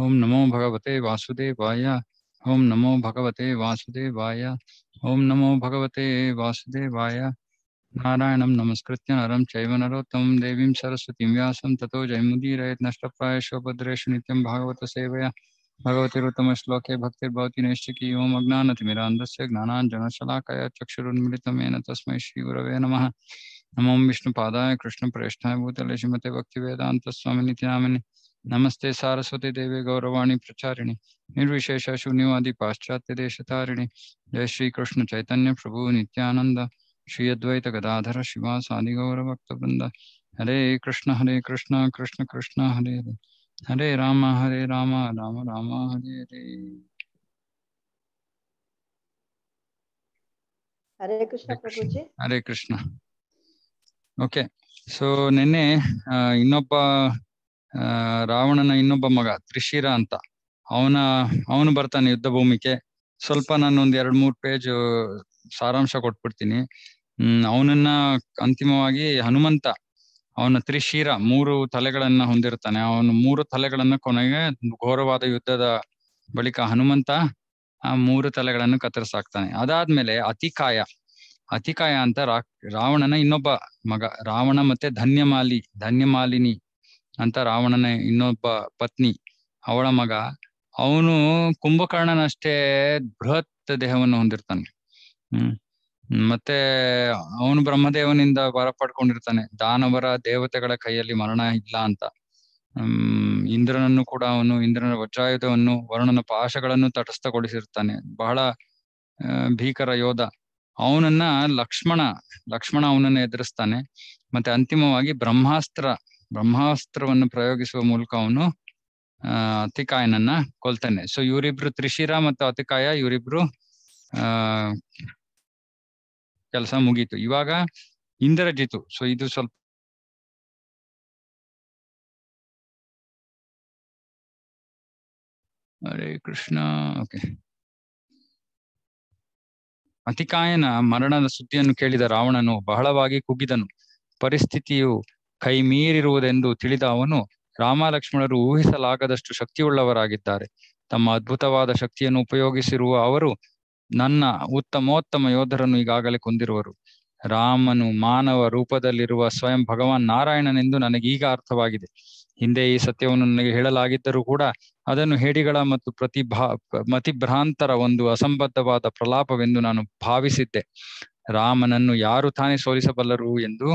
ओम नमो भगवते वासुदेवाय, ओम नमो भगवते वासुदेवाय, ओम नमो भगवते वासुदेवाय। नारायणं नमस्कृत्य नरं चैव नरोत्तमं देवीं सरस्वतीं व्यासं ततो जयमुदीरयेत् नष्टप्रायशोपद्रेषु नित्यं भागवतसेवया भगवतिरुत्तमश्लोके भक्तिर्भवति नैश्चिकी ओम् अज्ञानतिमिरान्धस्य ज्ञानाञ्जनशलाकया मेन तस्म श्री गुरव नम। नमो विष्णुपादाय कृष्णप्रेष्ठाय भूतले श्रीमते भक्तिवेदान्तस्वामिनिति नामिनि ಶ್ರೀಮತೆ ಭಕ್ತಿವೇದಾಂತ ಸ್ವಾಮಿ ನಿತ್ಯಾಮಿನಿ ನಮಸ್ತೆ ಸಾರಸ್ವತಿ ದೇವಿ ಗೌರವಾಣಿ ಪ್ರಚಾರಿಣಿ ನಿರ್ವಿಶೇಷ ಶೂನ್ಯವಾದಿ ಪಾಶ್ಚಾತ್ಯ ದೇಶತಾರಿಣಿ ಜಯ ಶ್ರೀ ಕೃಷ್ಣ ಚೈತನ್ಯ ಪ್ರಭು ನಿತ್ಯಾನಂದ ಶ್ರೀ ಅದ್ವೈತ ಗದಾಧರ ಶಿವಾಸಾದಿ ಗೌರ ಭಕ್ತ ಬೃಂದ ಹರೇ ಕೃಷ್ಣ ಹರೇ ಕೃಷ್ಣ ಕೃಷ್ಣ ಕೃಷ್ಣ ಹರೇ ಹರೇ ಹರೇ ರಾಮ ಹರೇ ರಾಮ ರಾಮ ರಾಮ ಹರೇ ಹರೇ ಹರೇ ಕೃಷ್ಣ ಪ್ರಭುಜಿ ಹರೇ ಕೃಷ್ಣ ಓಕೆ ಸೊ ನಿನ್ನೆ ಆ, ಇನ್ನೊಬ್ಬ ರಾವಣನ ಇನ್ನೊಬ್ಬ ಮಗ ತ್ರಿಶಿರ ಅಂತ. ಅವನ, ಅವನು ಬರ್ತಾನೆ ಯುದ್ಧ ಭೂಮಿಗೆ. ಸ್ವಲ್ಪ ನಾನು ಒಂದ್ ಎರಡ್ ಮೂರ್ ಪೇಜ್ ಸಾರಾಂಶ ಕೊಟ್ಬಿಡ್ತೀನಿ. ಹ್ಮ್, ಅವನನ್ನ ಅಂತಿಮವಾಗಿ ಹನುಮಂತ, ಅವನ ತ್ರಿಶಿರ ಮೂರು ತಲೆಗಳನ್ನ ಹೊಂದಿರ್ತಾನೆ. ಅವನು ಮೂರು ತಲೆಗಳನ್ನ ಕೊನೆಗೆ ಘೋರವಾದ ಯುದ್ಧದ ಬಳಿಕ ಹನುಮಂತ ಆ ಮೂರು ತಲೆಗಳನ್ನು ಕತ್ತರಿಸಾಕ್ತಾನೆ. ಅದಾದ್ಮೇಲೆ ಅತಿಕಾಯ. ಅತಿಕಾಯ ಅಂತ ರಾ ರಾವಣನ ಇನ್ನೊಬ್ಬ ಮಗ. ರಾವಣ ಮತ್ತೆ ಧನ್ಯಮಾಲಿ, ಧನ್ಯಮಾಲಿನಿ ಅಂತ ರಾವಣನ ಇನ್ನೊಬ್ಬ ಪತ್ನಿ, ಅವಳ ಮಗ, ಅವನು ಕುಂಭಕರ್ಣನಷ್ಟೇ ಬೃಹತ್ ದೇಹವನ್ನು ಹೊಂದಿರ್ತಾನೆ. ಹ್ಮ್. ಮತ್ತೆ ಅವನು ಬ್ರಹ್ಮದೇವನಿಂದ ವರ ಪಡ್ಕೊಂಡಿರ್ತಾನೆ. ದಾನವರ ದೇವತೆಗಳ ಕೈಯಲ್ಲಿ ಮರಣ ಇಲ್ಲ ಅಂತ. ಹ್ಮ್. ಇಂದ್ರನನ್ನು ಕೂಡ ಅವನು ಇಂದ್ರನ ವಜ್ರಾಯುಧವನ್ನು, ವರುಣನ ಪಾಶಗಳನ್ನು ತಟಸ್ಥಗೊಳಿಸಿರ್ತಾನೆ. ಬಹಳ ಭೀಕರ ಯೋಧ. ಅವನನ್ನ ಲಕ್ಷ್ಮಣ ಲಕ್ಷ್ಮಣ ಅವನನ್ನ ಎದುರಿಸ್ತಾನೆ. ಮತ್ತೆ ಅಂತಿಮವಾಗಿ ಬ್ರಹ್ಮಾಸ್ತ್ರ. ಬ್ರಹ್ಮಾಸ್ತ್ರವನ್ನು ಪ್ರಯೋಗಿಸುವ ಮೂಲಕ ಅವನು ಅತಿಕಾಯನನ್ನ ಕೊಲ್ತಾನೆ. ಸೊ ಇವರಿಬ್ರು ತ್ರಿಶಿರ ಮತ್ತು ಅತಿಕಾಯ, ಇವರಿಬ್ರು, ಆ, ಕೆಲಸ ಮುಗೀತು. ಇವಾಗ ಇಂದ್ರಜಿತು. ಸೊ ಇದು ಸ್ವಲ್ಪ ಹರೇ ಕೃಷ್ಣ. ಓಕೆ ಅತಿಕಾಯನ ಮರಣದ ಸುದ್ದಿಯನ್ನು ಕೇಳಿದ ರಾವಣನು ಬಹಳವಾಗಿ ಕುಗ್ಗಿದನು. ಪರಿಸ್ಥಿತಿಯು ಕೈ ಮೀರಿರುವುದೆಂದು ತಿಳಿದ ಅವನು ರಾಮಲಕ್ಷ್ಮಣರು ಊಹಿಸಲಾಗದಷ್ಟು ಶಕ್ತಿಯುಳ್ಳವರಾಗಿದ್ದಾರೆ. ತಮ್ಮ ಅದ್ಭುತವಾದ ಶಕ್ತಿಯನ್ನು ಉಪಯೋಗಿಸಿರುವ ಅವರು ನನ್ನ ಉತ್ತಮೋತ್ತಮ ಯೋಧರನ್ನು ಈಗಾಗಲೇ ಕೊಂದಿರುವರು. ರಾಮನು ಮಾನವ ರೂಪದಲ್ಲಿರುವ ಸ್ವಯಂ ಭಗವಾನ್ ನಾರಾಯಣನೆಂದು ನನಗೀಗ ಅರ್ಥವಾಗಿದೆ. ಹಿಂದೆ ಈ ಸತ್ಯವನ್ನು ನನಗೆ ಹೇಳಲಾಗಿದ್ದರೂ ಕೂಡ ಅದನ್ನು ಹೇಡಿಗಳ ಮತ್ತು ಪ್ರತಿಭಾ ಮತಿಭ್ರಾಂತರ ಒಂದು ಅಸಂಬದ್ಧವಾದ ಪ್ರಲಾಪವೆಂದು ನಾನು ಭಾವಿಸಿದ್ದೆ. ರಾಮನನ್ನು ಯಾರು ತಾನೇ ಸೋಲಿಸಬಲ್ಲರು ಎಂದು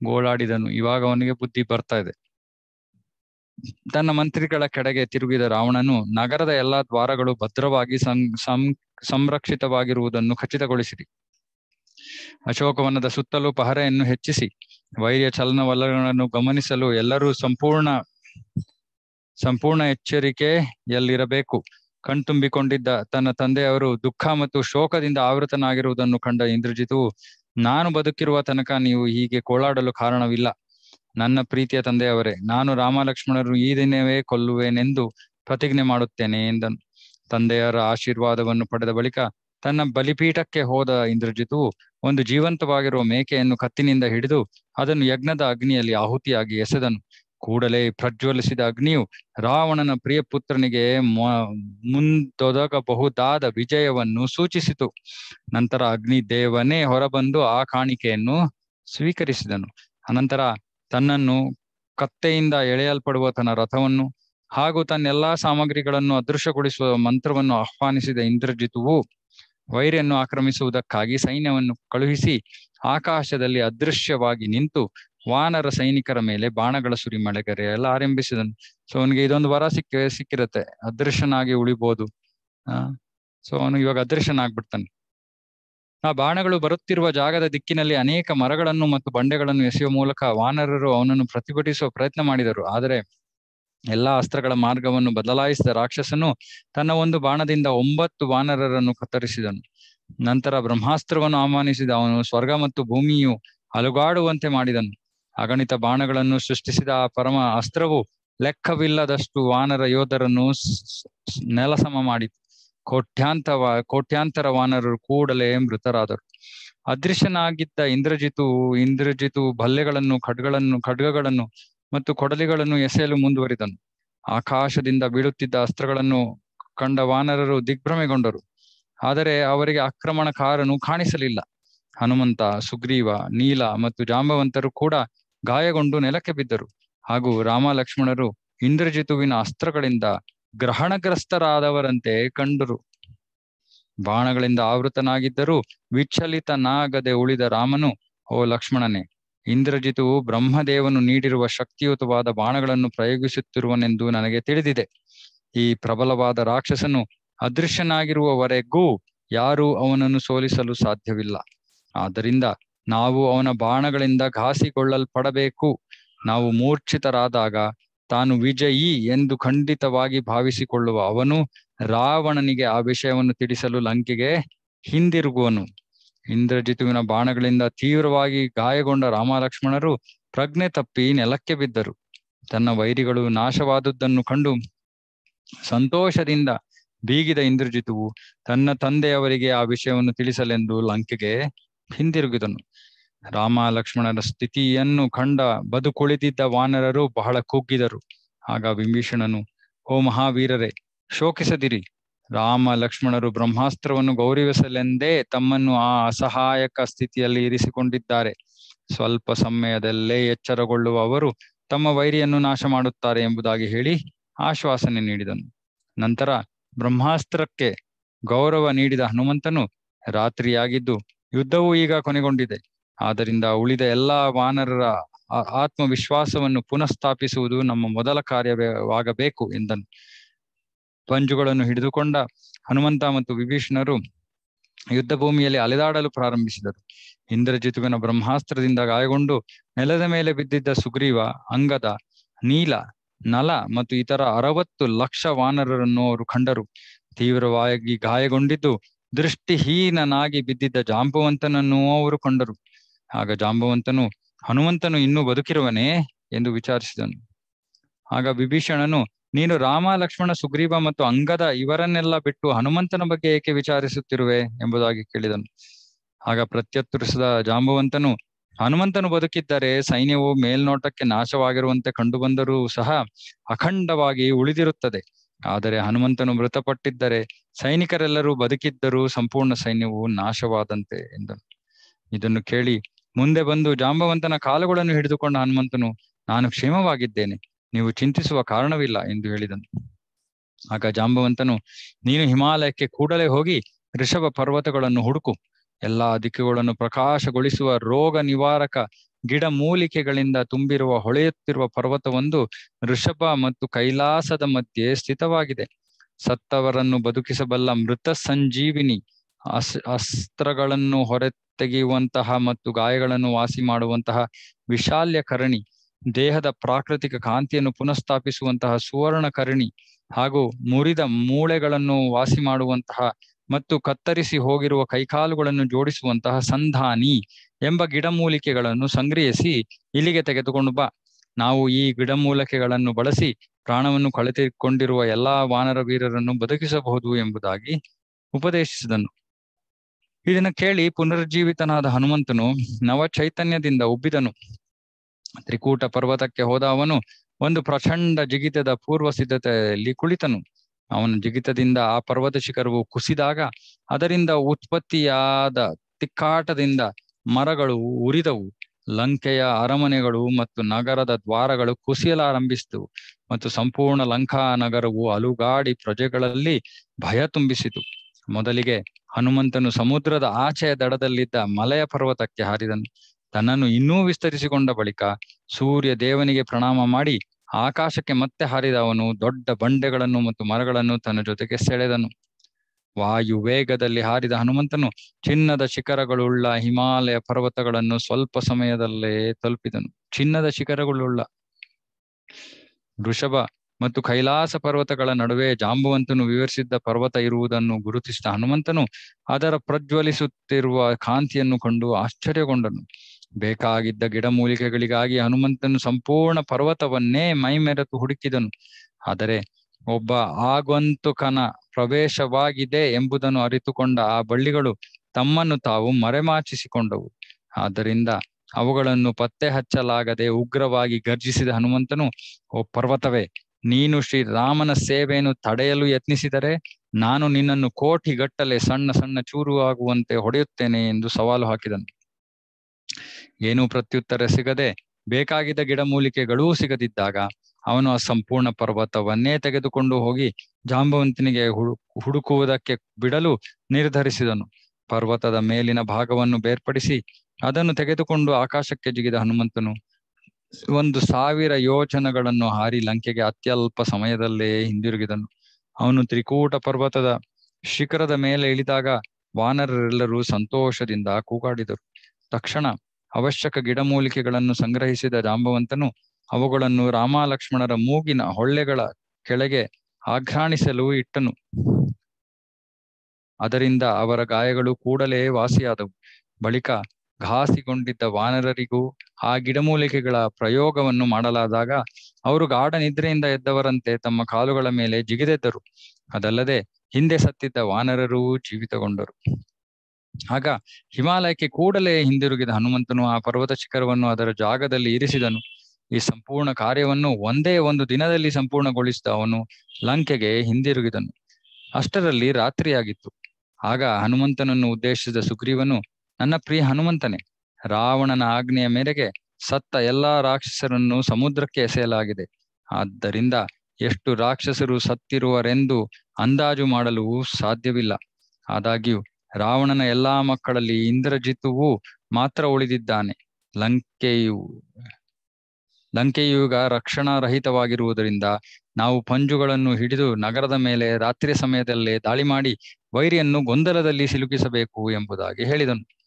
ಗೋಳಾಡಿದನು. ಇವಾಗ ಅವನಿಗೆ ಬುದ್ಧಿ ಬರ್ತಾ ಇದೆ. ತನ್ನ ಮಂತ್ರಿಗಳ ಕಡೆಗೆ ತಿರುಗಿದ ರಾವಣನು ನಗರದ ಎಲ್ಲಾ ದ್ವಾರಗಳು ಭದ್ರವಾಗಿ ಸಂ ಸಂರಕ್ಷಿತವಾಗಿರುವುದನ್ನು ಖಚಿತಗೊಳಿಸಿರಿ ಅಶೋಕವನದ ಸುತ್ತಲೂ ಪಹರೆಯನ್ನು ಹೆಚ್ಚಿಸಿ, ವೈರ್ಯ ಚಲನವಲನಗಳನ್ನು ಗಮನಿಸಲು ಎಲ್ಲರೂ ಸಂಪೂರ್ಣ ಸಂಪೂರ್ಣ ಎಚ್ಚರಿಕೆಯಲ್ಲಿರಬೇಕು. ಕಣ್ತುಂಬಿಕೊಂಡಿದ್ದ ತನ್ನ ತಂದೆಯವರು ದುಃಖ ಮತ್ತು ಶೋಕದಿಂದ ಆವೃತನಾಗಿರುವುದನ್ನು ಕಂಡ ಇಂದ್ರಜಿತು ನಾನು ಬದುಕಿರುವ ತನಕ ನೀವು ಹೀಗೆ ಕೋಳಾಡಲು ಕಾರಣವಿಲ್ಲ. ನನ್ನ ಪ್ರೀತಿಯ ತಂದೆಯವರೇ, ನಾನು ರಾಮ ಲಕ್ಷ್ಮಣರು ಈ ದಿನವೇ ಕೊಲ್ಲುವೆನೆಂದು ಪ್ರತಿಜ್ಞೆ ಮಾಡುತ್ತೇನೆ ಎಂದನು. ತಂದೆಯರ ಆಶೀರ್ವಾದವನ್ನು ಪಡೆದ ಬಳಿಕ ತನ್ನ ಬಲಿಪೀಠಕ್ಕೆ ಹೋದ ಇಂದ್ರಜಿತು ಒಂದು ಜೀವಂತವಾಗಿರುವ ಮೇಕೆಯನ್ನು ಕತ್ತಿನಿಂದ ಹಿಡಿದು ಅದನ್ನು ಯಜ್ಞದ ಅಗ್ನಿಯಲ್ಲಿ ಆಹುತಿಯಾಗಿ ಎಸೆದನು. ಕೂಡಲೇ ಪ್ರಜ್ವಲಿಸಿದ ಅಗ್ನಿಯು ರಾವಣನ ಪ್ರಿಯ ಪುತ್ರನಿಗೆ ಮುಂದೊದಗಬಹುದಾದ ವಿಜಯವನ್ನು ಸೂಚಿಸಿತು. ನಂತರ ಅಗ್ನಿ ದೇವನೇ ಹೊರಬಂದು ಆ ಕಾಣಿಕೆಯನ್ನು ಸ್ವೀಕರಿಸಿದನು. ಅನಂತರ ತನ್ನನ್ನು ಕತ್ತೆಯಿಂದ ಎಳೆಯಲ್ಪಡುವ ತನ್ನ ರಥವನ್ನು ಹಾಗೂ ತನ್ನೆಲ್ಲಾ ಸಾಮಗ್ರಿಗಳನ್ನು ಅದೃಶ್ಯಗೊಳಿಸುವ ಮಂತ್ರವನ್ನು ಆಹ್ವಾನಿಸಿದ ಇಂದ್ರಜಿತುವು ವೈರ್ಯನ್ನು ಆಕ್ರಮಿಸುವುದಕ್ಕಾಗಿ ಸೈನ್ಯವನ್ನು ಕಳುಹಿಸಿ ಆಕಾಶದಲ್ಲಿ ಅದೃಶ್ಯವಾಗಿ ನಿಂತು ವಾನರ ಸೈನಿಕರ ಮೇಲೆ ಬಾಣಗಳ ಸುರಿ ಮಳೆಗರೆ ಎಲ್ಲ ಆರಂಭಿಸಿದನು. ಸೊ ಅವನಿಗೆ ಇದೊಂದು ವರ ಸಿಕ್ಕ, ಸಿಕ್ಕಿರತ್ತೆ. ಅದೃಶ್ಯನಾಗಿ ಉಳಿಬಹುದು ಆ ಸೊ ಅವನು ಇವಾಗ ಅದೃಶ್ಯನಾಗ್ಬಿಡ್ತಾನೆ. ಆ ಬಾಣಗಳು ಬರುತ್ತಿರುವ ಜಾಗದ ದಿಕ್ಕಿನಲ್ಲಿ ಅನೇಕ ಮರಗಳನ್ನು ಮತ್ತು ಬಂಡೆಗಳನ್ನು ಎಸೆಯುವ ಮೂಲಕ ವಾನರರು ಅವನನ್ನು ಪ್ರತಿಭಟಿಸುವ ಪ್ರಯತ್ನ ಮಾಡಿದರು. ಆದರೆ ಎಲ್ಲಾ ಅಸ್ತ್ರಗಳ ಮಾರ್ಗವನ್ನು ಬದಲಾಯಿಸಿದ ರಾಕ್ಷಸನು ತನ್ನ ಒಂದು ಬಾಣದಿಂದ ಒಂಬತ್ತು ವಾನರರನ್ನು ಕತ್ತರಿಸಿದನು. ನಂತರ ಬ್ರಹ್ಮಾಸ್ತ್ರವನ್ನು ಆಹ್ವಾನಿಸಿದ ಅವನು ಸ್ವರ್ಗ ಮತ್ತು ಭೂಮಿಯು ಅಲುಗಾಡುವಂತೆ ಮಾಡಿದನು. ಅಗಣಿತ ಬಾಣಗಳನ್ನು ಸೃಷ್ಟಿಸಿದ ಆ ಪರಮ ಅಸ್ತ್ರವು ಲೆಕ್ಕವಿಲ್ಲದಷ್ಟು ವಾನರ ಯೋಧರನ್ನು ನೆಲಸಮ ಮಾಡಿತು. ಕೋಟ್ಯಾಂತವ, ಕೋಟ್ಯಾಂತರ ವಾನರರು ಕೂಡಲೇ ಮೃತರಾದರು. ಅದೃಶ್ಯನಾಗಿದ್ದ ಇಂದ್ರಜಿತು ಇಂದ್ರಜಿತು ಬಲ್ಲೆಗಳನ್ನು, ಖಡ್ಗಳನ್ನು, ಖಡ್ಗಗಳನ್ನು ಮತ್ತು ಕೊಡಲಿಗಳನ್ನು ಎಸೆಯಲು ಮುಂದುವರಿದನು. ಆಕಾಶದಿಂದ ಬೀಳುತ್ತಿದ್ದ ಅಸ್ತ್ರಗಳನ್ನು ಕಂಡ ವಾನರರು ದಿಗ್ಭ್ರಮೆಗೊಂಡರು. ಆದರೆ ಅವರಿಗೆ ಆಕ್ರಮಣಕಾರನು ಕಾಣಿಸಲಿಲ್ಲ. ಹನುಮಂತ, ಸುಗ್ರೀವ, ನೀಲ ಮತ್ತು ಜಾಂಬವಂತರು ಕೂಡ ಗಾಯಗೊಂಡು ನೆಲಕ್ಕೆ ಬಿದ್ದರು. ಹಾಗೂ ರಾಮ ಲಕ್ಷ್ಮಣರು ಇಂದ್ರಜಿತುವಿನ ಅಸ್ತ್ರಗಳಿಂದ ಗ್ರಹಣಗ್ರಸ್ತರಾದವರಂತೆ ಕಂಡರು. ಬಾಣಗಳಿಂದ ಆವೃತನಾಗಿದ್ದರೂ ವಿಚಲಿತನಾಗದೆ ಉಳಿದ ರಾಮನು, ಓ ಲಕ್ಷ್ಮಣನೇ, ಇಂದ್ರಜಿತುವು ಬ್ರಹ್ಮದೇವನು ನೀಡಿರುವ ಶಕ್ತಿಯುತವಾದ ಬಾಣಗಳನ್ನು ಪ್ರಯೋಗಿಸುತ್ತಿರುವನೆಂದು ನನಗೆ ತಿಳಿದಿದೆ. ಈ ಪ್ರಬಲವಾದ ರಾಕ್ಷಸನು ಅದೃಶ್ಯನಾಗಿರುವವರೆಗೂ ಯಾರೂ ಅವನನ್ನು ಸೋಲಿಸಲು ಸಾಧ್ಯವಿಲ್ಲ. ಆದ್ದರಿಂದ ನಾವು ಅವನ ಬಾಣಗಳಿಂದ ಘಾಸಿಗೊಳ್ಳಲ್ಪಡಬೇಕು ನಾವು ಮೂರ್ಛಿತರಾದಾಗ ತಾನು ವಿಜಯಿ ಎಂದು ಖಂಡಿತವಾಗಿ ಭಾವಿಸಿಕೊಳ್ಳುವ ಅವನು ರಾವಣನಿಗೆ ಆ ವಿಷಯವನ್ನು ತಿಳಿಸಲು ಲಂಕೆಗೆ ಹಿಂದಿರುಗುವನು. ಇಂದ್ರಜಿತುವಿನ ಬಾಣಗಳಿಂದ ತೀವ್ರವಾಗಿ ಗಾಯಗೊಂಡ ರಾಮಲಕ್ಷ್ಮಣರು ಪ್ರಜ್ಞೆ ತಪ್ಪಿ ನೆಲಕ್ಕೆ ಬಿದ್ದರು. ತನ್ನ ವೈರಿಗಳು ನಾಶವಾದುದನ್ನು ಕಂಡು ಸಂತೋಷದಿಂದ ಬೀಗಿದ ಇಂದ್ರಜಿತುವು ತನ್ನ ತಂದೆಯವರಿಗೆ ಆ ವಿಷಯವನ್ನು ತಿಳಿಸಲೆಂದು ಲಂಕೆಗೆ ಹಿಂದಿರುಗಿದನು. ರಾಮ ಲಕ್ಷ್ಮಣರ ಸ್ಥಿತಿಯನ್ನು ಕಂಡ ಬದುಕುಳಿದಿದ್ದ ವಾನರರು ಬಹಳ ಕುಗ್ಗಿದರು. ಆಗ ವಿಭೀಷಣನು, ಓ ಮಹಾವೀರರೇ, ಶೋಕಿಸದಿರಿ. ರಾಮ ಲಕ್ಷ್ಮಣರು ಬ್ರಹ್ಮಾಸ್ತ್ರವನ್ನು ಗೌರವಿಸಲೆಂದೇ ತಮ್ಮನ್ನು ಆ ಅಸಹಾಯಕ ಸ್ಥಿತಿಯಲ್ಲಿ ಇರಿಸಿಕೊಂಡಿದ್ದಾರೆ. ಸ್ವಲ್ಪ ಸಮಯದಲ್ಲೇ ಎಚ್ಚರಗೊಳ್ಳುವ ಅವರು ತಮ್ಮ ವೈರಿಯನ್ನು ನಾಶ ಮಾಡುತ್ತಾರೆ ಎಂಬುದಾಗಿ ಹೇಳಿ ಆಶ್ವಾಸನೆ ನೀಡಿದನು. ನಂತರ ಬ್ರಹ್ಮಾಸ್ತ್ರಕ್ಕೆ ಗೌರವ ನೀಡಿದ ಹನುಮಂತನು, ರಾತ್ರಿಯಾಗಿದ್ದು ಯುದ್ಧವು ಈಗ ಕೊನೆಗೊಂಡಿದೆ. ಆದ್ದರಿಂದ ಉಳಿದ ಎಲ್ಲಾ ವಾನರರ ಆತ್ಮವಿಶ್ವಾಸವನ್ನು ಪುನಃಸ್ಥಾಪಿಸುವುದು ನಮ್ಮ ಮೊದಲ ಕಾರ್ಯವಾಗಬೇಕು ಎಂದನು. ಪಂಜುಗಳನ್ನು ಹಿಡಿದುಕೊಂಡ ಹನುಮಂತ ಮತ್ತು ವಿಭೀಷಣರು ಯುದ್ಧ ಭೂಮಿಯಲ್ಲಿ ಅಲೆದಾಡಲು ಪ್ರಾರಂಭಿಸಿದರು. ಇಂದ್ರಜಿತುವಿನ ಬ್ರಹ್ಮಾಸ್ತ್ರದಿಂದ ಗಾಯಗೊಂಡು ನೆಲದ ಮೇಲೆ ಬಿದ್ದಿದ್ದ ಸುಗ್ರೀವ, ಅಂಗದ, ನೀಲ, ನಲ ಮತ್ತು ಇತರ ಅರವತ್ತು ಲಕ್ಷ ವಾನರರನ್ನು ಅವರು ಕಂಡರು. ತೀವ್ರವಾಗಿ ಗಾಯಗೊಂಡಿದ್ದು ದೃಷ್ಟಿಹೀನನಾಗಿ ಬಿದ್ದಿದ್ದ ಜಾಂಬುವಂತನನ್ನು ಅವರು ಕಂಡರು. ಆಗ ಜಾಂಬವಂತನು, ಹನುಮಂತನು ಇನ್ನೂ ಬದುಕಿರುವನೇ? ಎಂದು ವಿಚಾರಿಸಿದನು. ಆಗ ವಿಭೀಷಣನು, ನೀನು ರಾಮ, ಲಕ್ಷ್ಮಣ, ಸುಗ್ರೀವ ಮತ್ತು ಅಂಗದ ಇವರನ್ನೆಲ್ಲ ಬಿಟ್ಟು ಹನುಮಂತನ ಬಗ್ಗೆ ಏಕೆ ವಿಚಾರಿಸುತ್ತಿರುವೆ? ಎಂಬುದಾಗಿ ಕೇಳಿದನು. ಆಗ ಪ್ರತ್ಯುತ್ತರಿಸಿದ ಜಾಂಬವಂತನು, ಹನುಮಂತನು ಬದುಕಿದ್ದರೆ ಸೈನ್ಯವು ಮೇಲ್ನೋಟಕ್ಕೆ ನಾಶವಾಗಿರುವಂತೆ ಕಂಡುಬಂದರೂ ಸಹ ಅಖಂಡವಾಗಿ ಉಳಿದಿರುತ್ತದೆ. ಆದರೆ ಹನುಮಂತನು ಮೃತಪಟ್ಟಿದ್ದರೆ ಸೈನಿಕರೆಲ್ಲರೂ ಬದುಕಿದ್ದರೂ ಸಂಪೂರ್ಣ ಸೈನ್ಯವು ನಾಶವಾದಂತೆ ಎಂದನು. ಇದನ್ನು ಕೇಳಿ ಮುಂದೆ ಬಂದು ಜಾಂಬವಂತನ ಕಾಲುಗಳನ್ನು ಹಿಡಿದುಕೊಂಡ ಹನುಮಂತನು, ನಾನು ಕ್ಷೇಮವಾಗಿದ್ದೇನೆ. ನೀವು ಚಿಂತಿಸುವ ಕಾರಣವಿಲ್ಲ ಎಂದು ಹೇಳಿದನು. ಆಗ ಜಾಂಬವಂತನು, ನೀನು ಹಿಮಾಲಯಕ್ಕೆ ಕೂಡಲೇ ಹೋಗಿ ಋಷಭ ಪರ್ವತಗಳನ್ನು ಹುಡುಕು. ಎಲ್ಲಾ ದಿಕ್ಕುಗಳನ್ನು ಪ್ರಕಾಶಗೊಳಿಸುವ ರೋಗ ನಿವಾರಕ ಗಿಡ ಮೂಲಿಕೆಗಳಿಂದ ತುಂಬಿರುವ ಹೊಳೆಯುತ್ತಿರುವ ಪರ್ವತವೊಂದು ಋಷಭ ಮತ್ತು ಕೈಲಾಸದ ಮಧ್ಯೆ ಸ್ಥಿತವಾಗಿದೆ. ಸತ್ತವರನ್ನು ಬದುಕಿಸಬಲ್ಲ ಮೃತ ಸಂಜೀವಿನಿ ಅಸ್ ಅಸ್ತ್ರಗಳನ್ನು ಹೊರತೆಗೆಯುವಂತಹ ಮತ್ತು ಗಾಯಗಳನ್ನು ವಾಸಿ ಮಾಡುವಂತಹ ವಿಶಾಲ್ಯ ಕರಣಿ, ದೇಹದ ಪ್ರಾಕೃತಿಕ ಕಾಂತಿಯನ್ನು ಪುನಃಸ್ಥಾಪಿಸುವಂತಹ ಸುವರ್ಣ ಕರಣಿ ಹಾಗೂ ಮುರಿದ ಮೂಳೆಗಳನ್ನು ವಾಸಿ ಮಾಡುವಂತಹ ಮತ್ತು ಕತ್ತರಿಸಿ ಹೋಗಿರುವ ಕೈಕಾಲುಗಳನ್ನು ಜೋಡಿಸುವಂತಹ ಸಂಧಾನಿ ಎಂಬ ಗಿಡಮೂಲಿಕೆಗಳನ್ನು ಸಂಗ್ರಹಿಸಿ ಇಲ್ಲಿಗೆ ತೆಗೆದುಕೊಂಡು ಬಾ. ನಾವು ಈ ಗಿಡಮೂಲಿಕೆಗಳನ್ನು ಬಳಸಿ ಪ್ರಾಣವನ್ನು ಕಳೆದುಕೊಂಡಿರುವ ಎಲ್ಲಾ ವಾನರ ವೀರರನ್ನು ಬದುಕಿಸಬಹುದು ಎಂಬುದಾಗಿ ಉಪದೇಶಿಸಿದನು. ಇದನ್ನು ಕೇಳಿ ಪುನರ್ಜೀವಿತನಾದ ಹನುಮಂತನು ನವ ಚೈತನ್ಯದಿಂದ ಉಬ್ಬಿದನು. ತ್ರಿಕೂಟ ಪರ್ವತಕ್ಕೆ ಹೋದ ಅವನು ಒಂದು ಪ್ರಚಂಡ ಜಿಗಿತದ ಪೂರ್ವ ಸಿದ್ಧತೆಯಲ್ಲಿ ಕುಳಿತನು. ಅವನ ಜಿಗಿತದಿಂದ ಆ ಪರ್ವತ ಶಿಖರವು ಕುಸಿದಾಗ ಅದರಿಂದ ಉತ್ಪತ್ತಿಯಾದ ತಿಕ್ಕಾಟದಿಂದ ಮರಗಳು ಉರಿದವು. ಲಂಕೆಯ ಅರಮನೆಗಳು ಮತ್ತು ನಗರದ ದ್ವಾರಗಳು ಕುಸಿಯಲಾರಂಭಿಸಿತು ಮತ್ತು ಸಂಪೂರ್ಣ ಲಂಕಾ ನಗರವು ಅಲುಗಾಡಿ ಪ್ರಜೆಗಳಲ್ಲಿ ಭಯ ತುಂಬಿಸಿತು. ಮೊದಲಿಗೆ ಹನುಮಂತನು ಸಮುದ್ರದ ಆಚೆಯ ದಡದಲ್ಲಿದ್ದ ಮಲಯ ಪರ್ವತಕ್ಕೆ ಹಾರಿದನು. ತನ್ನನ್ನು ಇನ್ನೂ ವಿಸ್ತರಿಸಿಕೊಂಡ ಬಳಿಕ ಸೂರ್ಯ ದೇವನಿಗೆ ಪ್ರಣಾಮ ಮಾಡಿ ಆಕಾಶಕ್ಕೆ ಮತ್ತೆ ಹಾರಿದ ಅವನು ದೊಡ್ಡ ಬಂಡೆಗಳನ್ನು ಮತ್ತು ಮರಗಳನ್ನು ತನ್ನ ಜೊತೆಗೆ ಸೆಳೆದನು. ವಾಯು ವೇಗದಲ್ಲಿ ಹಾರಿದ ಹನುಮಂತನು ಚಿನ್ನದ ಶಿಖರಗಳುಳ್ಳ ಹಿಮಾಲಯ ಪರ್ವತಗಳನ್ನು ಸ್ವಲ್ಪ ಸಮಯದಲ್ಲೇ ತಲುಪಿದನು. ಚಿನ್ನದ ಶಿಖರಗಳುಳ್ಳ. ವೃಷಭ ಮತ್ತು ಕೈಲಾಸ ಪರ್ವತಗಳ ನಡುವೆ ಜಾಂಬುವಂತನು ವಿವರಿಸಿದ್ದ ಪರ್ವತ ಇರುವುದನ್ನು ಗುರುತಿಸಿದ ಹನುಮಂತನು ಅದರ ಪ್ರಜ್ವಲಿಸುತ್ತಿರುವ ಕಾಂತಿಯನ್ನು ಕಂಡು ಆಶ್ಚರ್ಯಗೊಂಡನು. ಬೇಕಾಗಿದ್ದ ಗಿಡಮೂಲಿಕೆಗಳಿಗಾಗಿ ಹನುಮಂತನು ಸಂಪೂರ್ಣ ಪರ್ವತವನ್ನೇ ಮೈಮೆರೆತು ಹುಡುಕಿದನು. ಆದರೆ ಒಬ್ಬ ಆಗಂತುಕನ ಪ್ರವೇಶವಾಗಿದೆ ಎಂಬುದನ್ನು ಅರಿತುಕೊಂಡ ಆ ಬಳ್ಳಿಗಳು ತಮ್ಮನ್ನು ತಾವು ಮರೆಮಾಚಿಸಿಕೊಂಡವು. ಆದ್ದರಿಂದ ಅವುಗಳನ್ನು ಪತ್ತೆ ಹಚ್ಚಲಾಗದೆ ಉಗ್ರವಾಗಿ ಗರ್ಜಿಸಿದ ಹನುಮಂತನು, ಓ ಪರ್ವತವೇ ನೀನು ಶ್ರೀರಾಮನ ಸೇವೆಯನ್ನು ತಡೆಯಲು ಯತ್ನಿಸಿದರೆ ನಾನು ನಿನ್ನನ್ನು ಕೋಟಿಗಟ್ಟಲೆ ಸಣ್ಣ ಸಣ್ಣ ಚೂರು ಆಗುವಂತೆ ಹೊಡೆಯುತ್ತೇನೆ ಎಂದು ಸವಾಲು ಹಾಕಿದನು. ಏನೂ ಪ್ರತ್ಯುತ್ತರ ಸಿಗದೆ ಬೇಕಾಗಿದ್ದ ಗಿಡಮೂಲಿಕೆಗಳೂ ಸಿಗದಿದ್ದಾಗ ಅವನು ಆ ಸಂಪೂರ್ಣ ಪರ್ವತವನ್ನೇ ತೆಗೆದುಕೊಂಡು ಹೋಗಿ ಜಾಂಬವಂತನಿಗೆ ಹುಡು, ಹುಡುಕುವುದಕ್ಕೆ ಬಿಡಲು ನಿರ್ಧರಿಸಿದನು. ಪರ್ವತದ ಮೇಲಿನ ಭಾಗವನ್ನು ಬೇರ್ಪಡಿಸಿ ಅದನ್ನು ತೆಗೆದುಕೊಂಡು ಆಕಾಶಕ್ಕೆ ಜಿಗಿದ ಹನುಮಂತನು ಒಂದು ಸಾವಿರ ಯೋಚನೆಗಳನ್ನು ಹಾರಿ ಲಂಕೆಗೆ ಅತ್ಯಲ್ಪ ಸಮಯದಲ್ಲೇ ಹಿಂದಿರುಗಿದನು. ಅವನು ತ್ರಿಕೂಟ ಪರ್ವತದ ಶಿಖರದ ಮೇಲೆ ಇಳಿದಾಗ ವಾನರರೆಲ್ಲರೂ ಸಂತೋಷದಿಂದ ಕೂಗಾಡಿದರು. ತಕ್ಷಣ ಅವಶ್ಯಕ ಗಿಡಮೂಲಿಕೆಗಳನ್ನು ಸಂಗ್ರಹಿಸಿದ ಜಾಂಬವಂತನು ಅವುಗಳನ್ನು ರಾಮ ಲಕ್ಷ್ಮಣರ ಮೂಗಿನ ಹೊಳ್ಳೆಗಳ ಕೆಳಗೆ ಆಘ್ರಾಣಿಸಲು ಇಟ್ಟನು. ಅದರಿಂದ ಅವರ ಗಾಯಗಳು ಕೂಡಲೇ ವಾಸಿಯಾದವು. ಬಳಿಕ ಘಾಸಿಗೊಂಡಿದ್ದ ವಾನರರಿಗೂ ಆ ಗಿಡಮೂಲಿಕೆಗಳ ಪ್ರಯೋಗವನ್ನು ಮಾಡಲಾದಾಗ ಅವರು ಗಾಢ ನಿದ್ರೆಯಿಂದ ಎದ್ದವರಂತೆ ತಮ್ಮ ಕಾಲುಗಳ ಮೇಲೆ ಜಿಗಿದೆದ್ದರು. ಅದಲ್ಲದೆ ಹಿಂದೆ ಸತ್ತಿದ್ದ ವಾನರರೂ ಜೀವಿತಗೊಂಡರು. ಆಗ ಹಿಮಾಲಯಕ್ಕೆ ಕೂಡಲೇ ಹಿಂದಿರುಗಿದ ಹನುಮಂತನು ಆ ಪರ್ವತ ಶಿಖರವನ್ನು ಅದರ ಜಾಗದಲ್ಲಿ ಇರಿಸಿದನು. ಈ ಸಂಪೂರ್ಣ ಕಾರ್ಯವನ್ನು ಒಂದೇ ಒಂದು ದಿನದಲ್ಲಿ ಸಂಪೂರ್ಣಗೊಳಿಸಿದ ಅವನು ಲಂಕೆಗೆ ಹಿಂದಿರುಗಿದನು. ಅಷ್ಟರಲ್ಲಿ ರಾತ್ರಿಯಾಗಿತ್ತು. ಆಗ ಹನುಮಂತನನ್ನು ಉದ್ದೇಶಿಸಿದ ಸುಗ್ರೀವನು ನನ್ನ ಪ್ರಿಯ ಹನುಮಂತನೇ, ರಾವಣನ ಆಜ್ಞೆಯ ಮೇರೆಗೆ ಸತ್ತ ಎಲ್ಲಾ ರಾಕ್ಷಸರನ್ನು ಸಮುದ್ರಕ್ಕೆ ಎಸೆಯಲಾಗಿದೆ. ಆದ್ದರಿಂದ ಎಷ್ಟು ರಾಕ್ಷಸರು ಸತ್ತಿರುವರೆಂದು ಅಂದಾಜು ಮಾಡಲು ಸಾಧ್ಯವಿಲ್ಲ. ಆದಾಗ್ಯೂ, ರಾವಣನ ಎಲ್ಲಾ ಮಕ್ಕಳಲ್ಲಿ ಇಂದ್ರಜಿತುವು ಮಾತ್ರ ಉಳಿದಿದ್ದಾನೆ. ಲಂಕೆಯು ಲಂಕೆಯುಗ ರಕ್ಷಣಾ ರಹಿತವಾಗಿರುವುದರಿಂದ ನಾವು ಪಂಜುಗಳನ್ನು ಹಿಡಿದು ನಗರದ ಮೇಲೆ ರಾತ್ರಿ ಸಮಯದಲ್ಲೇ ದಾಳಿ ಮಾಡಿ ವೈರಿಯನ್ನು ಗೊಂದಲದಲ್ಲಿ ಸಿಲುಕಿಸಬೇಕು ಎಂಬುದಾಗಿ ಹೇಳಿದನು.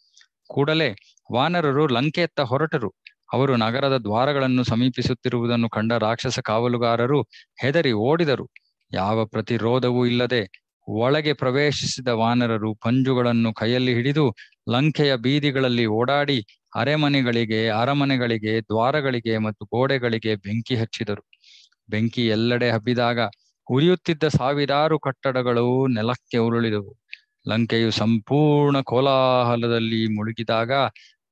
ಕೂಡಲೇ ವಾನರರು ಲಂಕೆಯತ್ತ ಹೊರಟರು. ಅವರು ನಗರದ ದ್ವಾರಗಳನ್ನು ಸಮೀಪಿಸುತ್ತಿರುವುದನ್ನು ಕಂಡ ರಾಕ್ಷಸ ಕಾವಲುಗಾರರು ಹೆದರಿ ಓಡಿದರು. ಯಾವ ಪ್ರತಿರೋಧವೂ ಇಲ್ಲದೆ ಒಳಗೆ ಪ್ರವೇಶಿಸಿದ ವಾನರರು ಪಂಜುಗಳನ್ನು ಕೈಯಲ್ಲಿ ಹಿಡಿದು ಲಂಕೆಯ ಬೀದಿಗಳಲ್ಲಿ ಓಡಾಡಿ ಅರೆಮನೆಗಳಿಗೆ, ಅರಮನೆಗಳಿಗೆ, ದ್ವಾರಗಳಿಗೆ ಮತ್ತು ಗೋಡೆಗಳಿಗೆ ಬೆಂಕಿ ಹಚ್ಚಿದರು. ಬೆಂಕಿ ಎಲ್ಲೆಡೆ ಹಬ್ಬಿದಾಗ ಉರಿಯುತ್ತಿದ್ದ ಸಾವಿರಾರು ಕಟ್ಟಡಗಳು ನೆಲಕ್ಕೆ ಉರುಳಿದವು. ಲಂಕೆಯು ಸಂಪೂರ್ಣ ಕೋಲಾಹಲದಲ್ಲಿ ಮುಳುಗಿದಾಗ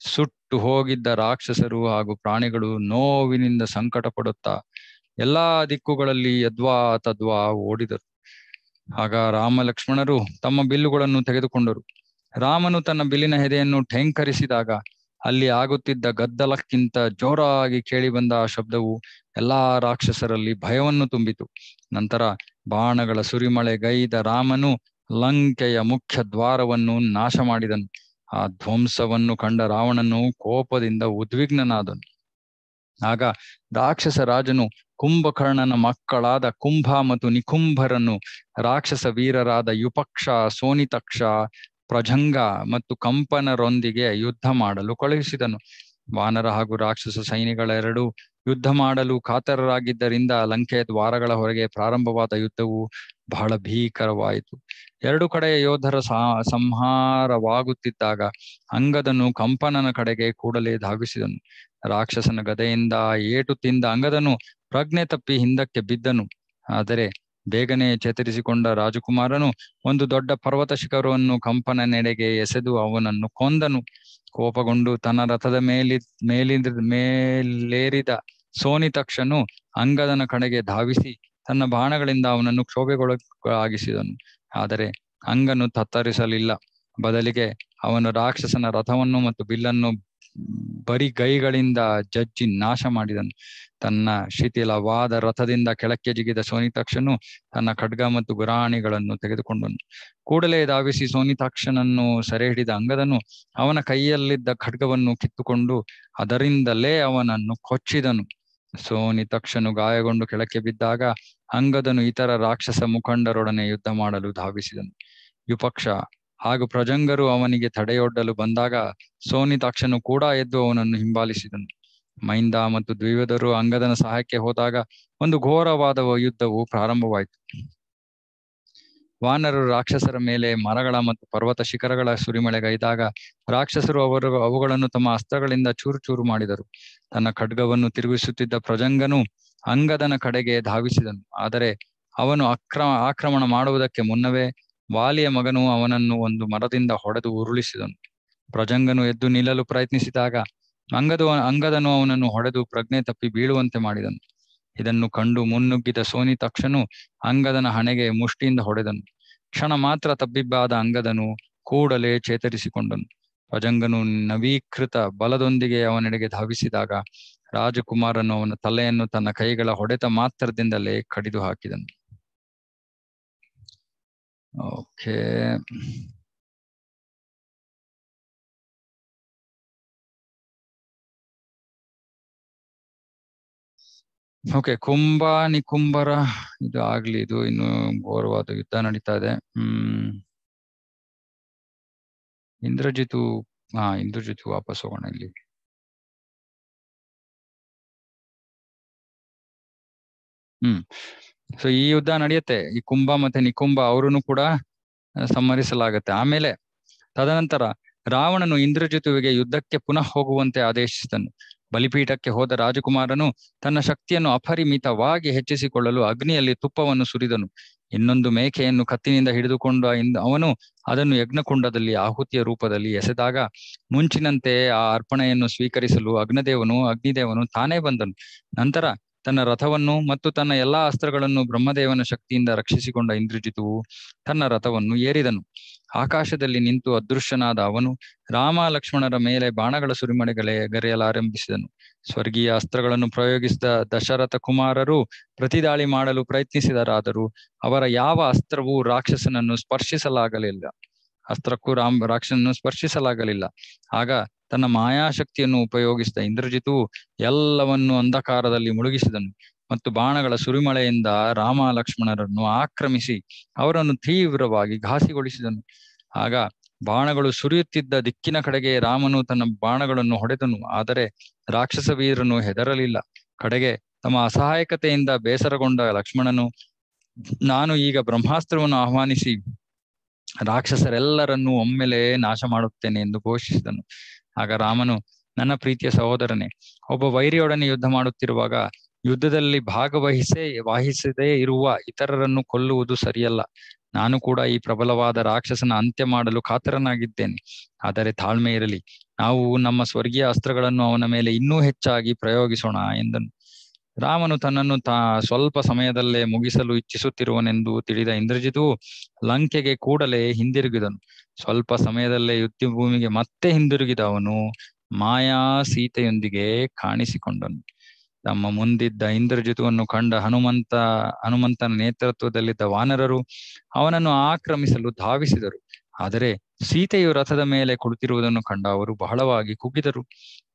ಸುಟ್ಟು ಹೋಗಿದ್ದ ರಾಕ್ಷಸರು ಹಾಗೂ ಪ್ರಾಣಿಗಳು ನೋವಿನಿಂದ ಸಂಕಟ ಪಡುತ್ತಾ ಎಲ್ಲಾ ದಿಕ್ಕುಗಳಲ್ಲಿ ಯದ್ವಾ ತದ್ವಾ ಓಡಿದರು. ಆಗ ರಾಮ ಲಕ್ಷ್ಮಣರು ತಮ್ಮ ಬಿಲ್ಲುಗಳನ್ನು ತೆಗೆದುಕೊಂಡರು. ರಾಮನು ತನ್ನ ಬಿಲ್ಲಿನ ಹೆದೆಯನ್ನು ಠೇಂಕರಿಸಿದಾಗ ಅಲ್ಲಿ ಆಗುತ್ತಿದ್ದ ಗದ್ದಲಕ್ಕಿಂತ ಜೋರಾಗಿ ಕೇಳಿ ಬಂದ ಆ ಶಬ್ದವು ಎಲ್ಲಾ ರಾಕ್ಷಸರಲ್ಲಿ ಭಯವನ್ನು ತುಂಬಿತು. ನಂತರ ಬಾಣಗಳ ಸುರಿಮಳೆ ಗೈದ ರಾಮನು ಲಂಕೆಯ ಮುಖ್ಯ ದ್ವಾರವನ್ನು ನಾಶ ಮಾಡಿದನು ಆ ಧ್ವಂಸವನ್ನು ಕಂಡ ರಾವಣನು ಕೋಪದಿಂದ ಉದ್ವಿಗ್ನನಾದನು. ಆಗ ರಾಕ್ಷಸ ರಾಜನು ಕುಂಭಕರ್ಣನ ಮಕ್ಕಳಾದ ಕುಂಭ ಮತ್ತು ನಿಕುಂಭರನ್ನು ರಾಕ್ಷಸ ವೀರರಾದ ಯುಪಕ್ಷ, ಸೋನಿತಕ್ಷ, ಪ್ರಜಂಗ ಮತ್ತು ಕಂಪನರೊಂದಿಗೆ ಯುದ್ಧ ಮಾಡಲು ಕಳುಹಿಸಿದನು. ವಾನರ ಹಾಗೂ ರಾಕ್ಷಸ ಸೈನಿಗಳೆರಡು ಯುದ್ಧ ಮಾಡಲು ಕಾತರರಾಗಿದ್ದರಿಂದ ಲಂಕೆಯ ದ್ವಾರಗಳ ಹೊರಗೆ ಪ್ರಾರಂಭವಾದ ಯುದ್ಧವು ಬಹಳ ಭೀಕರವಾಯಿತು. ಎರಡು ಕಡೆಯ ಯೋಧರ ಸಂಹಾರವಾಗುತ್ತಿದ್ದಾಗ ಅಂಗದನು ಕಂಪನನ ಕಡೆಗೆ ಕೂಡಲೇ ಧಾವಿಸಿದನು. ರಾಕ್ಷಸನ ಗದೆಯಿಂದ ಏಟು ತಿಂದ ಅಂಗದನು ಪ್ರಜ್ಞೆ ತಪ್ಪಿ ಹಿಂದಕ್ಕೆ ಬಿದ್ದನು. ಆದರೆ ಬೇಗನೆ ಚೇತರಿಸಿಕೊಂಡ ರಾಜಕುಮಾರನು ಒಂದು ದೊಡ್ಡ ಪರ್ವತ ಶಿಖರವನ್ನು ಕಂಪನ ನೆಡೆಗೆ ಎಸೆದು ಅವನನ್ನು ಕೊಂದನು. ಕೋಪಗೊಂಡು ತನ್ನ ರಥದ ಮೇಲಿ, ಮೇಲಿಂದ, ಮೇಲೇರಿದ ಸೋನಿತಕ್ಷನು ಅಂಗದನ ಕಡೆಗೆ ಧಾವಿಸಿ ತನ್ನ ಬಾಣಗಳಿಂದ ಅವನನ್ನು ಕ್ಷೋಭೆಗೊಳಗಾಗಿಸಿದನು. ಆದರೆ ಅಂಗನು ತತ್ತರಿಸಲಿಲ್ಲ. ಬದಲಿಗೆ ಅವನು ರಾಕ್ಷಸನ ರಥವನ್ನು ಮತ್ತು ಬಿಲ್ಲನ್ನು ಬರಿ ಗೈಗಳಿಂದ ಜಜ್ಜಿ ನಾಶ ಮಾಡಿದನು. ತನ್ನ ಶಿಥಿಲವಾದ ರಥದಿಂದ ಕೆಳಕ್ಕೆ ಜಿಗಿದ ಸೋನಿತಾಕ್ಷನು ತನ್ನ ಖಡ್ಗ ಮತ್ತು ಗುರಾಣಿಗಳನ್ನು ತೆಗೆದುಕೊಂಡನು. ಕೂಡಲೇ ಧಾವಿಸಿ ಸೋನಿತಾಕ್ಷನನ್ನು ಸೆರೆ ಹಿಡಿದ ಅಂಗದನು ಅವನ ಕೈಯಲ್ಲಿದ್ದ ಖಡ್ಗವನ್ನು ಕಿತ್ತುಕೊಂಡು ಅದರಿಂದಲೇ ಅವನನ್ನು ಕೊಚ್ಚಿದನು. ಸೋನಿತಕ್ಷನು ಗಾಯಗೊಂಡು ಕೆಳಕ್ಕೆ ಬಿದ್ದಾಗ ಅಂಗದನು ಇತರ ರಾಕ್ಷಸ ಮುಖಂಡರೊಡನೆ ಯುದ್ಧ ಮಾಡಲು ಧಾವಿಸಿದನು. ವಿಪಕ್ಷ ಹಾಗೂ ಪ್ರಜಂಗರು ಅವನಿಗೆ ತಡೆಯೊಡ್ಡಲು ಬಂದಾಗ ಸೋನಿ ತಕ್ಷಣ ಕೂಡ ಎದ್ದು ಅವನನ್ನು ಹಿಂಬಾಲಿಸಿದನು. ಮೈಂದ ಮತ್ತು ದ್ವಿವದರು ಅಂಗದನ ಸಹಾಯಕ್ಕೆ ಹೋದಾಗ ಒಂದು ಘೋರವಾದ ಯುದ್ಧವು ಪ್ರಾರಂಭವಾಯಿತು. ವಾನರರು ರಾಕ್ಷಸರ ಮೇಲೆ ಮರಗಳ ಮತ್ತು ಪರ್ವತ ಶಿಖರಗಳ ಸುರಿಮಳೆಗೈದಾಗ ರಾಕ್ಷಸರು ಅವರು ಅವುಗಳನ್ನು ತಮ್ಮ ಅಸ್ತ್ರಗಳಿಂದ ಚೂರು ಚೂರು ಮಾಡಿದರು. ತನ್ನ ಖಡ್ಗವನ್ನು ತಿರುಗಿಸುತ್ತಿದ್ದ ಪ್ರಜಂಗನು ಅಂಗದನ ಕಡೆಗೆ ಧಾವಿಸಿದನು. ಆದರೆ ಅವನು ಅಕ್ರಮ ಆಕ್ರಮಣ ಮಾಡುವುದಕ್ಕೆ ಮುನ್ನವೇ ವಾಲಿಯ ಮಗನು ಅವನನ್ನು ಒಂದು ಮರದಿಂದ ಹೊಡೆದು ಉರುಳಿಸಿದನು. ಪ್ರಜಂಗನು ಎದ್ದು ನಿಲ್ಲಲು ಪ್ರಯತ್ನಿಸಿದಾಗ ಅಂಗದ, ಅಂಗದನು ಅವನನ್ನು ಹೊಡೆದು ಪ್ರಜ್ಞೆ ತಪ್ಪಿ ಬೀಳುವಂತೆ ಮಾಡಿದನು. ಇದನ್ನು ಕಂಡು ಮುನ್ನುಗ್ಗಿದ ಸೋನಿ ತಕ್ಷಣ ಅಂಗದನ ಹಣೆಗೆ ಮುಷ್ಟಿಯಿಂದ ಹೊಡೆದನು. ಕ್ಷಣ ಮಾತ್ರ ತಬ್ಬಿಬ್ಬಾದ ಅಂಗದನು ಕೂಡಲೇ ಚೇತರಿಸಿಕೊಂಡನು. ಭಜಂಗನು ನವೀಕೃತ ಬಲದೊಂದಿಗೆ ಅವನೆಡೆಗೆ ಧಾವಿಸಿದಾಗ ರಾಜಕುಮಾರನು ಅವನ ತಲೆಯನ್ನು ತನ್ನ ಕೈಗಳ ಹೊಡೆತ ಮಾತ್ರದಿಂದಲೇ ಕಡಿದು ಹಾಕಿದನು ಓಕೆ. ಓಕೆ ಕುಂಭ ನಿಕುಂಬರ ಇದು ಆಗ್ಲಿ, ಇದು ಇನ್ನು ಘೋರವಾದ ಯುದ್ಧ ನಡೀತಾ ಇದೆ. ಹ್ಮ್. ಇಂದ್ರಜಿತು ಹಾ, ಇಂದ್ರಜಿತು ವಾಪಸ್ ಹೋಗೋಣ ಇಲ್ಲಿ. ಹ್ಮ್. ಸೊ ಈ ಯುದ್ಧ ನಡೆಯುತ್ತೆ. ಈ ಕುಂಭ ಮತ್ತೆ ನಿಕುಂಭ ಅವರನ್ನು ಕೂಡ ಸಮ್ಮರಿಸಲಾಗತ್ತೆ ಆಮೇಲೆ, ತದನಂತರ ರಾವಣನು ಇಂದ್ರಜಿತುವಿಗೆ ಯುದ್ಧಕ್ಕೆ ಪುನಃ ಹೋಗುವಂತೆ ಆದೇಶಿಸಿದನು ಬಲಿಪೀಠಕ್ಕೆ ಹೋದ ರಾಜಕುಮಾರನು ತನ್ನ ಶಕ್ತಿಯನ್ನು ಅಪರಿಮಿತವಾಗಿ ಹೆಚ್ಚಿಸಿಕೊಳ್ಳಲು ಅಗ್ನಿಯಲ್ಲಿ ತುಪ್ಪವನ್ನು ಸುರಿದನು. ಇನ್ನೊಂದು ಮೇಕೆಯನ್ನು ಕತ್ತಿನಿಂದ ಹಿಡಿದುಕೊಂಡ ಅವನು ಅದನ್ನು ಯಜ್ಞಕುಂಡದಲ್ಲಿ ಆಹುತಿಯ ರೂಪದಲ್ಲಿ ಎಸೆದಾಗ ಮುಂಚಿನಂತೆ ಆ ಅರ್ಪಣೆಯನ್ನು ಸ್ವೀಕರಿಸಲು ಅಗ್ನದೇವನು ಅಗ್ನಿದೇವನು ತಾನೇ ಬಂದನು. ನಂತರ ತನ್ನ ರಥವನ್ನು ಮತ್ತು ತನ್ನ ಎಲ್ಲಾ ಅಸ್ತ್ರಗಳನ್ನು ಬ್ರಹ್ಮದೇವನ ಶಕ್ತಿಯಿಂದ ರಕ್ಷಿಸಿಕೊಂಡ ಇಂದ್ರಜಿತುವು ತನ್ನ ರಥವನ್ನು ಏರಿದನು. ಆಕಾಶದಲ್ಲಿ ನಿಂತು ಅದೃಶ್ಯನಾದ ಅವನು ರಾಮ ಲಕ್ಷ್ಮಣರ ಮೇಲೆ ಬಾಣಗಳ ಸುರಿಮಳೆಗಳೇ ಗರೆಯಲಾರಂಭಿಸಿದನು. ಸ್ವರ್ಗೀಯ ಅಸ್ತ್ರಗಳನ್ನು ಪ್ರಯೋಗಿಸಿದ ದಶರಥ ಕುಮಾರರು ಪ್ರತಿದಾಳಿ ಮಾಡಲು ಪ್ರಯತ್ನಿಸಿದರಾದರೂ ಅವರ ಯಾವ ಅಸ್ತ್ರವೂ ರಾಕ್ಷಸನನ್ನು ಸ್ಪರ್ಶಿಸಲಾಗಲಿಲ್ಲ. ಅಸ್ತ್ರಕ್ಕೂ ರಾಮ್, ರಾಕ್ಷಸನನ್ನು ಸ್ಪರ್ಶಿಸಲಾಗಲಿಲ್ಲ. ಆಗ ತನ್ನ ಮಾಯಾಶಕ್ತಿಯನ್ನು ಉಪಯೋಗಿಸಿದ ಇಂದ್ರಜಿತು ಎಲ್ಲವನ್ನು ಅಂಧಕಾರದಲ್ಲಿ ಮುಳುಗಿಸಿದನು ಮತ್ತು ಬಾಣಗಳ ಸುರಿಮಳೆಯಿಂದ ರಾಮ ಲಕ್ಷ್ಮಣರನ್ನು ಆಕ್ರಮಿಸಿ ಅವರನ್ನು ತೀವ್ರವಾಗಿ ಘಾಸಿಗೊಳಿಸಿದನು. ಆಗ ಬಾಣಗಳು ಸುರಿಯುತ್ತಿದ್ದ ದಿಕ್ಕಿನ ಕಡೆಗೆ ರಾಮನು ತನ್ನ ಬಾಣಗಳನ್ನು ಹೊಡೆದನು, ಆದರೆ ರಾಕ್ಷಸ ವೀರನು ಹೆದರಲಿಲ್ಲ. ಕಡೆಗೆ ತಮ್ಮ ಅಸಹಾಯಕತೆಯಿಂದ ಬೇಸರಗೊಂಡ ಲಕ್ಷ್ಮಣನು, ನಾನು ಈಗ ಬ್ರಹ್ಮಾಸ್ತ್ರವನ್ನು ಆಹ್ವಾನಿಸಿ ರಾಕ್ಷಸರೆಲ್ಲರನ್ನೂ ಒಮ್ಮೆಲೆ ನಾಶ ಮಾಡುತ್ತೇನೆ ಎಂದು ಘೋಷಿಸಿದನು. ಆಗ ರಾಮನು, ನನ್ನ ಪ್ರೀತಿಯ ಸಹೋದರನೇ, ಒಬ್ಬ ವೈರಿಯೊಡನೆ ಯುದ್ಧ ಮಾಡುತ್ತಿರುವಾಗ ಯುದ್ಧದಲ್ಲಿ ಭಾಗವಹಿಸೇ, ವಾಹಿಸದೇ ಇರುವ ಇತರರನ್ನು ಕೊಲ್ಲುವುದು ಸರಿಯಲ್ಲ. ನಾನು ಕೂಡ ಈ ಪ್ರಬಲವಾದ ರಾಕ್ಷಸನ ಅಂತ್ಯ ಮಾಡಲು ಕಾತರನಾಗಿದ್ದೇನೆ. ಆದರೆ ತಾಳ್ಮೆ ಇರಲಿ. ನಾವು ನಮ್ಮ ಸ್ವರ್ಗೀಯ ಅಸ್ತ್ರಗಳನ್ನು ಅವನ ಮೇಲೆ ಇನ್ನೂ ಹೆಚ್ಚಾಗಿ ಪ್ರಯೋಗಿಸೋಣ ಎಂದನು. ರಾಮನು ತನ್ನನ್ನು ತಾ ಸ್ವಲ್ಪ ಸಮಯದಲ್ಲೇ ಮುಗಿಸಲು ಇಚ್ಛಿಸುತ್ತಿರುವನೆಂದು ತಿಳಿದ ಇಂದ್ರಜಿತು ಲಂಕೆಗೆ ಕೂಡಲೇ ಹಿಂದಿರುಗಿದನು. ಸ್ವಲ್ಪ ಸಮಯದಲ್ಲೇ ಯುದ್ಧ ಭೂಮಿಗೆ ಮತ್ತೆ ಹಿಂದಿರುಗಿದ ಅವನು ಮಾಯಾ ಸೀತೆಯೊಂದಿಗೆ ಕಾಣಿಸಿಕೊಂಡನು. ತಮ್ಮ ಮುಂದಿದ್ದ ಇಂದ್ರಜಿತುವನ್ನು ಕಂಡ ಹನುಮಂತ, ಹನುಮಂತನ ನೇತೃತ್ವದಲ್ಲಿದ್ದ ವಾನರರು ಅವನನ್ನು ಆಕ್ರಮಿಸಲು ಧಾವಿಸಿದರು. ಆದರೆ ಸೀತೆಯು ರಥದ ಮೇಲೆ ಕುಳಿತಿರುವುದನ್ನು ಕಂಡ ಅವರು ಬಹಳವಾಗಿ ಕುಗ್ಗಿದರು.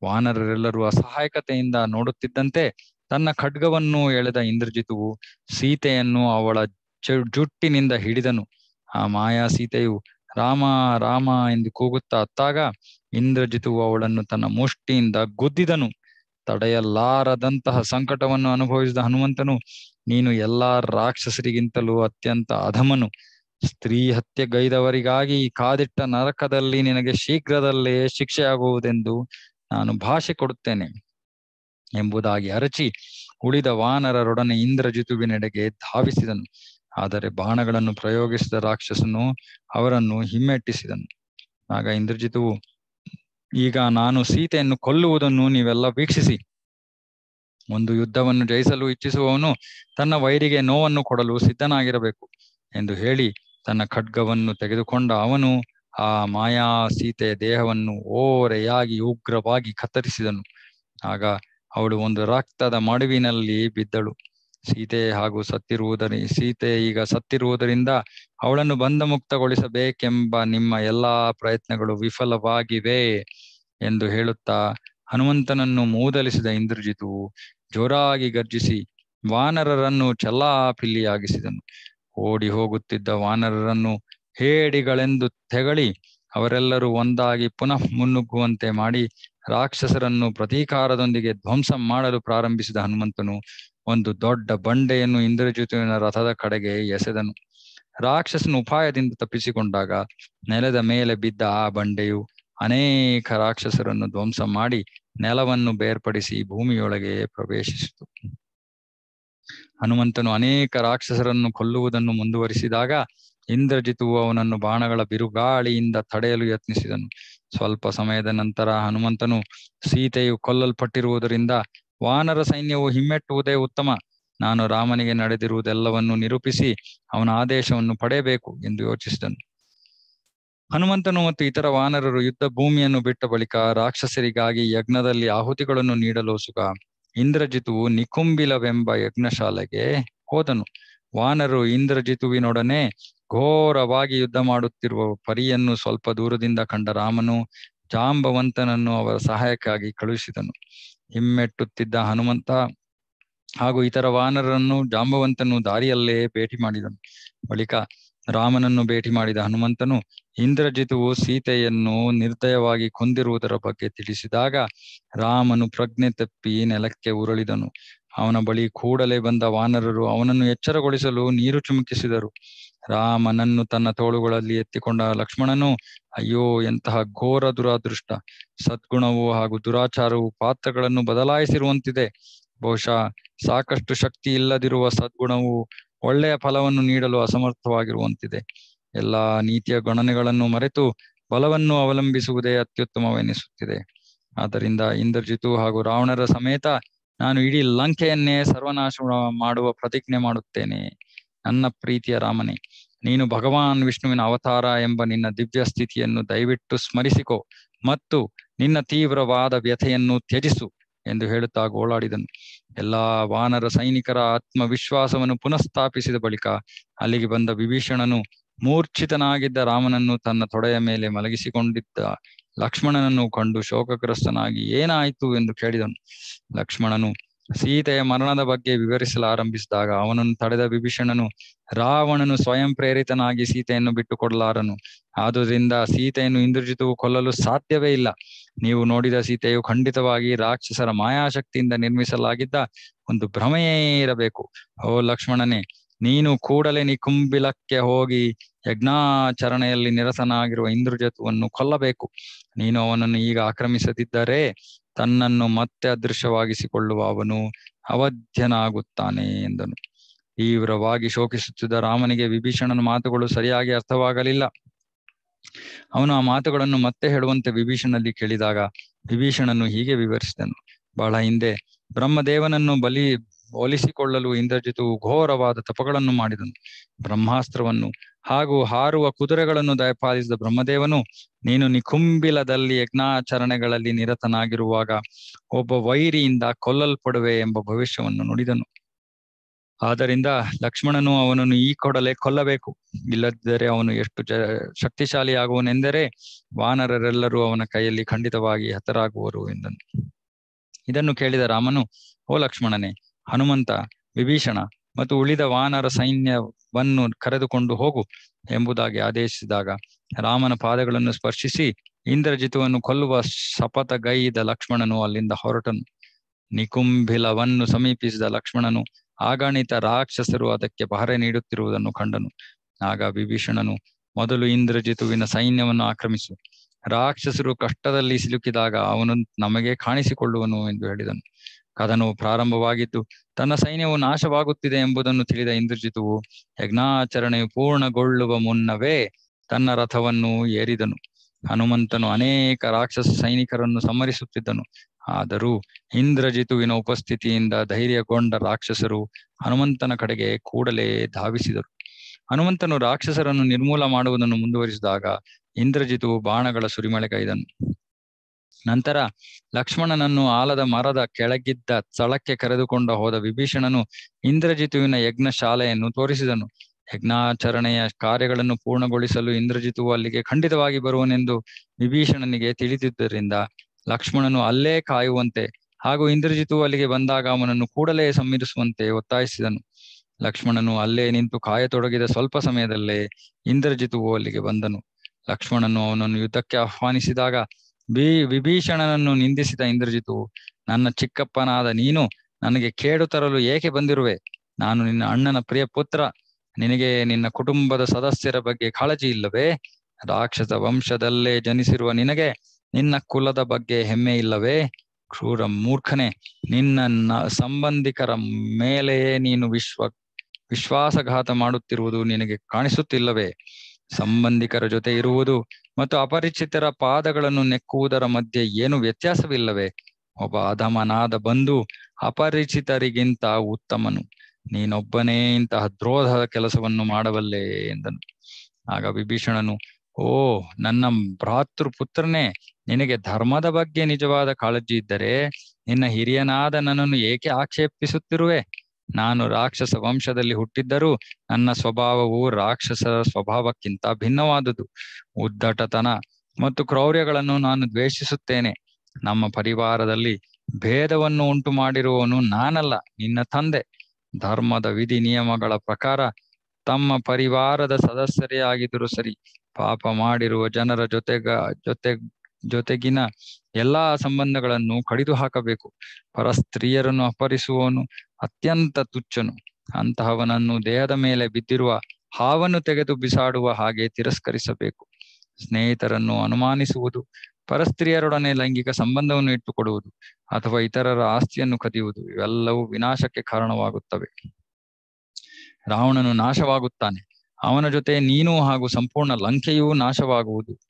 ವಾನರರೆಲ್ಲರೂ ಅಸಹಾಯಕತೆಯಿಂದ ನೋಡುತ್ತಿದ್ದಂತೆ ತನ್ನ ಖಡ್ಗವನ್ನು ಎಳೆದ ಇಂದ್ರಜಿತುವು ಸೀತೆಯನ್ನು ಅವಳ ಜುಟ್ಟಿನಿಂದ ಹಿಡಿದನು. ಆ ಮಾಯಾ ಸೀತೆಯು ರಾಮ ರಾಮ ಎಂದು ಕೂಗುತ್ತಾ ಅತ್ತಾಗ ಇಂದ್ರಜಿತುವು ಅವಳನ್ನು ತನ್ನ ಮುಷ್ಟಿಯಿಂದ ಗುದ್ದಿದನು. ತಡೆಯಲಾರದಂತಹ ಸಂಕಟವನ್ನು ಅನುಭವಿಸಿದ ಹನುಮಂತನು, ನೀನು ಎಲ್ಲಾ ರಾಕ್ಷಸರಿಗಿಂತಲೂ ಅತ್ಯಂತ ಅಧಮನು. ಸ್ತ್ರೀ ಹತ್ಯೆಗೈದವರಿಗಾಗಿ ಕಾದಿಟ್ಟ ನರಕದಲ್ಲಿ ನಿನಗೆ ಶೀಘ್ರದಲ್ಲೇ ಶಿಕ್ಷೆಯಾಗುವುದೆಂದು ನಾನು ಭಾಷೆ ಕೊಡುತ್ತೇನೆ. ಎಂಬುದಾಗಿ ಅರಚಿ ಉಳಿದ ವಾನರರೊಡನೆ ಇಂದ್ರಜಿತುವಿನೆಡೆಗೆ ಧಾವಿಸಿದನು. ಆದರೆ ಬಾಣಗಳನ್ನು ಪ್ರಯೋಗಿಸಿದ ರಾಕ್ಷಸನು ಅವರನ್ನು ಹಿಮ್ಮೆಟ್ಟಿಸಿದನು. ಆಗ ಇಂದ್ರಜಿತುವು, ಈಗ ನಾನು ಸೀತೆಯನ್ನು ಕೊಲ್ಲುವುದನ್ನು ನೀವೆಲ್ಲ ವೀಕ್ಷಿಸಿ. ಒಂದು ಯುದ್ಧವನ್ನು ಜಯಿಸಲು ಇಚ್ಛಿಸುವವನು ತನ್ನ ವೈರಿಗೆ ನೋವನ್ನು ಕೊಡಲು ಸಿದ್ಧನಾಗಿರಬೇಕು ಎಂದು ಹೇಳಿ ತನ್ನ ಖಡ್ಗವನ್ನು ತೆಗೆದುಕೊಂಡ ಅವನು ಆ ಮಾಯಾ ಸೀತೆಯ ದೇಹವನ್ನು ಓರೆಯಾಗಿ ಉಗ್ರವಾಗಿ ಕತ್ತರಿಸಿದನು. ಆಗ ಅವಳು ಒಂದು ರಕ್ತದ ಮಡುವಿನಲ್ಲಿ ಬಿದ್ದಳು. ಸೀತೆ ಹಾಗೂ ಸತ್ತಿರುವುದರಿ, ಸೀತೆ ಈಗ ಸತ್ತಿರುವುದರಿಂದ ಅವಳನ್ನು ಬಂಧ ಮುಕ್ತಗೊಳಿಸಬೇಕೆಂಬ ನಿಮ್ಮ ಎಲ್ಲಾ ಪ್ರಯತ್ನಗಳು ವಿಫಲವಾಗಿವೆ ಎಂದು ಹೇಳುತ್ತಾ ಹನುಮಂತನನ್ನು ಮೂದಲಿಸಿದ ಇಂದ್ರಜಿತು ಜೋರಾಗಿ ಗರ್ಜಿಸಿ ವಾನರರನ್ನು ಚಲ್ಲಾಪಿಲ್ಲಿಯಾಗಿಸಿದನು. ಓಡಿ ಹೋಗುತ್ತಿದ್ದ ವಾನರರನ್ನು ಹೇಡಿಗಳೆಂದು ತೆಗಳಿ ಅವರೆಲ್ಲರೂ ಒಂದಾಗಿ ಪುನಃ ಮುನ್ನುಗ್ಗುವಂತೆ ಮಾಡಿ ರಾಕ್ಷಸರನ್ನು ಪ್ರತೀಕಾರದೊಂದಿಗೆ ಧ್ವಂಸ ಮಾಡಲು ಪ್ರಾರಂಭಿಸಿದ ಹನುಮಂತನು ಒಂದು ದೊಡ್ಡ ಬಂಡೆಯನ್ನು ಇಂದ್ರಜಿತುವಿನ ರಥದ ಕಡೆಗೆ ಎಸೆದನು. ರಾಕ್ಷಸನ ಉಪಾಯದಿಂದ ತಪ್ಪಿಸಿಕೊಂಡಾಗ ನೆಲದ ಮೇಲೆ ಬಿದ್ದ ಆ ಬಂಡೆಯು ಅನೇಕ ರಾಕ್ಷಸರನ್ನು ಧ್ವಂಸ ಮಾಡಿ ನೆಲವನ್ನು ಬೇರ್ಪಡಿಸಿ ಭೂಮಿಯೊಳಗೆ ಪ್ರವೇಶಿಸಿತು. ಹನುಮಂತನು ಅನೇಕ ರಾಕ್ಷಸರನ್ನು ಕೊಲ್ಲುವುದನ್ನು ಮುಂದುವರಿಸಿದಾಗ ಇಂದ್ರಜಿತುವು ಅವನನ್ನು ಬಾಣಗಳ ಬಿರುಗಾಳಿಯಿಂದ ತಡೆಯಲು ಯತ್ನಿಸಿದನು. ಸ್ವಲ್ಪ ಸಮಯದ ನಂತರ ಹನುಮಂತನು ಸೀತೆಯು ಕೊಲ್ಲಲ್ಪಟ್ಟಿರುವುದರಿಂದ ವಾನರ ಸೈನ್ಯವು ಹಿಮ್ಮೆಟ್ಟುವುದೇ ಉತ್ತಮ. ನಾನು ರಾಮನಿಗೆ ನಡೆದಿರುವುದೆಲ್ಲವನ್ನು ನಿರೂಪಿಸಿ ಅವನ ಆದೇಶವನ್ನು ಪಡೆಯಬೇಕು ಎಂದು ಯೋಚಿಸಿದನು. ಹನುಮಂತನು ಮತ್ತು ಇತರ ವಾನರರು ಯುದ್ಧ ಭೂಮಿಯನ್ನು ಬಿಟ್ಟ ಬಳಿಕ ರಾಕ್ಷಸರಿಗಾಗಿ ಯಜ್ಞದಲ್ಲಿ ಆಹುತಿಗಳನ್ನು ನೀಡಲು ಸುಖ. ಇಂದ್ರಜಿತುವು ನಿಕುಂಬಿಲವೆಂಬ ಯಜ್ಞಶಾಲೆಗೆ ಹೋದನು. ವಾನರು ಇಂದ್ರಜಿತುವಿನೊಡನೆ ಘೋರವಾಗಿ ಯುದ್ಧ ಮಾಡುತ್ತಿರುವ ಪರಿಯನ್ನು ಸ್ವಲ್ಪ ದೂರದಿಂದ ಕಂಡ ರಾಮನು ಜಾಂಬವಂತನನ್ನು ಅವರ ಸಹಾಯಕ್ಕಾಗಿ ಕಳುಹಿಸಿದನು. ಹಿಮ್ಮೆಟ್ಟುತ್ತಿದ್ದ ಹನುಮಂತ ಹಾಗೂ ಇತರ ವಾನರನ್ನು ಜಾಂಬವಂತನು ದಾರಿಯಲ್ಲೇ ಭೇಟಿ ಮಾಡಿದನು. ಬಳಿಕ ರಾಮನನ್ನು ಭೇಟಿ ಮಾಡಿದ ಹನುಮಂತನು, ಇಂದ್ರಜಿತುವು ಸೀತೆಯನ್ನು ನಿರ್ದಯವಾಗಿ ಕೊಂದಿರುವುದರ ಬಗ್ಗೆ ತಿಳಿಸಿದಾಗ ರಾಮನು ಪ್ರಜ್ಞೆ ತಪ್ಪಿ ನೆಲಕ್ಕೆ ಉರುಳಿದನು. ಅವನ ಬಳಿ ಕೂಡಲೇ ಬಂದ ವಾನರರು ಅವನನ್ನು ಎಚ್ಚರಗೊಳಿಸಲು ನೀರು ಚುಮುಕಿಸಿದರು. ರಾಮನನ್ನು ತನ್ನ ತೋಳುಗಳಲ್ಲಿ ಎತ್ತಿಕೊಂಡ ಲಕ್ಷ್ಮಣನು, ಅಯ್ಯೋ, ಎಂತಹ ಘೋರ ದುರಾದೃಷ್ಟ. ಸದ್ಗುಣವು ಹಾಗೂ ದುರಾಚಾರವು ಪಾತ್ರಗಳನ್ನು ಬದಲಾಯಿಸಿರುವಂತಿದೆ. ಬಹುಶಃ ಸಾಕಷ್ಟು ಶಕ್ತಿ ಇಲ್ಲದಿರುವ ಸದ್ಗುಣವು ಒಳ್ಳೆಯ ಫಲವನ್ನು ನೀಡಲು ಅಸಮರ್ಥವಾಗಿರುವಂತಿದೆ. ಎಲ್ಲಾ ನೀತಿಯ ಗಣನೆಗಳನ್ನು ಮರೆತು ಬಲವನ್ನು ಅವಲಂಬಿಸುವುದೇ ಅತ್ಯುತ್ತಮವೆನಿಸುತ್ತಿದೆ. ಆದ್ದರಿಂದ ಇಂದ್ರಜಿತು ಹಾಗೂ ರಾವಣರ ಸಮೇತ ನಾನು ಇಡೀ ಲಂಕೆಯನ್ನೇ ಸರ್ವನಾಶ ಮಾಡುವ ಪ್ರತಿಜ್ಞೆ ಮಾಡುತ್ತೇನೆ. ನನ್ನ ಪ್ರೀತಿಯ ರಾಮನೇ, ನೀನು ಭಗವಾನ್ ವಿಷ್ಣುವಿನ ಅವತಾರ ಎಂಬ ನಿನ್ನ ದಿವ್ಯ ಸ್ಥಿತಿಯನ್ನು ದಯವಿಟ್ಟು ಸ್ಮರಿಸಿಕೊ ಮತ್ತು ನಿನ್ನ ತೀವ್ರವಾದ ವ್ಯಥೆಯನ್ನು ತ್ಯಜಿಸು ಎಂದು ಹೇಳುತ್ತಾ ಗೋಳಾಡಿದನು. ಎಲ್ಲಾ ವಾನರ ಸೈನಿಕರ ಆತ್ಮವಿಶ್ವಾಸವನ್ನು ಪುನಃಸ್ಥಾಪಿಸಿದ ಬಳಿಕ ಅಲ್ಲಿಗೆ ಬಂದ ವಿಭೀಷಣನು ಮೂರ್ಛಿತನಾಗಿದ್ದ ರಾಮನನ್ನು ತನ್ನ ತೊಡೆಯ ಮೇಲೆ ಮಲಗಿಸಿಕೊಂಡಿದ್ದ ಲಕ್ಷ್ಮಣನನ್ನು ಕಂಡು ಶೋಕಗ್ರಸ್ತನಾಗಿ ಏನಾಯಿತು ಎಂದು ಕೇಳಿದನು. ಲಕ್ಷ್ಮಣನು ಸೀತೆಯ ಮರಣದ ಬಗ್ಗೆ ವಿವರಿಸಲಾರಂಭಿಸಿದಾಗ ಅವನನ್ನು ತಡೆದ ವಿಭೀಷಣನು, ರಾವಣನು ಸ್ವಯಂ ಪ್ರೇರಿತನಾಗಿ ಸೀತೆಯನ್ನು ಬಿಟ್ಟು ಕೊಡಲಾರನು ಆದುದರಿಂದ ಸೀತೆಯನ್ನು ಇಂದ್ರಜಿತವು ಕೊಲ್ಲಲು ಸಾಧ್ಯವೇ ಇಲ್ಲ. ನೀವು ನೋಡಿದ ಸೀತೆಯು ಖಂಡಿತವಾಗಿ ರಾಕ್ಷಸರ ಮಾಯಾಶಕ್ತಿಯಿಂದ ನಿರ್ಮಿಸಲಾಗಿದ್ದ ಒಂದು ಭ್ರಮೆಯೇ ಇರಬೇಕು. ಓ ಲಕ್ಷ್ಮಣನೇ, ನೀನು ಕೂಡಲೇ ನಿಕುಂಬಿಲಕ್ಕೆ ಹೋಗಿ ಯಜ್ಞಾಚರಣೆಯಲ್ಲಿ ನಿರಸನಾಗಿರುವ ಇಂದ್ರಜತುವನ್ನು ಕೊಲ್ಲಬೇಕು. ನೀನು ಅವನನ್ನು ಈಗ ಆಕ್ರಮಿಸದಿದ್ದರೆ ತನ್ನನ್ನು ಮತ್ತೆ ಅದೃಶ್ಯವಾಗಿಸಿಕೊಳ್ಳುವ ಅವನು ಅವಧ್ಯನಾಗುತ್ತಾನೆ ಎಂದನು. ತೀವ್ರವಾಗಿ ಶೋಕಿಸುತ್ತಿದ್ದ ರಾಮನಿಗೆ ವಿಭೀಷಣನ ಮಾತುಗಳು ಸರಿಯಾಗಿ ಅರ್ಥವಾಗಲಿಲ್ಲ. ಅವನು ಆ ಮಾತುಗಳನ್ನು ಮತ್ತೆ ಹೇಳುವಂತೆ ವಿಭೀಷಣಲ್ಲಿ ಕೇಳಿದಾಗ ವಿಭೀಷಣನು ಹೀಗೆ ವಿವರಿಸಿದನು. ಬಹಳ ಹಿಂದೆ ಬ್ರಹ್ಮದೇವನನ್ನು ಬಲಿ ಒಲಿಸಿಕೊಳ್ಳಲು ಇಂದ್ರಜಿತು ಘೋರವಾದ ತಪಗಳನ್ನು ಮಾಡಿದನು. ಬ್ರಹ್ಮಾಸ್ತ್ರವನ್ನು ಹಾಗೂ ಹಾರುವ ಕುದುರೆಗಳನ್ನು ದಯಪಾಲಿಸಿದ ಬ್ರಹ್ಮದೇವನು, ನೀನು ನಿಕುಂಬಿಲದಲ್ಲಿ ಯಜ್ಞಾಚರಣೆಗಳಲ್ಲಿ ನಿರತನಾಗಿರುವಾಗ ಒಬ್ಬ ವೈರಿಯಿಂದ ಕೊಲ್ಲಲ್ಪಡುವೆ ಎಂಬ ಭವಿಷ್ಯವನ್ನು ನುಡಿದನು. ಆದ್ದರಿಂದ ಲಕ್ಷ್ಮಣನು ಅವನನ್ನು ಈ ಕೊಡಲೇ ಕೊಲ್ಲಬೇಕು. ಇಲ್ಲದಿದ್ದರೆ ಅವನು ಎಷ್ಟು ಜ, ಶಕ್ತಿಶಾಲಿಯಾಗುವನೆಂದರೆ ವಾನರರೆಲ್ಲರೂ ಅವನ ಕೈಯಲ್ಲಿ ಖಂಡಿತವಾಗಿ ಹತರಾಗುವರು ಎಂದನು. ಇದನ್ನು ಕೇಳಿದ ರಾಮನು, ಓ ಲಕ್ಷ್ಮಣನೇ ಹನುಮಂತ, ವಿಭೀಷಣ ಮತ್ತು ಉಳಿದ ವಾನರ ಸೈನ್ಯವನ್ನು ಕರೆದುಕೊಂಡು ಹೋಗು ಎಂಬುದಾಗಿ ಆದೇಶಿಸಿದಾಗ ರಾಮನ ಪಾದಗಳನ್ನು ಸ್ಪರ್ಶಿಸಿ ಇಂದ್ರಜಿತುವನ್ನು ಕೊಲ್ಲುವ ಶಪಥಗೈದ ಲಕ್ಷ್ಮಣನು ಅಲ್ಲಿಂದ ಹೊರಟನು. ನಿಕುಂಭಿಲವನ್ನು ಸಮೀಪಿಸಿದ ಲಕ್ಷ್ಮಣನು ಆಗಣಿತ ರಾಕ್ಷಸರು ಅದಕ್ಕೆ ಪಹರೆ ನೀಡುತ್ತಿರುವುದನ್ನು ಕಂಡನು. ಆಗ ವಿಭೀಷಣನು ಮೊದಲು ಇಂದ್ರಜಿತುವಿನ ಸೈನ್ಯವನ್ನು ಆಕ್ರಮಿಸು. ರಾಕ್ಷಸರು ಕಷ್ಟದಲ್ಲಿ ಸಿಲುಕಿದಾಗ ಅವನು ನಮಗೆ ಕಾಣಿಸಿಕೊಳ್ಳುವನು ಎಂದು ಹೇಳಿದನು. ಕದನವು ಪ್ರಾರಂಭವಾಗಿದ್ದು ತನ್ನ ಸೈನ್ಯವು ನಾಶವಾಗುತ್ತಿದೆ ಎಂಬುದನ್ನು ತಿಳಿದ ಇಂದ್ರಜಿತುವು ಯಜ್ಞಾಚರಣೆಯು ಪೂರ್ಣಗೊಳ್ಳುವ ಮುನ್ನವೇ ತನ್ನ ರಥವನ್ನು ಏರಿದನು. ಹನುಮಂತನು ಅನೇಕ ರಾಕ್ಷಸ ಸೈನಿಕರನ್ನು ಸಮರಿಸುತ್ತಿದ್ದನು ಆದರೂ ಇಂದ್ರಜಿತುವಿನ ಉಪಸ್ಥಿತಿಯಿಂದ ಧೈರ್ಯಗೊಂಡ ರಾಕ್ಷಸರು ಹನುಮಂತನ ಕಡೆಗೆ ಕೂಡಲೇ ಧಾವಿಸಿದರು. ಹನುಮಂತನು ರಾಕ್ಷಸರನ್ನು ನಿರ್ಮೂಲ ಮಾಡುವುದನ್ನು ಮುಂದುವರಿಸಿದಾಗ ಇಂದ್ರಜಿತು ಬಾಣಗಳ ಸುರಿಮಳೆಗೈದನು. ನಂತರ ಲಕ್ಷ್ಮಣನನ್ನು ಆಲದ ಮರದ ಕೆಳಗಿದ್ದ ಸ್ಥಳಕ್ಕೆ ಕರೆದುಕೊಂಡು ಹೋದ ವಿಭೀಷಣನು ಇಂದ್ರಜಿತುವಿನ ಯಜ್ಞ ಶಾಲೆಯನ್ನು ತೋರಿಸಿದನು. ಯಜ್ಞಾಚರಣೆಯ ಕಾರ್ಯಗಳನ್ನು ಪೂರ್ಣಗೊಳಿಸಲು ಇಂದ್ರಜಿತುವು ಅಲ್ಲಿಗೆ ಖಂಡಿತವಾಗಿ ಬರುವನೆಂದು ವಿಭೀಷಣನಿಗೆ ತಿಳಿದಿದ್ದರಿಂದ ಲಕ್ಷ್ಮಣನು ಅಲ್ಲೇ ಕಾಯುವಂತೆ ಹಾಗೂ ಇಂದ್ರಜಿತು ಅಲ್ಲಿಗೆ ಬಂದಾಗ ಅವನನ್ನು ಕೂಡಲೇ ಸಮ್ಮಿಲಿಸುವಂತೆ ಒತ್ತಾಯಿಸಿದನು. ಲಕ್ಷ್ಮಣನು ಅಲ್ಲೇ ನಿಂತು ಕಾಯತೊಡಗಿದ ಸ್ವಲ್ಪ ಸಮಯದಲ್ಲೇ ಇಂದ್ರಜಿತುವು ಅಲ್ಲಿಗೆ ಬಂದನು. ಲಕ್ಷ್ಮಣನು ಅವನನ್ನು ಯುದ್ಧಕ್ಕೆ ಆಹ್ವಾನಿಸಿದಾಗ ಬಿ ವಿಭೀಷಣನನ್ನು ನಿಂದಿಸಿದ ಇಂದ್ರಜಿತು, ನನ್ನ ಚಿಕ್ಕಪ್ಪನಾದ ನೀನು ನನಗೆ ಕೇಡು ತರಲು ಏಕೆ ಬಂದಿರುವೆ? ನಾನು ನಿನ್ನ ಅಣ್ಣನ ಪ್ರಿಯ ಪುತ್ರ. ನಿನಗೆ ನಿನ್ನ ಕುಟುಂಬದ ಸದಸ್ಯರ ಬಗ್ಗೆ ಕಾಳಜಿ ಇಲ್ಲವೇ? ರಾಕ್ಷಸ ವಂಶದಲ್ಲೇ ಜನಿಸಿರುವ ನಿನಗೆ ನಿನ್ನ ಕುಲದ ಬಗ್ಗೆ ಹೆಮ್ಮೆ ಇಲ್ಲವೇ? ಕ್ರೂರ ಮೂರ್ಖನೆ, ನಿನ್ನ ಸಂಬಂಧಿಕರ ಮೇಲೆಯೇ ನೀನು ವಿಶ್ವ ವಿಶ್ವಾಸಘಾತ ಮಾಡುತ್ತಿರುವುದು ನಿನಗೆ ಕಾಣಿಸುತ್ತಿಲ್ಲವೇ? ಸಂಬಂಧಿಕರ ಜೊತೆ ಇರುವುದು ಮತ್ತು ಅಪರಿಚಿತರ ಪಾದಗಳನ್ನು ನೆಕ್ಕುವುದರ ಮಧ್ಯೆ ಏನು ವ್ಯತ್ಯಾಸವಿಲ್ಲವೇ? ಒಬ್ಬ ಅಧಮನಾದ ಬಂಧು ಅಪರಿಚಿತರಿಗಿಂತ ಉತ್ತಮನು. ನೀನೊಬ್ಬನೇ ಇಂತಹ ದ್ರೋಹದ ಕೆಲಸವನ್ನು ಮಾಡಬಲ್ಲೆ ಎಂದನು. ಆಗ ವಿಭೀಷಣನು, ಓ, ನನ್ನ ಭ್ರಾತೃ ಪುತ್ರನೇ ನಿನಗೆ ಧರ್ಮದ ಬಗ್ಗೆ ನಿಜವಾದ ಕಾಳಜಿ ಇದ್ದರೆ ನಿನ್ನ ಹಿರಿಯನಾದ ನನ್ನನ್ನು ಏಕೆ ಆಕ್ಷೇಪಿಸುತ್ತಿರುವೆ? ನಾನು ರಾಕ್ಷಸ ವಂಶದಲ್ಲಿ ಹುಟ್ಟಿದ್ದರೂ ನನ್ನ ಸ್ವಭಾವವು ರಾಕ್ಷಸ ಸ್ವಭಾವಕ್ಕಿಂತ ಭಿನ್ನವಾದುದು. ಉದ್ದಟತನ ಮತ್ತು ಕ್ರೌರ್ಯಗಳನ್ನು ನಾನು ದ್ವೇಷಿಸುತ್ತೇನೆ. ನಮ್ಮ ಪರಿವಾರದಲ್ಲಿ ಭೇದವನ್ನು ಉಂಟು ಮಾಡಿರುವವನು ನಾನಲ್ಲ, ನಿನ್ನ ತಂದೆ. ಧರ್ಮದ ವಿಧಿ ನಿಯಮಗಳ ಪ್ರಕಾರ ತಮ್ಮ ಪರಿವಾರದ ಸದಸ್ಯರೇ ಆಗಿದ್ದರೂ ಸರಿ, ಪಾಪ ಮಾಡಿರುವ ಜನರ ಜೊತೆಗ ಜೊತೆ ಜೊತೆಗಿನ ಎಲ್ಲಾ ಸಂಬಂಧಗಳನ್ನು ಕಡಿದು ಹಾಕಬೇಕು. ಪರ ಸ್ತ್ರೀಯರನ್ನು ಅಪಹರಿಸುವವನು ಅತ್ಯಂತ ತುಚ್ಚನು ಅಂತಹವನನ್ನು ದೇಹದ ಮೇಲೆ ಬಿದ್ದಿರುವ ಹಾವನ್ನು ತೆಗೆದು ಬಿಸಾಡುವ ಹಾಗೆ ತಿರಸ್ಕರಿಸಬೇಕು. ಸ್ನೇಹಿತರನ್ನು ಅನುಮಾನಿಸುವುದು, ಪರಸ್ತ್ರೀಯರೊಡನೆ ಲೈಂಗಿಕ ಸಂಬಂಧವನ್ನು ಇಟ್ಟುಕೊಡುವುದು ಅಥವಾ ಇತರರ ಆಸ್ತಿಯನ್ನು ಕದಿಯುವುದು ಇವೆಲ್ಲವೂ ವಿನಾಶಕ್ಕೆ ಕಾರಣವಾಗುತ್ತವೆ. ರಾವಣನು ನಾಶವಾಗುತ್ತಾನೆ. ಅವನ ಜೊತೆ ನೀನು ಹಾಗೂ ಸಂಪೂರ್ಣ ಲಂಕೆಯೂ ನಾಶವಾಗುವುದು.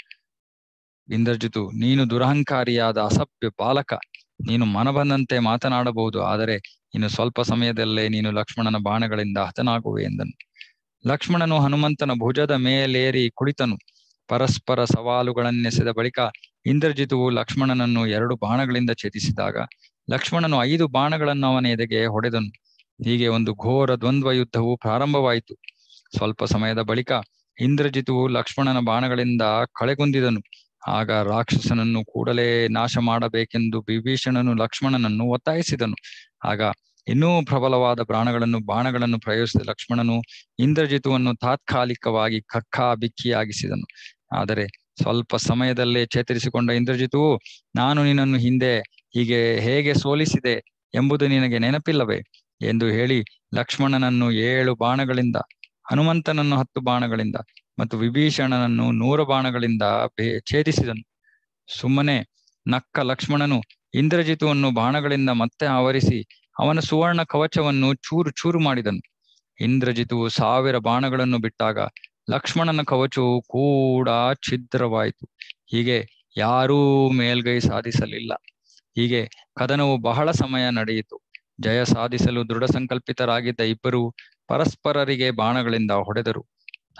ಇಂದ್ರಜಿತು, ನೀನು ದುರಹಂಕಾರಿಯಾದ ಅಸಭ್ಯ ಬಾಲಕ. ನೀನು ಮನಬಂದಂತೆ ಮಾತನಾಡಬಹುದು, ಆದರೆ ಇನ್ನು ಸ್ವಲ್ಪ ಸಮಯದಲ್ಲೇ ನೀನು ಲಕ್ಷ್ಮಣನ ಬಾಣಗಳಿಂದ ಹತನಾಗುವೆ ಎಂದನು. ಲಕ್ಷ್ಮಣನು ಹನುಮಂತನ ಭುಜದ ಮೇಲೇರಿ ಕುಳಿತನು. ಪರಸ್ಪರ ಸವಾಲುಗಳನ್ನೆಸೆದ ಬಳಿಕ ಇಂದ್ರಜಿತುವು ಲಕ್ಷ್ಮಣನನ್ನು ಎರಡು ಬಾಣಗಳಿಂದ ಛೇದಿಸಿದಾಗ ಲಕ್ಷ್ಮಣನು ಐದು ಬಾಣಗಳನ್ನು ಅವನ ಎದೆಗೆ ಹೊಡೆದನು. ಹೀಗೆ ಒಂದು ಘೋರ ದ್ವಂದ್ವ ಯುದ್ಧವು ಪ್ರಾರಂಭವಾಯಿತು. ಸ್ವಲ್ಪ ಸಮಯದ ಬಳಿಕ ಇಂದ್ರಜಿತುವು ಲಕ್ಷ್ಮಣನ ಬಾಣಗಳಿಂದ ಕಳೆಗುಂದಿದನು. ಆಗ ರಾಕ್ಷಸನನ್ನು ಕೂಡಲೇ ನಾಶ ಮಾಡಬೇಕೆಂದು ವಿಭೀಷಣನು ಲಕ್ಷ್ಮಣನನ್ನು ಒತ್ತಾಯಿಸಿದನು. ಆಗ ಇನ್ನೂ ಪ್ರಬಲವಾದ ಪ್ರಾಣಗಳನ್ನು, ಬಾಣಗಳನ್ನು ಪ್ರಯೋಗಿಸಿದ ಲಕ್ಷ್ಮಣನು ಇಂದ್ರಜಿತುವನ್ನು ತಾತ್ಕಾಲಿಕವಾಗಿ ಕಕ್ಕಾ ಬಿಕ್ಕಿಯಾಗಿಸಿದನು ಆದರೆ ಸ್ವಲ್ಪ ಸಮಯದಲ್ಲೇ ಚೇತರಿಸಿಕೊಂಡ ಇಂದ್ರಜಿತುವು, ನಾನು ನಿನ್ನನ್ನು ಹಿಂದೆ ಹೀಗೆ ಹೇಗೆ ಸೋಲಿಸಿದೆ ಎಂಬುದು ನಿನಗೆ ನೆನಪಿಲ್ಲವೇ? ಎಂದು ಹೇಳಿ ಲಕ್ಷ್ಮಣನನ್ನು ಏಳು ಬಾಣಗಳಿಂದ, ಹನುಮಂತನನ್ನು ಹತ್ತು ಬಾಣಗಳಿಂದ ಮತ್ತು ವಿಭೀಷಣನನ್ನು ನೂರು ಬಾಣಗಳಿಂದ ಛೇದಿಸಿದನು. ಸುಮ್ಮನೆ ನಕ್ಕ ಲಕ್ಷ್ಮಣನು ಇಂದ್ರಜಿತುವನ್ನು ಬಾಣಗಳಿಂದ ಮತ್ತೆ ಆವರಿಸಿ ಅವನ ಸುವರ್ಣ ಕವಚವನ್ನು ಚೂರು ಚೂರು ಮಾಡಿದನು. ಇಂದ್ರಜಿತುವು ಸಾವಿರ ಬಾಣಗಳನ್ನು ಬಿಟ್ಟಾಗ ಲಕ್ಷ್ಮಣನ ಕವಚವು ಕೂಡ ಛಿದ್ರವಾಯಿತು. ಹೀಗೆ ಯಾರೂ ಮೇಲ್ಗೈ ಸಾಧಿಸಲಿಲ್ಲ. ಹೀಗೆ ಕದನವು ಬಹಳ ಸಮಯ ನಡೆಯಿತು. ಜಯ ಸಾಧಿಸಲು ದೃಢ ಸಂಕಲ್ಪಿತರಾಗಿದ್ದ ಇಬ್ಬರು ಪರಸ್ಪರರಿಗೆ ಬಾಣಗಳಿಂದ ಹೊಡೆದರು.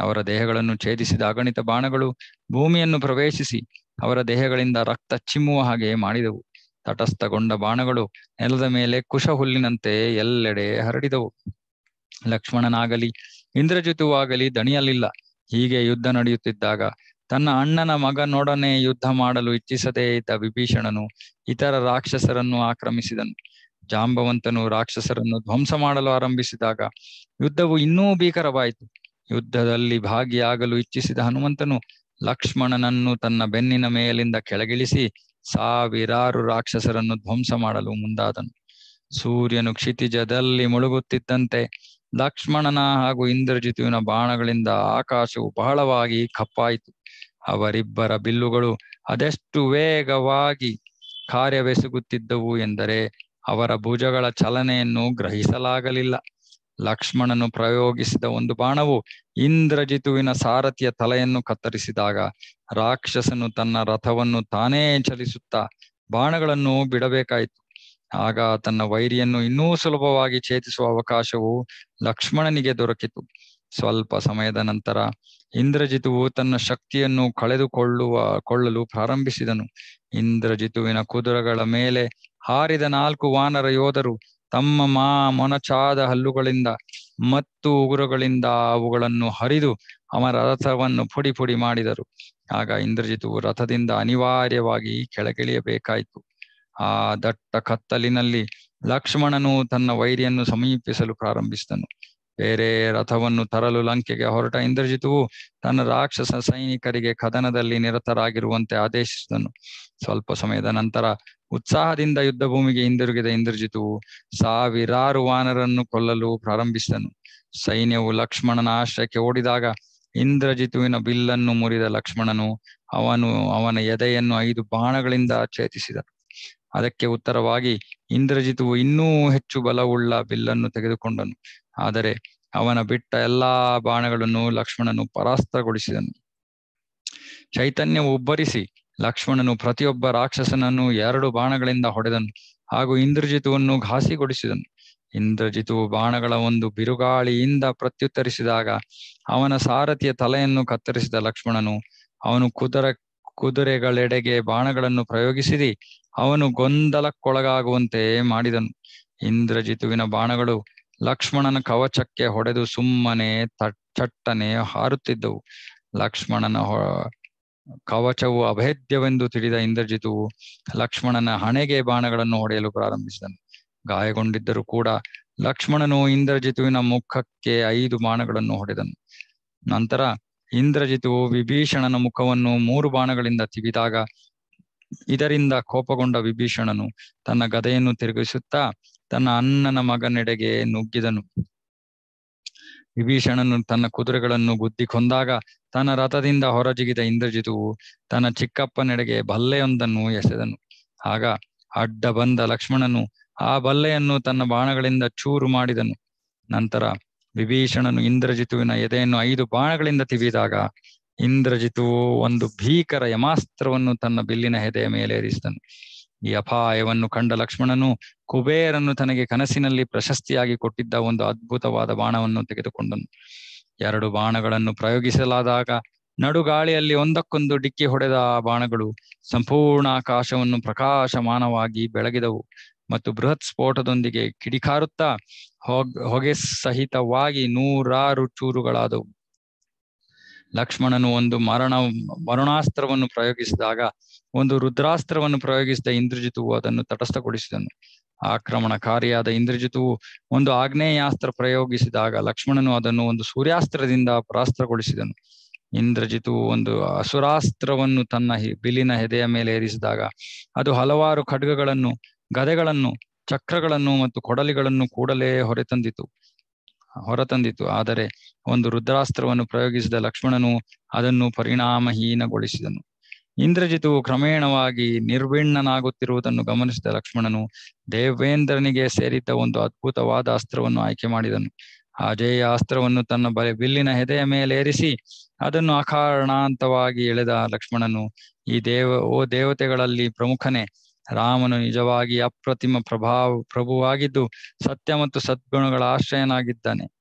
ಅವರ ದೇಹಗಳನ್ನು ಛೇದಿಸಿದ ಅಗಣಿತ ಬಾಣಗಳು ಭೂಮಿಯನ್ನು ಪ್ರವೇಶಿಸಿ ಅವರ ದೇಹಗಳಿಂದ ರಕ್ತ ಚಿಮ್ಮುವ ಹಾಗೆ ಮಾಡಿದವು. ತಟಸ್ಥಗೊಂಡ ಬಾಣಗಳು ನೆಲದ ಮೇಲೆ ಕುಶ ಹುಲ್ಲಿನಂತೆ ಎಲ್ಲೆಡೆ ಹರಡಿದವು. ಲಕ್ಷ್ಮಣನಾಗಲಿ, ಇಂದ್ರಜಿತುವಾಗಲಿ ದಣಿಯಲಿಲ್ಲ. ಹೀಗೆ ಯುದ್ಧ ನಡೆಯುತ್ತಿದ್ದಾಗ ತನ್ನ ಅಣ್ಣನ ಮಗನೊಡನೆ ಯುದ್ಧ ಮಾಡಲು ಇಚ್ಛಿಸದೇ ಇದ್ದ ವಿಭೀಷಣನು ಇತರ ರಾಕ್ಷಸರನ್ನು ಆಕ್ರಮಿಸಿದನು. ಜಾಂಬವಂತನು ರಾಕ್ಷಸರನ್ನು ಧ್ವಂಸ ಮಾಡಲು ಆರಂಭಿಸಿದಾಗ ಯುದ್ಧವು ಇನ್ನೂ ಭೀಕರವಾಯಿತು. ಯುದ್ಧದಲ್ಲಿ ಭಾಗಿಯಾಗಲು ಇಚ್ಛಿಸಿದ ಹನುಮಂತನು ಲಕ್ಷ್ಮಣನನ್ನು ತನ್ನ ಬೆನ್ನಿನ ಮೇಲಿಂದ ಕೆಳಗಿಳಿಸಿ ಸಾವಿರಾರು ರಾಕ್ಷಸರನ್ನು ಧ್ವಂಸ ಮಾಡಲು ಮುಂದಾದನು. ಸೂರ್ಯನು ಕ್ಷಿತಿಜದಲ್ಲಿ ಮುಳುಗುತ್ತಿದ್ದಂತೆ ಲಕ್ಷ್ಮಣನ ಹಾಗೂ ಇಂದ್ರಜಿತುವಿನ ಬಾಣಗಳಿಂದ ಆಕಾಶವು ಬಹಳವಾಗಿ ಕಪ್ಪಾಯಿತು. ಅವರಿಬ್ಬರ ಬಿಲ್ಲುಗಳು ಅದೆಷ್ಟು ವೇಗವಾಗಿ ಕಾರ್ಯವೆಸಗುತ್ತಿದ್ದವು ಎಂದರೆ ಅವರ ಭುಜಗಳ ಚಲನೆಯನ್ನು ಗ್ರಹಿಸಲಾಗಲಿಲ್ಲ. ಲಕ್ಷ್ಮಣನು ಪ್ರಯೋಗಿಸಿದ ಒಂದು ಬಾಣವು ಇಂದ್ರಜಿತುವಿನ ಸಾರಥಿಯ ತಲೆಯನ್ನು ಕತ್ತರಿಸಿದಾಗ ರಾಕ್ಷಸನು ತನ್ನ ರಥವನ್ನು ತಾನೇ ಚಲಿಸುತ್ತಾ ಬಾಣಗಳನ್ನು ಬಿಡಬೇಕಾಯಿತು. ಆಗ ತನ್ನ ವೈರಿಯನ್ನು ಇನ್ನೂ ಸುಲಭವಾಗಿ ಛೇದಿಸುವ ಅವಕಾಶವು ಲಕ್ಷ್ಮಣನಿಗೆ ದೊರಕಿತು. ಸ್ವಲ್ಪ ಸಮಯದ ನಂತರ ಇಂದ್ರಜಿತುವು ತನ್ನ ಶಕ್ತಿಯನ್ನು ಕಳೆದುಕೊಳ್ಳುವ, ಕೊಳ್ಳಲು ಪ್ರಾರಂಭಿಸಿದನು. ಇಂದ್ರಜಿತುವಿನ ಕುದುರೆಗಳ ಮೇಲೆ ಹಾರಿದ ನಾಲ್ಕು ವಾನರ ಯೋಧರು ತಮ್ಮ ಮಾ ಮೊನಚಾದ ಹಲ್ಲುಗಳಿಂದ ಮತ್ತು ಉಗುರುಗಳಿಂದ ಅವುಗಳನ್ನು ಹರಿದು ಅವರ ರಥವನ್ನು ಪುಡಿ ಪುಡಿ ಮಾಡಿದರು. ಆಗ ಇಂದ್ರಜಿತು ರಥದಿಂದ ಅನಿವಾರ್ಯವಾಗಿ ಕೆಳಗಿಳಿಯಬೇಕಾಯಿತು. ಆ ದಟ್ಟ ಕತ್ತಲಿನಲ್ಲಿ ಲಕ್ಷ್ಮಣನು ತನ್ನ ವೈರಿಯನ್ನು ಸಮೀಪಿಸಲು ಪ್ರಾರಂಭಿಸಿದನು. ಬೇರೆ ರಥವನ್ನು ತರಲು ಲಂಕೆಗೆ ಹೊರಟ ಇಂದ್ರಜಿತುವು ತನ್ನ ರಾಕ್ಷಸ ಸೈನಿಕರಿಗೆ ಕದನದಲ್ಲಿ ನಿರತರಾಗಿರುವಂತೆ ಆದೇಶಿಸಿದನು. ಸ್ವಲ್ಪ ಸಮಯದ ನಂತರ ಉತ್ಸಾಹದಿಂದ ಯುದ್ಧ ಭೂಮಿಗೆ ಹಿಂದಿರುಗಿದ ಇಂದ್ರಜಿತುವು ಸಾವಿರಾರು ವಾನರನ್ನು ಕೊಲ್ಲಲು ಪ್ರಾರಂಭಿಸಿದನು. ಸೈನ್ಯವು ಲಕ್ಷ್ಮಣನ ಆಶ್ರಯಕ್ಕೆ ಓಡಿದಾಗ ಇಂದ್ರಜಿತುವಿನ ಬಿಲ್ಲನ್ನು ಮುರಿದ ಲಕ್ಷ್ಮಣನು ಅವನು ಅವನ ಎದೆಯನ್ನು ಐದು ಬಾಣಗಳಿಂದ ಛೇದಿಸಿದನು. ಅದಕ್ಕೆ ಉತ್ತರವಾಗಿ, ಇಂದ್ರಜಿತುವು ಇನ್ನೂ ಹೆಚ್ಚು ಬಲವುಳ್ಳ ಬಿಲ್ಲನ್ನು ತೆಗೆದುಕೊಂಡನು. ಆದರೆ ಅವನ ಬಿಟ್ಟ ಎಲ್ಲಾ ಬಾಣಗಳನ್ನು ಲಕ್ಷ್ಮಣನು ಪರಾಸ್ತ್ರಗೊಳಿಸಿದನು ಚೈತನ್ಯವು ಉಬ್ಬರಿಸಿ ಲಕ್ಷ್ಮಣನು ಪ್ರತಿಯೊಬ್ಬ ರಾಕ್ಷಸನನ್ನು ಎರಡು ಬಾಣಗಳಿಂದ ಹೊಡೆದನು ಹಾಗೂ ಇಂದ್ರಜಿತುವನ್ನು ಘಾಸಿಗೊಳಿಸಿದನು. ಇಂದ್ರಜಿತು ಬಾಣಗಳ ಒಂದು ಬಿರುಗಾಳಿಯಿಂದ ಪ್ರತ್ಯುತ್ತರಿಸಿದಾಗ ಅವನ ಸಾರಥಿಯ ತಲೆಯನ್ನು ಕತ್ತರಿಸಿದ ಲಕ್ಷ್ಮಣನು ಅವನು ಕುದುರೆ ಕುದುರೆಗಳೆಡೆಗೆ ಬಾಣಗಳನ್ನು ಪ್ರಯೋಗಿಸಿರಿ ಅವನು ಗೊಂದಲಕ್ಕೊಳಗಾಗುವಂತೆ ಮಾಡಿದನು. ಇಂದ್ರಜಿತುವಿನ ಬಾಣಗಳು ಲಕ್ಷ್ಮಣನ ಕವಚಕ್ಕೆ ಹೊಡೆದು ಸುಮ್ಮನೆ ಚಟ್ಟನೆ ಹಾರುತ್ತಿದ್ದವು. ಲಕ್ಷ್ಮಣನ ಕವಚವು ಅಭೇದ್ಯವೆಂದು ತಿಳಿದ ಇಂದ್ರಜಿತುವು ಲಕ್ಷ್ಮಣನ ಹಣೆಗೆ ಬಾಣಗಳನ್ನು ಹೊಡೆಯಲು ಪ್ರಾರಂಭಿಸಿದನು. ಗಾಯಗೊಂಡಿದ್ದರೂ ಕೂಡ ಲಕ್ಷ್ಮಣನು ಇಂದ್ರಜಿತುವಿನ ಮುಖಕ್ಕೆ ಐದು ಬಾಣಗಳನ್ನು ಹೊಡೆದನು. ನಂತರ ಇಂದ್ರಜಿತುವು ವಿಭೀಷಣನ ಮುಖವನ್ನು ಮೂರು ಬಾಣಗಳಿಂದ ತಿವಿದಾಗ ಇದರಿಂದ ಕೋಪಗೊಂಡ ವಿಭೀಷಣನು ತನ್ನ ಗದೆಯನ್ನು ತಿರುಗಿಸುತ್ತಾ ತನ್ನ ಅಣ್ಣನ ಮಗನೆಡೆಗೆ ನುಗ್ಗಿದನು. ವಿಭೀಷಣನು ತನ್ನ ಕುದುರೆಗಳನ್ನು ಗುದ್ದಿ ಕೊಂದಾಗ ತನ್ನ ರಥದಿಂದ ಹೊರಜಿಗಿದ ಇಂದ್ರಜಿತುವು ತನ್ನ ಚಿಕ್ಕಪ್ಪನೆಡೆಗೆ ಬಲ್ಲೆಯೊಂದನ್ನು ಎಸೆದನು. ಆಗ ಅಡ್ಡ ಬಂದ ಲಕ್ಷ್ಮಣನು ಆ ಬಲ್ಲೆಯನ್ನು ತನ್ನ ಬಾಣಗಳಿಂದ ಚೂರು ಮಾಡಿದನು. ನಂತರ ವಿಭೀಷಣನು ಇಂದ್ರಜಿತುವಿನ ಎದೆಯನ್ನು ಐದು ಬಾಣಗಳಿಂದ ತಿವಿದಾಗ ಇಂದ್ರಜಿತುವು ಒಂದು ಭೀಕರ ಯಮಾಸ್ತ್ರವನ್ನು ತನ್ನ ಬಿಲ್ಲಿನ ಹೆದೆಯ ಮೇಲೆ ಏರಿಸಿದನು. ಈ ಅಪಾಯವನ್ನು ಕಂಡ ಲಕ್ಷ್ಮಣನು ಕುಬೇರನ್ನು ತನಗೆ ಕನಸಿನಲ್ಲಿ ಪ್ರಶಸ್ತಿಯಾಗಿ ಕೊಟ್ಟಿದ್ದ ಒಂದು ಅದ್ಭುತವಾದ ಬಾಣವನ್ನು ತೆಗೆದುಕೊಂಡನು. ಎರಡು ಬಾಣಗಳನ್ನು ಪ್ರಯೋಗಿಸಲಾದಾಗ ನಡುಗಾಳಿಯಲ್ಲಿ ಒಂದಕ್ಕೊಂದು ಡಿಕ್ಕಿ ಹೊಡೆದ ಬಾಣಗಳು ಸಂಪೂರ್ಣ ಆಕಾಶವನ್ನು ಪ್ರಕಾಶಮಾನವಾಗಿ ಬೆಳಗಿದವು. ಮತ್ತು ಬೃಹತ್ ಸ್ಫೋಟದೊಂದಿಗೆ ಕಿಡಿಕಾರುತ್ತಾ ಹೊಗೆ ಸಹಿತವಾಗಿ ನೂರಾರು ಚೂರುಗಳಾದವು. ಲಕ್ಷ್ಮಣನು ಒಂದು ಮರಣ, ಮರಣಾಸ್ತ್ರವನ್ನು ಪ್ರಯೋಗಿಸಿದಾಗ, ಒಂದು ರುದ್ರಾಸ್ತ್ರವನ್ನು ಪ್ರಯೋಗಿಸಿದ ಇಂದ್ರಜಿತುವು ಅದನ್ನು ತಟಸ್ಥಗೊಳಿಸಿದನು. ಆಕ್ರಮಣಕಾರಿಯಾದ ಇಂದ್ರಜಿತುವು ಒಂದು ಆಗ್ನೇಯಾಸ್ತ್ರ ಪ್ರಯೋಗಿಸಿದಾಗ, ಲಕ್ಷ್ಮಣನು ಅದನ್ನು ಒಂದು ಸೂರ್ಯಾಸ್ತ್ರದಿಂದ ಪರಾಸ್ತ್ರಗೊಳಿಸಿದನು. ಇಂದ್ರಜಿತು ಒಂದು ಅಸುರಾಸ್ತ್ರವನ್ನು ತನ್ನ ಬಿಲಿನ ಹೆದೆಯ ಮೇಲೆ ಏರಿಸಿದಾಗ, ಅದು ಹಲವಾರು ಖಡ್ಗಗಳನ್ನು ಗದೆಗಳನ್ನು, ಚಕ್ರಗಳನ್ನು ಮತ್ತು ಕೊಡಲಿಗಳನ್ನು ಕೂಡಲೇ ಹೊರತಂದಿತು. ಹೊರತಂದಿತು. ಆದರೆ ಒಂದು ರುದ್ರಾಸ್ತ್ರವನ್ನು ಪ್ರಯೋಗಿಸಿದ ಲಕ್ಷ್ಮಣನು ಅದನ್ನು ಪರಿಣಾಮಹೀನಗೊಳಿಸಿದನು. ಇಂದ್ರಜಿತು ಕ್ರಮೇಣವಾಗಿ ನಿರ್ವಿಣ್ಣನಾಗುತ್ತಿರುವುದನ್ನು ಗಮನಿಸಿದ ಲಕ್ಷ್ಮಣನು ದೇವೇಂದ್ರನಿಗೆ ಸೇರಿದ್ದ ಒಂದು ಅದ್ಭುತವಾದ ಅಸ್ತ್ರವನ್ನು ಆಯ್ಕೆ ಮಾಡಿದನು. ಆ ಜಯ ಅಸ್ತ್ರವನ್ನು ತನ್ನ ಬಲೆ ಬಿಲ್ಲಿನ ಹೆದೆಯ ಏರಿಸಿ ಅದನ್ನು ಅಕಾರಣಾಂತವಾಗಿ ಎಳೆದ ಲಕ್ಷ್ಮಣನು ಈ ದೇವ, ಓ ದೇವತೆಗಳಲ್ಲಿ ಪ್ರಮುಖನೇ. ರಾಮನು ನಿಜವಾಗಿ ಅಪ್ರತಿಮ ಪ್ರಭಾವ ಪ್ರಭುವಾಗಿದ್ದು ಸತ್ಯ ಮತ್ತು ಸದ್ಗುಣಗಳ ಆಶ್ರಯನಾಗಿದ್ದಾನೆ.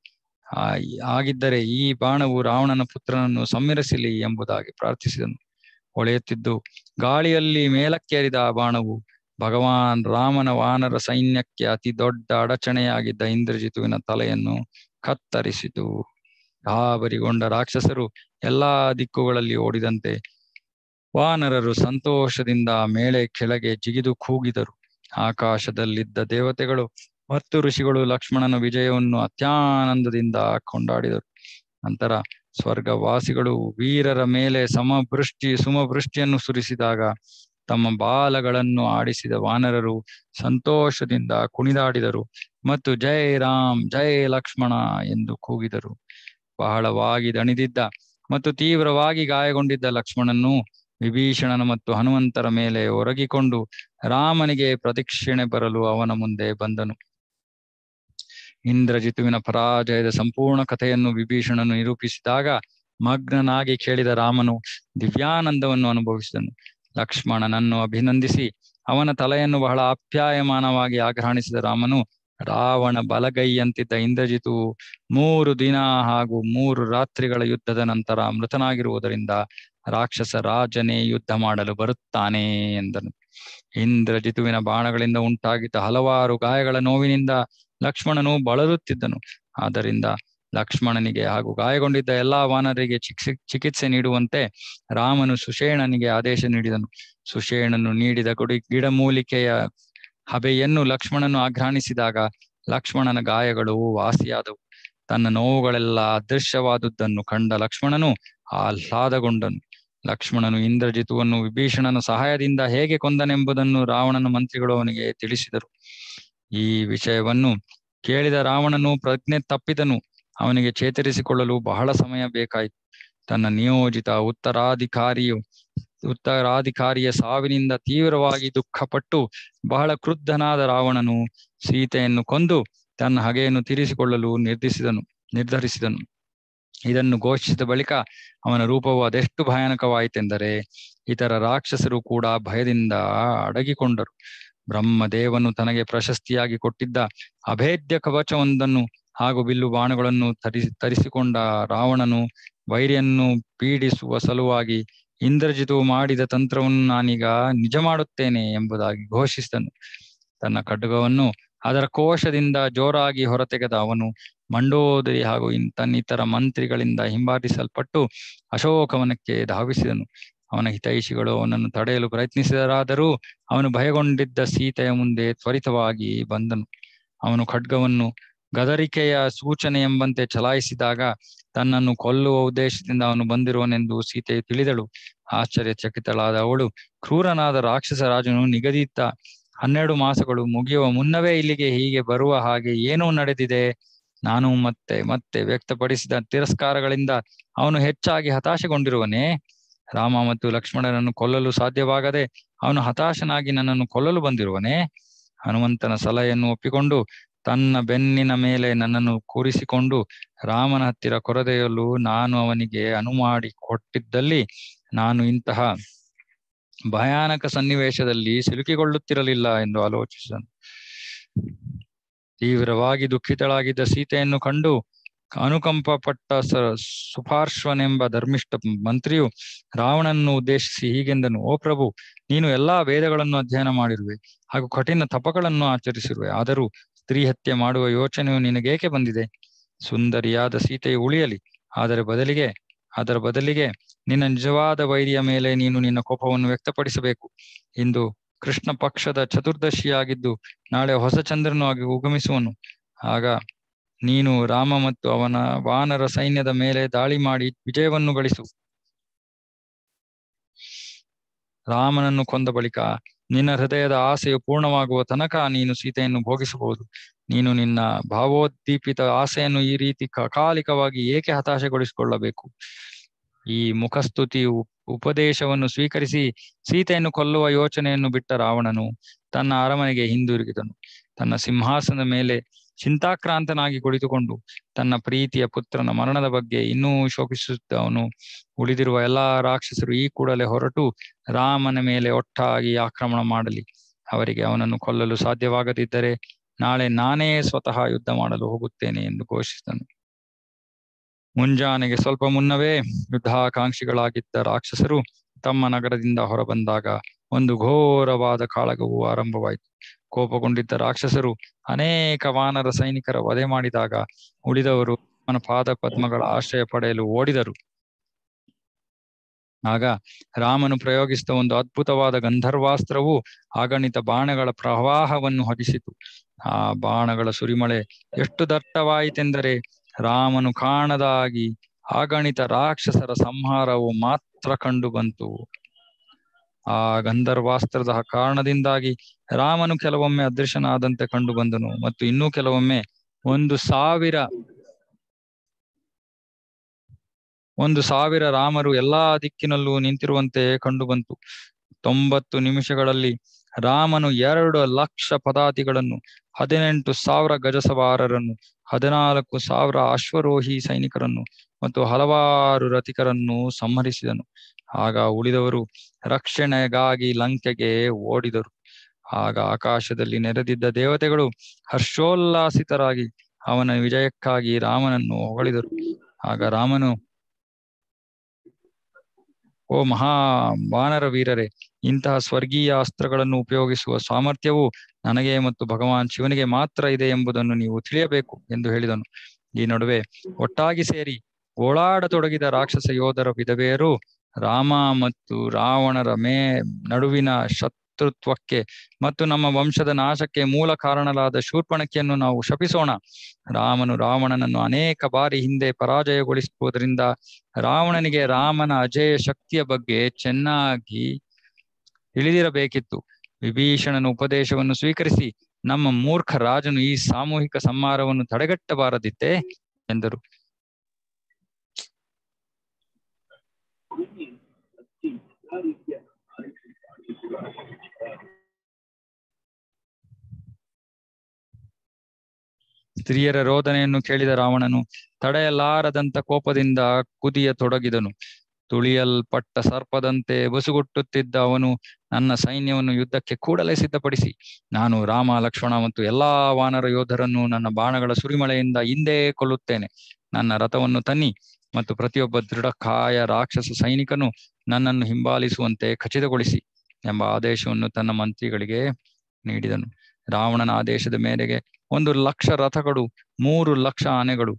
ಆ, ಆಗಿದ್ದರೆ ಈ ಬಾಣವು ರಾವಣನ ಪುತ್ರನನ್ನು ಸಮ್ಮಿರಿಸಲಿ ಎಂಬುದಾಗಿ ಪ್ರಾರ್ಥಿಸಿದನು. ಹೊಳೆಯುತ್ತಿದ್ದು ಗಾಳಿಯಲ್ಲಿ ಮೇಲಕ್ಕೇರಿದ ಆ ಬಾಣವು ಭಗವಾನ್ ರಾಮನ ವಾನರ ಸೈನ್ಯಕ್ಕೆ ಅತಿ ದೊಡ್ಡ ಅಡಚಣೆಯಾಗಿದ್ದ ಇಂದ್ರಜಿತುವಿನ ತಲೆಯನ್ನು ಕತ್ತರಿಸಿತು. ಗಾಬರಿಗೊಂಡ ರಾಕ್ಷಸರು ಎಲ್ಲಾ ದಿಕ್ಕುಗಳಲ್ಲಿ ಓಡಿದಂತೆ ವಾನರರು ಸಂತೋಷದಿಂದ ಮೇಲೆ ಕೆಳಗೆ ಜಿಗಿದು ಕೂಗಿದರು. ಆಕಾಶದಲ್ಲಿದ್ದ ದೇವತೆಗಳು ಮತ್ತು ಋಷಿಗಳು ಲಕ್ಷ್ಮಣನ ವಿಜಯವನ್ನು ಅತ್ಯಾನಂದದಿಂದ ಕೊಂಡಾಡಿದರು. ನಂತರ ಸ್ವರ್ಗವಾಸಿಗಳು ವೀರರ ಮೇಲೆ ಸಮವೃಷ್ಟಿ ಸುಮವೃಷ್ಟಿಯನ್ನು ಸುರಿಸಿದಾಗ ತಮ್ಮ ಬಾಲಗಳನ್ನು ಆಡಿಸಿದ ವಾನರರು ಸಂತೋಷದಿಂದ ಕುಣಿದಾಡಿದರು ಮತ್ತು ಜೈ ರಾಮ್, ಜೈ ಲಕ್ಷ್ಮಣ ಎಂದು ಕೂಗಿದರು. ಬಹಳವಾಗಿ ದಣಿದಿದ್ದ ಮತ್ತು ತೀವ್ರವಾಗಿ ಗಾಯಗೊಂಡಿದ್ದ ಲಕ್ಷ್ಮಣನು ವಿಭೀಷಣನ ಮತ್ತು ಹನುಮಂತರ ಮೇಲೆ ಒರಗಿಕೊಂಡು ರಾಮನಿಗೆ ಪ್ರದಕ್ಷಿಣೆ ಬರಲು ಅವನ ಮುಂದೆ ಬಂದನು. ಇಂದ್ರಜಿತುವಿನ ಪರಾಜಯದ ಸಂಪೂರ್ಣ ಕಥೆಯನ್ನು ವಿಭೀಷಣನು ನಿರೂಪಿಸಿದಾಗ ಮಗ್ನನಾಗಿ ಕೇಳಿದ ರಾಮನು ದಿವ್ಯಾನಂದವನ್ನು ಅನುಭವಿಸಿದನು. ಲಕ್ಷ್ಮಣನನ್ನು ಅಭಿನಂದಿಸಿ ಅವನ ತಲೆಯನ್ನು ಬಹಳ ಆಪ್ಯಾಯಮಾನವಾಗಿ ಆಗ್ರಹಣಿಸಿದ ರಾಮನು ರಾವಣ ಬಲಗೈಯಂತಿದ್ದ ಇಂದ್ರಜಿತು ಮೂರು ದಿನ ಹಾಗೂ ಮೂರು ರಾತ್ರಿಗಳ ಯುದ್ಧದ ನಂತರ ಮೃತನಾಗಿರುವುದರಿಂದ ರಾಕ್ಷಸ ರಾಜನೇ ಯುದ್ಧ ಮಾಡಲು ಬರುತ್ತಾನೆ ಎಂದನು. ಇಂದ್ರಜಿತುವಿನ ಬಾಣಗಳಿಂದ ಉಂಟಾಗಿದ್ದ ಹಲವಾರು ಗಾಯಗಳ ನೋವಿನಿಂದ ಲಕ್ಷ್ಮಣನು ಬಳಲುತ್ತಿದ್ದನು. ಆದ್ದರಿಂದ ಲಕ್ಷ್ಮಣನಿಗೆ ಹಾಗೂ ಗಾಯಗೊಂಡಿದ್ದ ಎಲ್ಲಾ ವಾನರಿಗೆ ಚಿಕಿತ್ಸೆ ಚಿಕಿತ್ಸೆ ನೀಡುವಂತೆ ರಾಮನು ಸುಷೇಣನಿಗೆ ಆದೇಶ ನೀಡಿದನು. ಸುಷೇಣನು ನೀಡಿದ ಗುಡಿ, ಗಿಡಮೂಲಿಕೆಯ ಹಬೆಯನ್ನು ಲಕ್ಷ್ಮಣನು ಆಘ್ರಾಣಿಸಿದಾಗ ಲಕ್ಷ್ಮಣನ ಗಾಯಗಳು ವಾಸಿಯಾದವು. ತನ್ನ ನೋವುಗಳೆಲ್ಲ ಅದೃಶ್ಯವಾದುದನ್ನು ಕಂಡ ಲಕ್ಷ್ಮಣನು ಆಹ್ಲಾದಗೊಂಡನು. ಲಕ್ಷ್ಮಣನು ಇಂದ್ರಜಿತುವನ್ನು ವಿಭೀಷಣನ ಸಹಾಯದಿಂದ ಹೇಗೆ ಕೊಂದನೆಂಬುದನ್ನು ರಾವಣನ ಮಂತ್ರಿಗಳು ಅವನಿಗೆ ತಿಳಿಸಿದರು. ಈ ವಿಷಯವನ್ನು ಕೇಳಿದ ರಾವಣನು ಪ್ರಜ್ಞೆ ತಪ್ಪಿದನು. ಅವನಿಗೆ ಚೇತರಿಸಿಕೊಳ್ಳಲು ಬಹಳ ಸಮಯ ಬೇಕಾಯಿತು. ತನ್ನ ನಿಯೋಜಿತ ಉತ್ತರಾಧಿಕಾರಿಯು, ಉತ್ತರಾಧಿಕಾರಿಯ ಸಾವಿನಿಂದ ತೀವ್ರವಾಗಿ ದುಃಖಪಟ್ಟು ಬಹಳ ಕ್ರುದ್ಧನಾದ ರಾವಣನು ಸೀತೆಯನ್ನು ಕೊಂದು ತನ್ನ ಹಗೆಯನ್ನು ತೀರಿಸಿಕೊಳ್ಳಲು ನಿರ್ಧರಿಸಿದನು ನಿರ್ಧರಿಸಿದನು. ಇದನ್ನು ಘೋಷಿಸಿದ ಬಳಿಕ ಅವನ ರೂಪವು ಅದೆಷ್ಟು ಭಯಾನಕವಾಯಿತೆಂದರೆ ಇತರ ರಾಕ್ಷಸರು ಕೂಡ ಭಯದಿಂದ ಅಡಗಿಕೊಂಡರು. ಬ್ರಹ್ಮದೇವನು ತನಗೆ ಪ್ರಶಸ್ತಿಯಾಗಿ ಕೊಟ್ಟಿದ್ದ ಅಭೇದ್ಯ ಕವಚವೊಂದನ್ನು ಹಾಗೂ ಬಿಲ್ಲು ಬಾಣಗಳನ್ನು ತರಿಸಿ, ತರಿಸಿಕೊಂಡ ರಾವಣನು ವೈರಿಯನ್ನು ಪೀಡಿಸುವ ಸಲುವಾಗಿ ಇಂದ್ರಜಿತು ಮಾಡಿದ ತಂತ್ರವನ್ನು ನಾನೀಗ ನಿಜ ಮಾಡುತ್ತೇನೆ ಎಂಬುದಾಗಿ ಘೋಷಿಸಿದನು. ತನ್ನ ಖಡ್ಗವನ್ನು ಅದರ ಕೋಶದಿಂದ ಜೋರಾಗಿ ಹೊರತೆಗೆದ ಅವನು ಮಂಡೋದರಿ ಹಾಗೂ ತನ್ನಿತರ ಮಂತ್ರಿಗಳಿಂದ ಹಿಂಬಾಲಿಸಲ್ಪಟ್ಟು ಅಶೋಕವನಕ್ಕೆ ಧಾವಿಸಿದನು. ಅವನ ಹಿತೈಷಿಗಳು ಅವನನ್ನು ತಡೆಯಲು ಪ್ರಯತ್ನಿಸಿದರಾದರೂ ಅವನು ಭಯಗೊಂಡಿದ್ದ ಸೀತೆಯ ಮುಂದೆ ತ್ವರಿತವಾಗಿ ಬಂದನು. ಅವನು ಖಡ್ಗವನ್ನು ಗದರಿಕೆಯ ಸೂಚನೆ ಎಂಬಂತೆ ಚಲಾಯಿಸಿದಾಗ ತನ್ನನ್ನು ಕೊಲ್ಲುವ ಉದ್ದೇಶದಿಂದ ಅವನು ಬಂದಿರುವನೆಂದು ಸೀತೆ ತಿಳಿದಳು. ಆಶ್ಚರ್ಯಚಕಿತಳಾದ ಅವಳು ಕ್ರೂರನಾದ ರಾಕ್ಷಸ ರಾಜನು ನಿಗದಿತ ಹನ್ನೆರಡು ಮಾಸಗಳು ಮುಗಿಯುವ ಮುನ್ನವೇ ಇಲ್ಲಿಗೆ ಹೀಗೆ ಬರುವ ಹಾಗೆ ಏನೋ ನಡೆದಿದೆ. ನಾನು ಮತ್ತೆ ಮತ್ತೆ ವ್ಯಕ್ತಪಡಿಸಿದ ತಿರಸ್ಕಾರಗಳಿಂದ ಅವನು ಹೆಚ್ಚಾಗಿ ಹತಾಶೆಗೊಂಡಿರುವನೇ? ರಾಮ ಮತ್ತು ಲಕ್ಷ್ಮಣನನ್ನು ಕೊಲ್ಲಲು ಸಾಧ್ಯವಾಗದೆ ಅವನು ಹತಾಶನಾಗಿ ನನ್ನನ್ನು ಕೊಲ್ಲಲು ಬಂದಿರುವನೇ? ಹನುಮಂತನ ಸಲಹೆಯನ್ನು ಒಪ್ಪಿಕೊಂಡು ತನ್ನ ಬೆನ್ನಿನ ಮೇಲೆ ನನ್ನನ್ನು ಕೂರಿಸಿಕೊಂಡು ರಾಮನ ಹತ್ತಿರ ಕೊರದೆಯಲು ನಾನು ಅವನಿಗೆ ಅನುಮಾಡಿ ಕೊಟ್ಟಿದ್ದಲ್ಲಿ ನಾನು ಇಂತಹ ಭಯಾನಕ ಸನ್ನಿವೇಶದಲ್ಲಿ ಸಿಲುಕಿಕೊಳ್ಳುತ್ತಿರಲಿಲ್ಲ ಎಂದು ಆಲೋಚಿಸಿದನು. ತೀವ್ರವಾಗಿ ದುಃಖಿತಳಾಗಿದ್ದ ಸೀತೆಯನ್ನು ಕಂಡು ಅನುಕಂಪ ಪಟ್ಟ ಸುಪಾರ್ಶ್ವನೆಂಬ ಧರ್ಮಿಷ್ಠ ಮಂತ್ರಿಯು ರಾವಣನನ್ನು ಉದ್ದೇಶಿಸಿ ಹೀಗೆಂದನು, ಓ ಪ್ರಭು, ನೀನು ಎಲ್ಲಾ ವೇದಗಳನ್ನು ಅಧ್ಯಯನ ಮಾಡಿರುವೆ ಹಾಗೂ ಕಠಿಣ ತಪಗಳನ್ನು ಆಚರಿಸಿರುವೆ. ಆದರೂ ಸ್ತ್ರೀ ಹತ್ಯೆ ಮಾಡುವ ಯೋಚನೆಯು ನಿನಗೇಕೆ ಬಂದಿದೆ? ಸುಂದರಿಯಾದ ಸೀತೆಯು ಉಳಿಯಲಿ. ಆದರೆ ಬದಲಿಗೆ, ಅದರ ಬದಲಿಗೆ ನಿನ್ನ ನಿಜವಾದ ವೈರಿಯ ಮೇಲೆ ನೀನು ನಿನ್ನ ಕೋಪವನ್ನು ವ್ಯಕ್ತಪಡಿಸಬೇಕು. ಇಂದು ಕೃಷ್ಣ ಪಕ್ಷದ ಚತುರ್ದಶಿಯಾಗಿದ್ದು ನಾಳೆ ಹೊಸ ಚಂದ್ರನು ಆಗಿ ಉಗಮಿಸುವನು. ಆಗ ನೀನು ರಾಮ ಮತ್ತು ಅವನ ವಾನರ ಸೈನ್ಯದ ಮೇಲೆ ದಾಳಿ ಮಾಡಿ ವಿಜಯವನ್ನು ಗಳಿಸು. ರಾಮನನ್ನು ಕೊಂದ ಬಳಿಕ ನಿನ್ನ ಹೃದಯದ ಆಸೆಯು ಪೂರ್ಣವಾಗುವ ತನಕ ನೀನು ಸೀತೆಯನ್ನು ಭೋಗಿಸಬಹುದು. ನೀನು ನಿನ್ನ ಭಾವೋದ್ದೀಪಿತ ಆಸೆಯನ್ನು ಈ ರೀತಿ ಅಕಾಲಿಕವಾಗಿ ಏಕೆ ಹತಾಶೆಗೊಳಿಸಿಕೊಳ್ಳಬೇಕು? ಈ ಮುಖಸ್ತುತಿ ಉಪದೇಶವನ್ನು ಸ್ವೀಕರಿಸಿ ಸೀತೆಯನ್ನು ಕೊಲ್ಲುವ ಯೋಚನೆಯನ್ನು ಬಿಟ್ಟ ರಾವಣನು ತನ್ನ ಅರಮನೆಗೆ ಹಿಂದಿರುಗಿದನು. ತನ್ನ ಸಿಂಹಾಸನದ ಮೇಲೆ ಚಿಂತಾಕ್ರಾಂತನಾಗಿ ಕುಳಿತುಕೊಂಡು ತನ್ನ ಪ್ರೀತಿಯ ಪುತ್ರನ ಮರಣದ ಬಗ್ಗೆ ಇನ್ನೂ ಶೋಕಿಸುತ್ತವನು ಉಳಿದಿರುವ ಎಲ್ಲಾ ರಾಕ್ಷಸರು ಈ ಕೂಡಲೇ ಹೊರಟು ರಾಮನ ಮೇಲೆ ಒಟ್ಟಾಗಿ ಆಕ್ರಮಣ ಮಾಡಲಿ. ಅವರಿಗೆ ಅವನನ್ನು ಕೊಲ್ಲಲು ಸಾಧ್ಯವಾಗದಿದ್ದರೆ ನಾಳೆ ನಾನೇ ಸ್ವತಃ ಯುದ್ಧ ಮಾಡಲು ಹೋಗುತ್ತೇನೆ ಎಂದು ಘೋಷಿಸಿದನು. ಮುಂಜಾನೆಗೆ ಸ್ವಲ್ಪ ಮುನ್ನವೇ ಯುದ್ಧಾಕಾಂಕ್ಷಿಗಳಾಗಿದ್ದ ರಾಕ್ಷಸರು ತಮ್ಮ ನಗರದಿಂದ ಹೊರಬಂದಾಗ ಒಂದು ಘೋರವಾದ ಕಾಳಗವು ಆರಂಭವಾಯಿತು. ಕೋಪಗೊಂಡಿದ್ದ ರಾಕ್ಷಸರು ಅನೇಕ ವಾನರ ಸೈನಿಕರ ವಧೆ ಮಾಡಿದಾಗ ಉಳಿದವರು ಅವನ ಪಾದ ಪದ್ಮಗಳ ಆಶ್ರಯ ಪಡೆಯಲು ಓಡಿದರು. ಆಗ ರಾಮನು ಪ್ರಯೋಗಿಸಿದ ಒಂದು ಅದ್ಭುತವಾದ ಗಂಧರ್ವಾಸ್ತ್ರವು ಅಗಣಿತ ಬಾಣಗಳ ಪ್ರವಾಹವನ್ನು ಹರಿಸಿತು ಆ ಬಾಣಗಳ ಸುರಿಮಳೆ ಎಷ್ಟು ದಟ್ಟವಾಯಿತೆಂದರೆ ರಾಮನು ಕಾಣದಾಗಿ ಅಗಣಿತ ರಾಕ್ಷಸರ ಸಂಹಾರವು ಮಾತ್ರ ಕಂಡು ಬಂತು. ಆ ಗಂಧರ್ವಾಸ್ತ್ರದ ಕಾರಣದಿಂದಾಗಿ ರಾಮನು ಕೆಲವೊಮ್ಮೆ ಅದೃಶ್ಯನಾದಂತೆ ಕಂಡು ಬಂದನು ಮತ್ತು ಇನ್ನೂ ಕೆಲವೊಮ್ಮೆ ಒಂದು ಸಾವಿರ ಒಂದು ಸಾವಿರ ರಾಮರು ಎಲ್ಲಾ ದಿಕ್ಕಿನಲ್ಲೂ ನಿಂತಿರುವಂತೆ ಕಂಡು ಬಂತು. ತೊಂಬತ್ತು ನಿಮಿಷಗಳಲ್ಲಿ ರಾಮನು ಎರಡು ಲಕ್ಷ ಪದಾತಿಗಳನ್ನು, ಹದಿನೆಂಟು ಸಾವಿರ ಗಜಸವಾರರನ್ನು, ಹದಿನಾಲ್ಕು ಸಾವಿರ ಅಶ್ವರೋಹಿ ಸೈನಿಕರನ್ನು ಮತ್ತು ಹಲವಾರು ರಥಿಕರನ್ನು ಸಂಹರಿಸಿದನು. ಆಗ ಉಳಿದವರು ರಕ್ಷಣೆಗಾಗಿ ಲಂಕೆಗೆ ಓಡಿದರು. ಆಗ ಆಕಾಶದಲ್ಲಿ ನೆರೆದಿದ್ದ ದೇವತೆಗಳು ಹರ್ಷೋಲ್ಲಾಸಿತರಾಗಿ ಅವನ ವಿಜಯಕ್ಕಾಗಿ ರಾಮನನ್ನು ಹೊಗಳಿದರು. ಆಗ ರಾಮನು ಓ ಮಹಾ ವಾನರ ವೀರರೇ, ಇಂತಹ ಸ್ವರ್ಗೀಯ ಅಸ್ತ್ರಗಳನ್ನು ಉಪಯೋಗಿಸುವ ಸಾಮರ್ಥ್ಯವು ನನಗೆ ಮತ್ತು ಭಗವಾನ್ ಶಿವನಿಗೆ ಮಾತ್ರ ಇದೆ ಎಂಬುದನ್ನು ನೀವು ತಿಳಿಯಬೇಕು ಎಂದು ಹೇಳಿದನು. ಈ ನಡುವೆ ಒಟ್ಟಾಗಿ ಸೇರಿ ಓಡಾಡತೊಡಗಿದ ರಾಕ್ಷಸ ಯೋಧರ ವಿಧವೆಯರು ರಾಮ ಮತ್ತು ರಾವಣರ ಮೇ, ನಡುವಿನ ಶತ್ರುತ್ವಕ್ಕೆ ಮತ್ತು ನಮ್ಮ ವಂಶದ ನಾಶಕ್ಕೆ ಮೂಲ ಕಾರಣಲಾದ ಶೂರ್ಪಣಕಿಯನ್ನು ನಾವು ಶಪಿಸೋಣ. ರಾಮನು ರಾವಣನನ್ನು ಅನೇಕ ಬಾರಿ ಹಿಂದೆ ಪರಾಜಯಗೊಳಿಸುವುದರಿಂದ ರಾವಣನಿಗೆ ರಾಮನ ಅಜೇಯ ಶಕ್ತಿಯ ಬಗ್ಗೆ ಚೆನ್ನಾಗಿ ತಿಳಿದಿರಬೇಕಿತ್ತು. ವಿಭೀಷಣನ ಉಪದೇಶವನ್ನು ಸ್ವೀಕರಿಸಿ, ನಮ್ಮ ಮೂರ್ಖ ರಾಜನು ಈ ಸಾಮೂಹಿಕ ಸಂಹಾರವನ್ನು ತಡೆಗಟ್ಟಬಾರದಿತ್ತೆ? ಎಂದರು. ಸ್ತ್ರೀಯರ ರೋದನೆಯನ್ನು ಕೇಳಿದ ರಾವಣನು ತಡೆಯಲಾರದಂತ ಕೋಪದಿಂದ ಕುದಿಯ ತೊಡಗಿದನು. ತುಳಿಯಲ್ಪಟ್ಟ ಸರ್ಪದಂತೆ ಬಸುಗುಟ್ಟುತ್ತಿದ್ದ ಅವನು ನನ್ನ ಸೈನ್ಯವನ್ನು ಯುದ್ಧಕ್ಕೆ ಕೂಡಲೇ ಸಿದ್ಧಪಡಿಸಿ. ನಾನು ರಾಮ, ಲಕ್ಷ್ಮಣ ಮತ್ತು ಎಲ್ಲಾ ವಾನರ ಯೋಧರನ್ನು ನನ್ನ ಬಾಣಗಳ ಸುರಿಮಳೆಯಿಂದ ಹಿಂದೆ ಕೊಲ್ಲುತ್ತೇನೆ. ನನ್ನ ರಥವನ್ನು ತನ್ನಿ ಮತ್ತು ಪ್ರತಿಯೊಬ್ಬ ದೃಢಕಾಯ ರಾಕ್ಷಸ ಸೈನಿಕನು ನನ್ನನ್ನು ಹಿಂಬಾಲಿಸುವಂತೆ ಖಚಿತಗೊಳಿಸಿ ಎಂಬ ಆದೇಶವನ್ನು ತನ್ನ ಮಂತ್ರಿಗಳಿಗೆ ನೀಡಿದನು. ರಾವಣನ ಆದೇಶದ ಮೇರೆಗೆ ಒಂದು ಲಕ್ಷ ರಥಗಳು, ಮೂರು ಲಕ್ಷ ಆನೆಗಳು,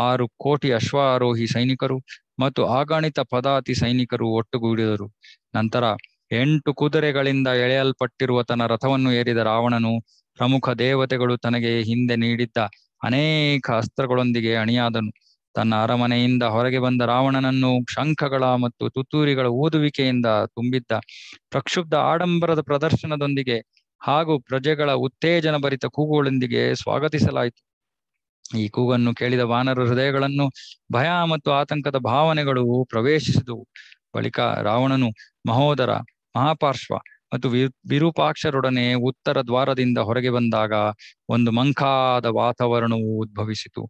ಆರು ಕೋಟಿ ಅಶ್ವಾರೋಹಿ ಸೈನಿಕರು ಮತ್ತು ಆಗಣಿತ ಪದಾತಿ ಸೈನಿಕರು ಒಟ್ಟುಗೂಡಿದರು. ನಂತರ ಎಂಟು ಕುದುರೆಗಳಿಂದ ಎಳೆಯಲ್ಪಟ್ಟಿರುವ ತನ್ನ ರಥವನ್ನು ಏರಿದ ರಾವಣನು ಪ್ರಮುಖ ದೇವತೆಗಳು ತನಗೆ ಹಿಂದೆ ನೀಡಿದ್ದ ಅನೇಕ ಅಸ್ತ್ರಗಳೊಂದಿಗೆ ಅಣಿಯಾದನು. ತನ್ನ ಅರಮನೆಯಿಂದ ಹೊರಗೆ ಬಂದ ರಾವಣನನ್ನು ಶಂಖಗಳ ಮತ್ತು ತುತ್ತೂರಿಗಳ ಊದುವಿಕೆಯಿಂದ ತುಂಬಿದ್ದ ಪ್ರಕ್ಷುಬ್ಧ ಆಡಂಬರದ ಪ್ರದರ್ಶನದೊಂದಿಗೆ ಹಾಗೂ ಪ್ರಜೆಗಳ ಉತ್ತೇಜನ ಭರಿತ ಕೂಗುಗಳೊಂದಿಗೆ ಸ್ವಾಗತಿಸಲಾಯಿತು. ಈ ಕೂಗನ್ನು ಕೇಳಿದ ವಾನರ ಹೃದಯಗಳನ್ನು ಭಯ ಮತ್ತು ಆತಂಕದ ಭಾವನೆಗಳು ಪ್ರವೇಶಿಸಿದವು. ಬಳಿಕ ರಾವಣನು, ಮಹೋದರ, ಮಹಾಪಾರ್ಶ್ವ ಮತ್ತು ವಿರೂಪಾಕ್ಷರೊಡನೆ ಉತ್ತರ ದ್ವಾರದಿಂದ ಹೊರಗೆ ಬಂದಾಗ ಒಂದು ಮಂಕಾದ ವಾತಾವರಣವು ಉದ್ಭವಿಸಿತು.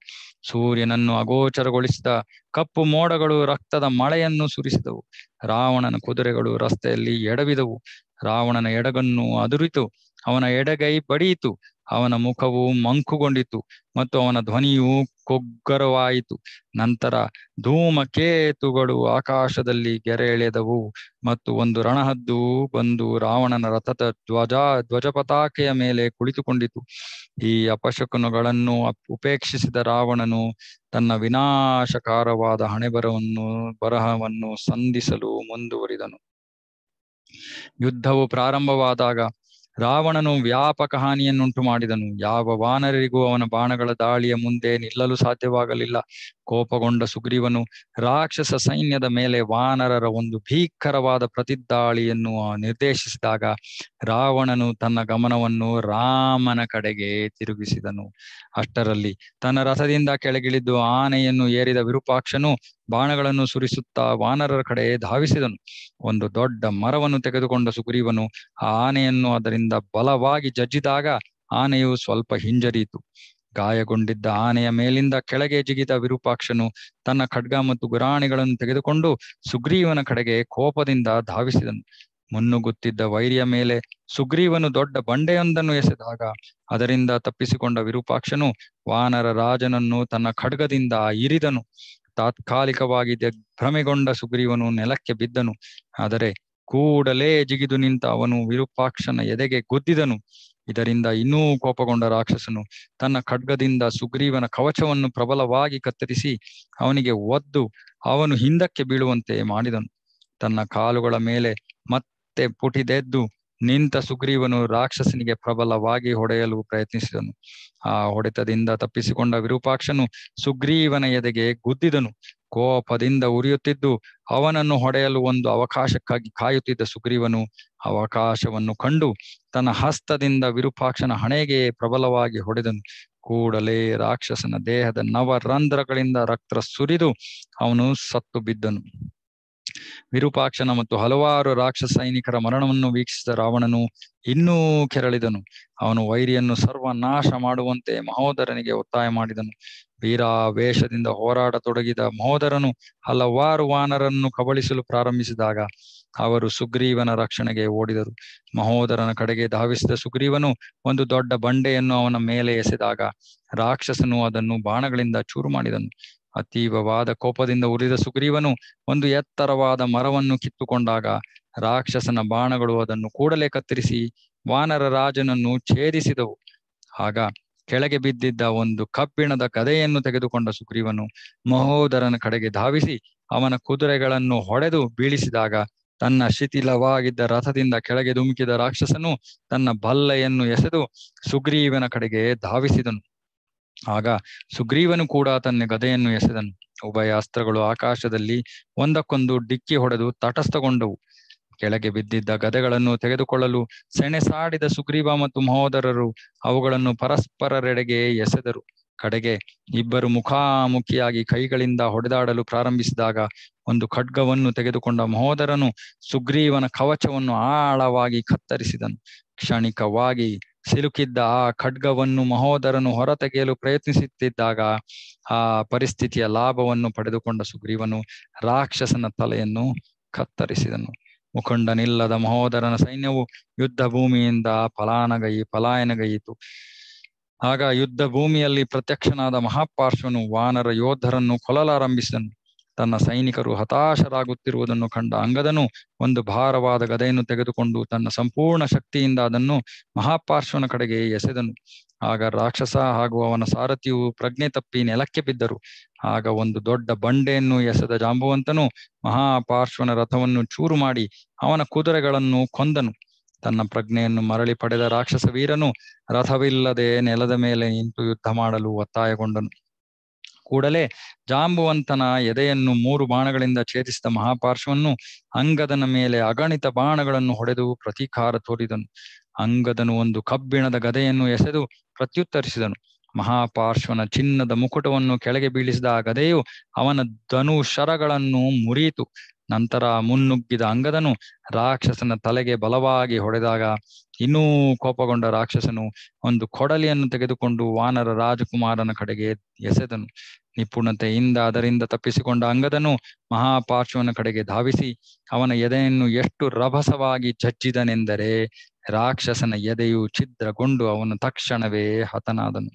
ಸೂರ್ಯನನ್ನು ಅಗೋಚರಗೊಳಿಸಿದ ಕಪ್ಪು ಮೋಡಗಳು ರಕ್ತದ ಮಳೆಯನ್ನು ಸುರಿಸಿದವು. ರಾವಣನ ಕುದುರೆಗಳು ರಸ್ತೆಯಲ್ಲಿ ಎಡವಿದವು. ರಾವಣನ ಎಡಗನ್ನು ಅದುರಿತು, ಅವನ ಎಡಗೈ ಬಡಿಯಿತು, ಅವನ ಮುಖವು ಮಂಕುಗೊಂಡಿತು ಮತ್ತು ಅವನ ಧ್ವನಿಯು ಕೊಗ್ಗರವಾಯಿತು. ನಂತರ ಧೂಮಕೇತುಗಳು ಆಕಾಶದಲ್ಲಿ ಗೆರೆ ಎಳೆದವು ಮತ್ತು ಒಂದು ರಣಹದ್ದು ಬಂದು ರಾವಣನ ರಥದ ಧ್ವಜ ಧ್ವಜ ಪತಾಕೆಯ ಮೇಲೆ ಕುಳಿತುಕೊಂಡಿತು. ಈ ಅಪಶಕುನಗಳನ್ನು ಉಪೇಕ್ಷಿಸಿದ ರಾವಣನು ತನ್ನ ವಿನಾಶಕಾರವಾದ ಹಣೆಬರವನ್ನು ಬರಹವನ್ನು ಸಂಧಿಸಲು ಮುಂದುವರಿದನು. ಯುದ್ಧವು ಪ್ರಾರಂಭವಾದಾಗ ರಾವಣನು ವ್ಯಾಪಕ ಹಾನಿಯನ್ನುಂಟು ಮಾಡಿದನು ಯಾವ ವಾನರಿಗೂ ಅವನ ಬಾಣಗಳ ದಾಳಿಯ ಮುಂದೆ ನಿಲ್ಲಲು ಸಾಧ್ಯವಾಗಲಿಲ್ಲ. ಕೋಪಗೊಂಡ ಸುಗ್ರೀವನು ರಾಕ್ಷಸ ಸೈನ್ಯದ ಮೇಲೆ ವಾನರರ ಒಂದು ಭೀಕರವಾದ ಪ್ರತಿದ್ದಾಳಿಯನ್ನು ನಿರ್ದೇಶಿಸಿದಾಗ ರಾವಣನು ತನ್ನ ಗಮನವನ್ನು ರಾಮನ ಕಡೆಗೆ ತಿರುಗಿಸಿದನು. ಅಷ್ಟರಲ್ಲಿ ತನ್ನ ರಥದಿಂದ ಕೆಳಗಿಳಿದ್ದು ಆನೆಯನ್ನು ಏರಿದ ವಿರೂಪಾಕ್ಷನು ಬಾಣಗಳನ್ನು ಸುರಿಸುತ್ತಾ ವಾನರರ ಕಡೆ ಧಾವಿಸಿದನು. ಒಂದು ದೊಡ್ಡ ಮರವನ್ನು ತೆಗೆದುಕೊಂಡ ಸುಗ್ರೀವನು ಆ ಆನೆಯನ್ನು ಅದರಿಂದ ಬಲವಾಗಿ ಜಜ್ಜಿದಾಗ ಆನೆಯು ಸ್ವಲ್ಪ ಹಿಂಜರಿಯಿತು. ಗಾಯಗೊಂಡಿದ್ದ ಆನೆಯ ಮೇಲಿಂದ ಕೆಳಗೆ ಜಿಗಿದ ವಿರೂಪಾಕ್ಷನು ತನ್ನ ಖಡ್ಗ ಮತ್ತು ಗುರಾಣಿಗಳನ್ನು ತೆಗೆದುಕೊಂಡು ಸುಗ್ರೀವನ ಕಡೆಗೆ ಕೋಪದಿಂದ ಧಾವಿಸಿದನು. ಮುನ್ನುಗುತ್ತಿದ್ದ ವೈರಿಯ ಮೇಲೆ ಸುಗ್ರೀವನು ದೊಡ್ಡ ಬಂಡೆಯೊಂದನ್ನು ಎಸೆದಾಗ ಅದರಿಂದ ತಪ್ಪಿಸಿಕೊಂಡ ವಿರೂಪಾಕ್ಷನು ವಾನರ ರಾಜನನ್ನು ತನ್ನ ಖಡ್ಗದಿಂದ ಇರಿದನು. ತಾತ್ಕಾಲಿಕವಾಗಿ ಭ್ರಮೆಗೊಂಡ ಸುಗ್ರೀವನು ನೆಲಕ್ಕೆ ಬಿದ್ದನು. ಆದರೆ ಕೂಡಲೇ ಜಿಗಿದು ನಿಂತ ಅವನು ವಿರೂಪಾಕ್ಷನ ಎದೆಗೆ ಗುದ್ದಿದನು. ಇದರಿಂದ ಇನ್ನೂ ಕೋಪಗೊಂಡ ರಾಕ್ಷಸನು ತನ್ನ ಖಡ್ಗದಿಂದ ಸುಗ್ರೀವನ ಕವಚವನ್ನು ಪ್ರಬಲವಾಗಿ ಕತ್ತರಿಸಿ ಅವನಿಗೆ ಒದ್ದು ಅವನು ಹಿಂದಕ್ಕೆ ಬೀಳುವಂತೆ ಮಾಡಿದನು. ತನ್ನ ಕಾಲುಗಳ ಮೇಲೆ ಮತ್ತೆ ಪುಟಿದೆದ್ದು ನಿಂತ ಸುಗ್ರೀವನು ರಾಕ್ಷಸನಿಗೆ ಪ್ರಬಲವಾಗಿ ಹೊಡೆಯಲು ಪ್ರಯತ್ನಿಸಿದನು. ಆ ಹೊಡೆತದಿಂದ ತಪ್ಪಿಸಿಕೊಂಡ ವಿರೂಪಾಕ್ಷನು ಸುಗ್ರೀವನ ಎದೆಗೆ ಗುದ್ದಿದನು. ಕೋಪದಿಂದ ಉರಿಯುತ್ತಿದ್ದು ಅವನನ್ನು ಹೊಡೆಯಲು ಒಂದು ಅವಕಾಶಕ್ಕಾಗಿ ಕಾಯುತ್ತಿದ್ದ ಸುಗ್ರೀವನು ಅವಕಾಶವನ್ನು ಕಂಡು ತನ್ನ ಹಸ್ತದಿಂದ ವಿರೂಪಾಕ್ಷನ ಹಣೆಗೆ ಪ್ರಬಲವಾಗಿ ಹೊಡೆದನು. ಕೂಡಲೇ ರಾಕ್ಷಸನ ದೇಹದ ನವರಂಧ್ರಗಳಿಂದ ರಕ್ತ ಸುರಿದು ಅವನು ಸತ್ತು ಬಿದ್ದನು. ವಿರೂಪಾಕ್ಷನ ಮತ್ತು ಹಲವಾರು ರಾಕ್ಷಸ ಸೈನಿಕರ ಮರಣವನ್ನು ವೀಕ್ಷಿಸಿದ ರಾವಣನು ಇನ್ನೂ ಕೆರಳಿದನು. ಅವನು ವೈರಿಯನ್ನು ಸರ್ವನಾಶ ಮಾಡುವಂತೆ ಮಹೋದರನಿಗೆ ಒತ್ತಾಯ ಮಾಡಿದನು. ವೀರಾವೇಶದಿಂದ ಹೋರಾಡತೊಡಗಿದ ಮಹೋದರನು ಹಲವಾರು ವಾನರನ್ನು ಕಬಳಿಸಲು ಪ್ರಾರಂಭಿಸಿದಾಗ ಅವರು ಸುಗ್ರೀವನ ರಕ್ಷಣೆಗೆ ಓಡಿದರು. ಮಹೋದರನ ಕಡೆಗೆ ಧಾವಿಸಿದ ಸುಗ್ರೀವನು ಒಂದು ದೊಡ್ಡ ಬಂಡೆಯನ್ನು ಅವನ ಮೇಲೆ ಎಸೆದಾಗ ರಾಕ್ಷಸನು ಅದನ್ನು ಬಾಣಗಳಿಂದ ಚೂರು ಮಾಡಿದನು ಅತೀವವಾದ ಕೋಪದಿಂದ ಉರಿದ ಸುಗ್ರೀವನು ಒಂದು ಎತ್ತರವಾದ ಮರವನ್ನು ಕಿತ್ತುಕೊಂಡಾಗ ರಾಕ್ಷಸನ ಬಾಣಗಳು ಅದನ್ನು ಕೂಡಲೇ ಕತ್ತರಿಸಿ ವಾನರ ರಾಜನನ್ನು ಛೇದಿಸಿದವು. ಆಗ ಕೆಳಗೆ ಬಿದ್ದಿದ್ದ ಒಂದು ಕಬ್ಬಿಣದ ಕದೆಯನ್ನು ತೆಗೆದುಕೊಂಡ ಸುಗ್ರೀವನು ಮಹೋದರನ ಕಡೆಗೆ ಧಾವಿಸಿ ಅವನ ಕುದುರೆಗಳನ್ನು ಹೊಡೆದು ಬೀಳಿಸಿದಾಗ ತನ್ನ ಶಿಥಿಲವಾಗಿದ್ದ ರಥದಿಂದ ಕೆಳಗೆ ಧುಮುಕಿದ ರಾಕ್ಷಸನು ತನ್ನ ಬಲ್ಲೆಯನ್ನು ಎಸೆದು ಸುಗ್ರೀವನ ಕಡೆಗೆ ಧಾವಿಸಿದನು. ಆಗ ಸುಗ್ರೀವನು ಕೂಡ ತನ್ನ ಗದೆಯನ್ನು ಎಸೆದನು. ಉಭಯ ಅಸ್ತ್ರಗಳು ಆಕಾಶದಲ್ಲಿ ಒಂದಕ್ಕೊಂದು ಡಿಕ್ಕಿ ಹೊಡೆದು ತಟಸ್ಥಗೊಂಡವು. ಕೆಳಗೆ ಬಿದ್ದಿದ್ದ ಗದೆಗಳನ್ನು ತೆಗೆದುಕೊಳ್ಳಲು ಸೆಣೆಸಾಡಿದ ಸುಗ್ರೀವ ಮತ್ತು ಮಹೋದರರು ಅವುಗಳನ್ನು ಪರಸ್ಪರರೆಡೆಗೆ ಎಸೆದರು. ಕಡೆಗೆ ಇಬ್ಬರು ಮುಖಾಮುಖಿಯಾಗಿ ಕೈಗಳಿಂದ ಹೊಡೆದಾಡಲು ಪ್ರಾರಂಭಿಸಿದಾಗ ಒಂದು ಖಡ್ಗವನ್ನು ತೆಗೆದುಕೊಂಡ ಮಹೋದರನು ಸುಗ್ರೀವನ ಕವಚವನ್ನು ಆಳವಾಗಿ ಕತ್ತರಿಸಿದನು. ಕ್ಷಣಿಕವಾಗಿ ಸಿಲುಕಿದ್ದ ಆ ಖಡ್ಗವನ್ನು ಮಹೋದರನು ಹೊರತೆಗೆಯಲು ಪ್ರಯತ್ನಿಸುತ್ತಿದ್ದಾಗ ಆ ಪರಿಸ್ಥಿತಿಯ ಲಾಭವನ್ನು ಪಡೆದುಕೊಂಡ ಸುಗ್ರೀವನು ರಾಕ್ಷಸನ ತಲೆಯನ್ನು ಕತ್ತರಿಸಿದನು. ಮುಖಂಡನಿಲ್ಲದ ಮಹೋದರನ ಸೈನ್ಯವು ಯುದ್ಧ ಭೂಮಿಯಿಂದ ಪಲಾನಗೈ ಪಲಾಯನಗೈಯಿತು ಆಗ ಯುದ್ಧ ಭೂಮಿಯಲ್ಲಿ ಪ್ರತ್ಯಕ್ಷನಾದ ಮಹಾಪಾರ್ಶ್ವನು ವಾನರ ಯೋಧರನ್ನು ಕೊಲ್ಲಲಾರಂಭಿಸಿದನು. ತನ್ನ ಸೈನಿಕರು ಹತಾಶರಾಗುತ್ತಿರುವುದನ್ನು ಕಂಡ ಅಂಗದನು ಒಂದು ಭಾರವಾದ ಗದೆಯನ್ನು ತೆಗೆದುಕೊಂಡು ತನ್ನ ಸಂಪೂರ್ಣ ಶಕ್ತಿಯಿಂದ ಅದನ್ನು ಮಹಾಪಾರ್ಶ್ವನ ಕಡೆಗೆ ಎಸೆದನು. ಆಗ ರಾಕ್ಷಸ ಹಾಗೂ ಅವನ ಸಾರಥಿಯು ಪ್ರಜ್ಞೆ ತಪ್ಪಿ ನೆಲಕ್ಕೆ ಬಿದ್ದರು. ಆಗ ಒಂದು ದೊಡ್ಡ ಬಂಡೆಯನ್ನು ಎಸೆದ ಜಾಂಬುವಂತನು ಮಹಾಪಾರ್ಶ್ವನ ರಥವನ್ನು ಚೂರು ಮಾಡಿ ಅವನ ಕುದುರೆಗಳನ್ನು ಕೊಂದನು. ತನ್ನ ಪ್ರಜ್ಞೆಯನ್ನು ಮರಳಿ ಪಡೆದ ರಾಕ್ಷಸ ವೀರನು ರಥವಿಲ್ಲದೆ ನೆಲದ ಮೇಲೆ ನಿಂತು ಯುದ್ಧ ಮಾಡಲು ಒತ್ತಾಯಗೊಂಡನು. ಕೂಡಲೇ ಜಾಂಬುವಂತನ ಎದೆಯನ್ನು ಮೂರು ಬಾಣಗಳಿಂದ ಛೇದಿಸಿದ ಮಹಾಪಾರ್ಶ್ವವನ್ನು ಅಂಗದನ ಮೇಲೆ ಅಗಣಿತ ಬಾಣಗಳನ್ನು ಹೊಡೆದು ಪ್ರತೀಕಾರ ತೋರಿದನು. ಅಂಗದನು ಒಂದು ಕಬ್ಬಿಣದ ಗದೆಯನ್ನು ಎಸೆದು ಪ್ರತ್ಯುತ್ತರಿಸಿದನು. ಮಹಾಪಾರ್ಶ್ವನ ಚಿನ್ನದ ಮುಕುಟವನ್ನು ಕೆಳಗೆ ಬೀಳಿಸಿದ ಆ ಗದೆಯು ಅವನ ಧನು ಶರಗಳನ್ನು ಮುರಿಯಿತು. ನಂತರ ಮುನ್ನುಗ್ಗಿದ ಅಂಗದನು ರಾಕ್ಷಸನ ತಲೆಗೆ ಬಲವಾಗಿ ಹೊಡೆದಾಗ ಇನ್ನೂ ಕೋಪಗೊಂಡ ರಾಕ್ಷಸನು ಒಂದು ಕೊಡಲಿಯನ್ನು ತೆಗೆದುಕೊಂಡು ವಾನರ ರಾಜಕುಮಾರನ ಕಡೆಗೆ ಎಸೆದನು. ನಿಪುಣತೆಯಿಂದ ಅದರಿಂದ ತಪ್ಪಿಸಿಕೊಂಡ ಅಂಗದನು ಮಹಾಪಾರ್ಶ್ವನ ಕಡೆಗೆ ಧಾವಿಸಿ ಅವನ ಎದೆಯನ್ನು ಎಷ್ಟು ರಭಸವಾಗಿ ಚಚ್ಚಿದನೆಂದರೆ ರಾಕ್ಷಸನ ಎದೆಯು ಛಿದ್ರಗೊಂಡು ಅವನು ತಕ್ಷಣವೇ ಹತನಾದನು.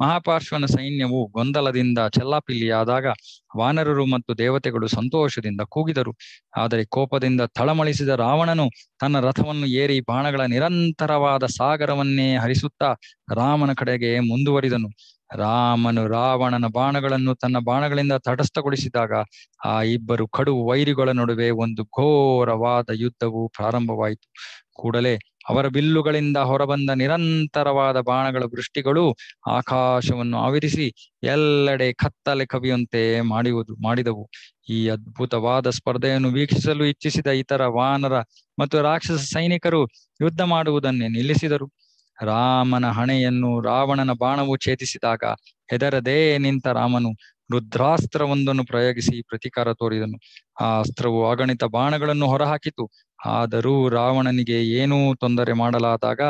ಮಹಾಪಾರ್ಶ್ವನ ಸೈನ್ಯವು ಗೊಂದಲದಿಂದ ಚೆಲ್ಲಾಪಿಲ್ಲಿಯಾದಾಗ ವಾನರರು ಮತ್ತು ದೇವತೆಗಳು ಸಂತೋಷದಿಂದ ಕೂಗಿದರು. ಆದರೆ ಕೋಪದಿಂದ ತಳಮಳಿಸಿದ ರಾವಣನು ತನ್ನ ರಥವನ್ನು ಏರಿ ಬಾಣಗಳ ನಿರಂತರವಾದ ಸಾಗರವನ್ನೇ ಹರಿಸುತ್ತಾ ರಾಮನ ಕಡೆಗೆ ಮುಂದುವರಿದನು. ರಾಮನು ರಾವಣನ ಬಾಣಗಳನ್ನು ತನ್ನ ಬಾಣಗಳಿಂದ ತಟಸ್ಥಗೊಳಿಸಿದಾಗ ಆ ಇಬ್ಬರು ಕಡು ವೈರಿಗಳ ನಡುವೆ ಒಂದು ಘೋರವಾದ ಯುದ್ಧವು ಪ್ರಾರಂಭವಾಯಿತು. ಕೂಡಲೇ ಅವರ ಬಿಲ್ಲುಗಳಿಂದ ಹೊರಬಂದ ನಿರಂತರವಾದ ಬಾಣಗಳ ವೃಷ್ಟಿಗಳು ಆಕಾಶವನ್ನು ಆವರಿಸಿ ಎಲ್ಲೆಡೆ ಕತ್ತಲೆ ಕವಿಯಂತೆ ಮಾಡುವುದು, ಮಾಡಿದವು. ಈ ಅದ್ಭುತವಾದ ಸ್ಪರ್ಧೆಯನ್ನು ವೀಕ್ಷಿಸಲು ಇಚ್ಛಿಸಿದ ಇತರ ವಾನರ ಮತ್ತು ರಾಕ್ಷಸ ಸೈನಿಕರು ಯುದ್ಧ ಮಾಡುವುದನ್ನೇ ನಿಲ್ಲಿಸಿದರು. ರಾಮನ ಹಣೆಯನ್ನು ರಾವಣನ ಬಾಣವು ಛೇದಿಸಿದಾಗ ಹೆದರದೇ ನಿಂತ ರಾಮನು ರುದ್ರಾಸ್ತ್ರವೊಂದನ್ನು ಪ್ರಯೋಗಿಸಿ ಪ್ರತಿಕಾರ ತೋರಿದನು. ಆ ಅಸ್ತ್ರವು ಅಗಣಿತ ಬಾಣಗಳನ್ನು ಹೊರಹಾಕಿತು. ಆದರೂ ರಾವಣನಿಗೆ ಏನೂ ತೊಂದರೆ ಮಾಡಲಾದಾಗ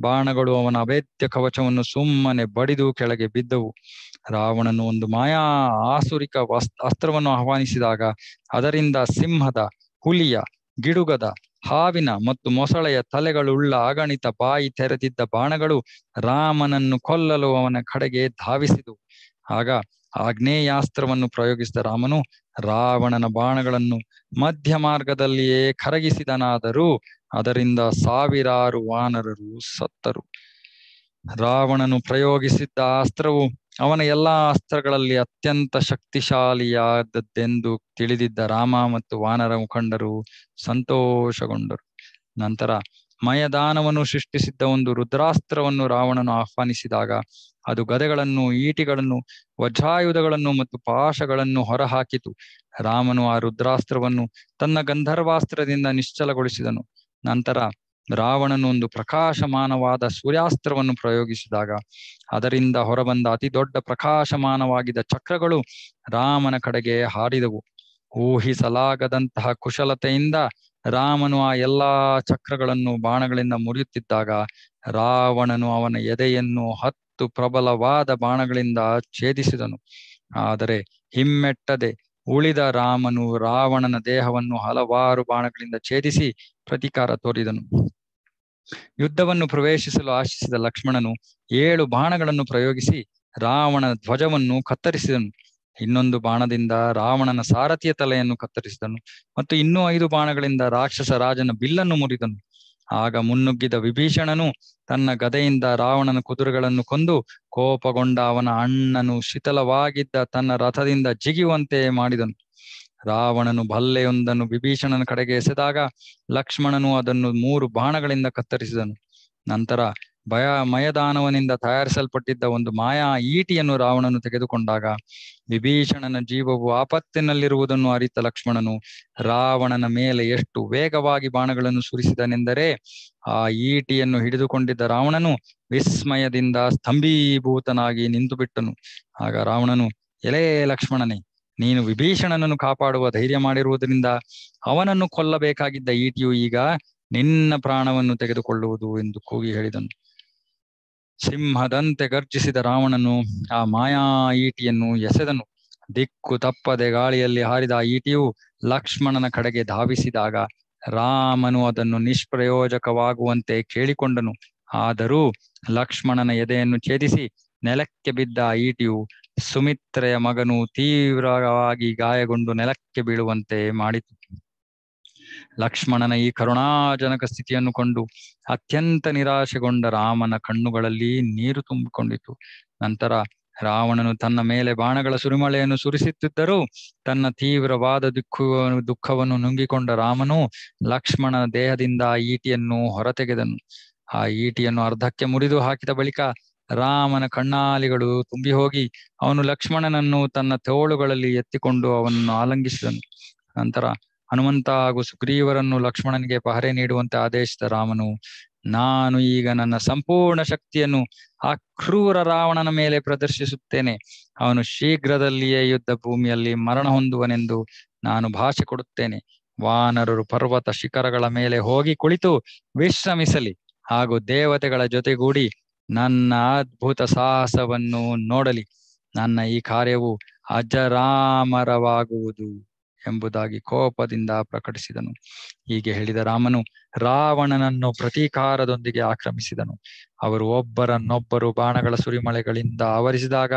ಬಾಣಗಳು ಅವನ ಅಭೇದ್ಯ ಕವಚವನ್ನು ಸುಮ್ಮನೆ ಬಡಿದು ಕೆಳಗೆ ಬಿದ್ದವು. ರಾವಣನು ಒಂದು ಮಾಯಾ ಆಸುರಿಕ ಅಸ್ತ್ರವನ್ನು ಆಹ್ವಾನಿಸಿದಾಗ ಅದರಿಂದ ಸಿಂಹದ, ಹುಲಿಯ, ಗಿಡುಗದ, ಹಾವಿನ ಮತ್ತು ಮೊಸಳೆಯ ತಲೆಗಳುಳ್ಳ ಅಗಣಿತ ಬಾಯಿ ತೆರೆದಿದ್ದ ಬಾಣಗಳು ರಾಮನನ್ನು ಕೊಲ್ಲಲು ಅವನ ಕಡೆಗೆ ಧಾವಿಸಿದವು. ಆಗ ಆಗ್ನೇಯಾಸ್ತ್ರವನ್ನು ಪ್ರಯೋಗಿಸಿದ ರಾಮನು ರಾವಣನ ಬಾಣಗಳನ್ನು ಮಧ್ಯ ಮಾರ್ಗದಲ್ಲಿಯೇ ಕರಗಿಸಿದನಾದರೂ ಅದರಿಂದ ಸಾವಿರಾರು ವಾನರರು ಸತ್ತರು. ರಾವಣನು ಪ್ರಯೋಗಿಸಿದ್ದ ಅಸ್ತ್ರವು ಅವನ ಎಲ್ಲಾ ಅಸ್ತ್ರಗಳಲ್ಲಿ ಅತ್ಯಂತ ಶಕ್ತಿಶಾಲಿಯಾದದ್ದೆಂದು ತಿಳಿದಿದ್ದ ರಾಮ ಮತ್ತು ವಾನರ ಮುಖಂಡರು ಸಂತೋಷಗೊಂಡರು. ನಂತರ ಮಯದಾನವನ್ನು ಸೃಷ್ಟಿಸಿದ್ದ ಒಂದು ರುದ್ರಾಸ್ತ್ರವನ್ನು ರಾವಣನು ಆಹ್ವಾನಿಸಿದಾಗ ಅದು ಗದೆಗಳನ್ನು, ಈಟಿಗಳನ್ನು, ವಜ್ರಾಯುಧಗಳನ್ನು ಮತ್ತು ಪಾಶಗಳನ್ನು ಹೊರಹಾಕಿತು. ರಾಮನು ಆ ರುದ್ರಾಸ್ತ್ರವನ್ನು ತನ್ನ ಗಂಧರ್ವಾಸ್ತ್ರದಿಂದ ನಿಶ್ಚಲಗೊಳಿಸಿದನು. ನಂತರ ರಾವಣನು ಒಂದು ಪ್ರಕಾಶಮಾನವಾದ ಸೂರ್ಯಾಸ್ತ್ರವನ್ನು ಪ್ರಯೋಗಿಸಿದಾಗ ಅದರಿಂದ ಹೊರಬಂದ ಅತಿ ದೊಡ್ಡ ಪ್ರಕಾಶಮಾನವಾಗಿದ್ದ ಚಕ್ರಗಳು ರಾಮನ ಕಡೆಗೆ ಹಾರಿದವು. ಊಹಿಸಲಾಗದಂತಹ ಕುಶಲತೆಯಿಂದ ರಾಮನು ಆ ಎಲ್ಲಾ ಚಕ್ರಗಳನ್ನು ಬಾಣಗಳಿಂದ ಮುರಿಯುತ್ತಿದ್ದಾಗ ರಾವಣನು ಅವನ ಎದೆಯನ್ನು ಹತ್ತು ಪ್ರಬಲವಾದ ಬಾಣಗಳಿಂದ ಛೇದಿಸಿದನು. ಆದರೆ ಹಿಮ್ಮೆಟ್ಟದೆ ಉಳಿದ ರಾಮನು ರಾವಣನ ದೇಹವನ್ನು ಹಲವಾರು ಬಾಣಗಳಿಂದ ಛೇದಿಸಿ ಪ್ರತಿಕಾರ ತೋರಿದನು. ಯುದ್ಧವನ್ನು ಪ್ರವೇಶಿಸಲು ಆಶಿಸಿದ ಲಕ್ಷ್ಮಣನು ಏಳು ಬಾಣಗಳನ್ನು ಪ್ರಯೋಗಿಸಿ ರಾವಣನ ಧ್ವಜವನ್ನು ಕತ್ತರಿಸಿದನು. ಇನ್ನೊಂದು ಬಾಣದಿಂದ ರಾವಣನ ಸಾರಥಿಯ ತಲೆಯನ್ನು ಕತ್ತರಿಸಿದನು ಮತ್ತು ಇನ್ನೂ ಐದು ಬಾಣಗಳಿಂದ ರಾಕ್ಷಸ ರಾಜನ ಬಿಲ್ಲನ್ನು ಮುರಿದನು. ಆಗ ಮುನ್ನುಗ್ಗಿದ ವಿಭೀಷಣನು ತನ್ನ ಗದೆಯಿಂದ ರಾವಣನ ಕುದುರೆಗಳನ್ನು ಕೊಂದು ಕೋಪಗೊಂಡ ಅವನ ಅಣ್ಣನು ಶಿಥಲವಾಗಿದ್ದ ತನ್ನ ರಥದಿಂದ ಜಿಗಿಯುವಂತೆ ಮಾಡಿದನು. ರಾವಣನು ಭಲ್ಲೆಯೊಂದನ್ನು ವಿಭೀಷಣನ ಕಡೆಗೆ ಎಸೆದಾಗ ಲಕ್ಷ್ಮಣನು ಅದನ್ನು ಮೂರು ಬಾಣಗಳಿಂದ ಕತ್ತರಿಸಿದನು. ನಂತರ ಭಯ ಮಯದಾನವನಿಂದ ತಯಾರಿಸಲ್ಪಟ್ಟಿದ್ದ ಒಂದು ಮಾಯಾ ಈಟಿಯನ್ನು ರಾವಣನು ತೆಗೆದುಕೊಂಡಾಗ ವಿಭೀಷಣನ ಜೀವವು ಆಪತ್ತಿನಲ್ಲಿರುವುದನ್ನು ಅರಿತ ಲಕ್ಷ್ಮಣನು ರಾವಣನ ಮೇಲೆ ಎಷ್ಟು ವೇಗವಾಗಿ ಬಾಣಗಳನ್ನು ಸುರಿಸಿದನೆಂದರೆ ಆ ಈಟಿಯನ್ನು ಹಿಡಿದುಕೊಂಡಿದ್ದ ರಾವಣನು ವಿಸ್ಮಯದಿಂದ ಸ್ತಂಭೀಭೂತನಾಗಿ ನಿಂತು ಬಿಟ್ಟನು ಆಗ ರಾವಣನು, ಎಲೇ ಲಕ್ಷ್ಮಣನೇ, ನೀನು ವಿಭೀಷಣನನ್ನು ಕಾಪಾಡುವ ಧೈರ್ಯ ಮಾಡಿರುವುದರಿಂದ ಅವನನ್ನು ಕೊಲ್ಲಬೇಕಾಗಿದ್ದ ಈಟಿಯು ಈಗ ನಿನ್ನ ಪ್ರಾಣವನ್ನು ತೆಗೆದುಕೊಳ್ಳುವುದು ಎಂದು ಕೂಗಿ ಹೇಳಿದನು. ಸಿಂಹದಂತೆ ಗರ್ಜಿಸಿದ ರಾವಣನು ಆ ಮಾಯಾ ಈಟಿಯನ್ನು ಎಸೆದನು. ದಿಕ್ಕು ತಪ್ಪದೆ ಗಾಳಿಯಲ್ಲಿ ಹಾರಿದ ಈಟಿಯು ಲಕ್ಷ್ಮಣನ ಕಡೆಗೆ ಧಾವಿಸಿದಾಗ ರಾಮನು ಅದನ್ನು ನಿಷ್ಪ್ರಯೋಜಕವಾಗುವಂತೆ ಕೇಳಿಕೊಂಡನು. ಆದರೂ ಲಕ್ಷ್ಮಣನ ಎದೆಯನ್ನು ಛೇದಿಸಿ ನೆಲಕ್ಕೆ ಬಿದ್ದ ಈಟಿಯು ಸುಮಿತ್ರೆಯ ಮಗನು ತೀವ್ರವಾಗಿ ಗಾಯಗೊಂಡು ನೆಲಕ್ಕೆ ಬೀಳುವಂತೆ ಮಾಡಿತು. ಲಕ್ಷ್ಮಣನ ಈ ಕರುಣಾಜನಕ ಸ್ಥಿತಿಯನ್ನು ಕಂಡು ಅತ್ಯಂತ ನಿರಾಶೆಗೊಂಡ ರಾಮನ ಕಣ್ಣುಗಳಲ್ಲಿ ನೀರು ತುಂಬಿಕೊಂಡಿತು. ನಂತರ ರಾವಣನು ತನ್ನ ಮೇಲೆ ಬಾಣಗಳ ಸುರಿಮಳೆಯನ್ನು ಸುರಿಸುತ್ತಿದ್ದರೂ ತನ್ನ ತೀವ್ರವಾದ ದುಃಖ ದುಃಖವನ್ನು ನುಂಗಿಕೊಂಡ ರಾಮನು ಲಕ್ಷ್ಮಣನ ದೇಹದಿಂದ ಆ ಈಟಿಯನ್ನು ಹೊರತೆಗೆದನು. ಆ ಈಟಿಯನ್ನು ಅರ್ಧಕ್ಕೆ ಮುರಿದು ಹಾಕಿದ ಬಳಿಕ ರಾಮನ ಕಣ್ಣಾಲಿಗಳು ತುಂಬಿ ಹೋಗಿ ಅವನು ಲಕ್ಷ್ಮಣನನ್ನು ತನ್ನ ತೋಳುಗಳಲ್ಲಿ ಎತ್ತಿಕೊಂಡು ಅವನನ್ನು ಆಲಂಗಿಸಿದನು. ನಂತರ ಹನುಮಂತ ಹಾಗೂ ಸುಗ್ರೀವರನ್ನು ಲಕ್ಷ್ಮಣನಿಗೆ ಪಹರೆ ನೀಡುವಂತೆ ಆದೇಶಿಸಿದ ರಾಮನು, ನಾನು ಈಗ ನನ್ನ ಸಂಪೂರ್ಣ ಶಕ್ತಿಯನ್ನು ಆ ಕ್ರೂರ ರಾವಣನ ಮೇಲೆ ಪ್ರದರ್ಶಿಸುತ್ತೇನೆ. ಅವನು ಶೀಘ್ರದಲ್ಲಿಯೇ ಯುದ್ಧ ಭೂಮಿಯಲ್ಲಿ ಮರಣ ಹೊಂದುವನೆಂದು ನಾನು ಭಾಷೆ ಕೊಡುತ್ತೇನೆ. ವಾನರರು ಪರ್ವತ ಶಿಖರಗಳ ಮೇಲೆ ಹೋಗಿ ಕುಳಿತು ವಿಶ್ರಮಿಸಲಿ ಹಾಗೂ ದೇವತೆಗಳ ಜೊತೆಗೂಡಿ ನನ್ನ ಅದ್ಭುತ ಸಾಹಸವನ್ನು ನೋಡಲಿ. ನನ್ನ ಈ ಕಾರ್ಯವು ಅಜರಾಮರವಾಗುವುದು. ಎಂಬುದಾಗಿ ಕೋಪದಿಂದ ಪ್ರಕಟಿಸಿದನು. ಹೀಗೆ ಹೇಳಿದ ರಾಮನು ರಾವಣನನ್ನು ಪ್ರತೀಕಾರದೊಂದಿಗೆ ಆಕ್ರಮಿಸಿದನು. ಅವರು ಒಬ್ಬರನ್ನೊಬ್ಬರು ಬಾಣಗಳ ಸುರಿಮಳೆಗಳಿಂದ ಆವರಿಸಿದಾಗ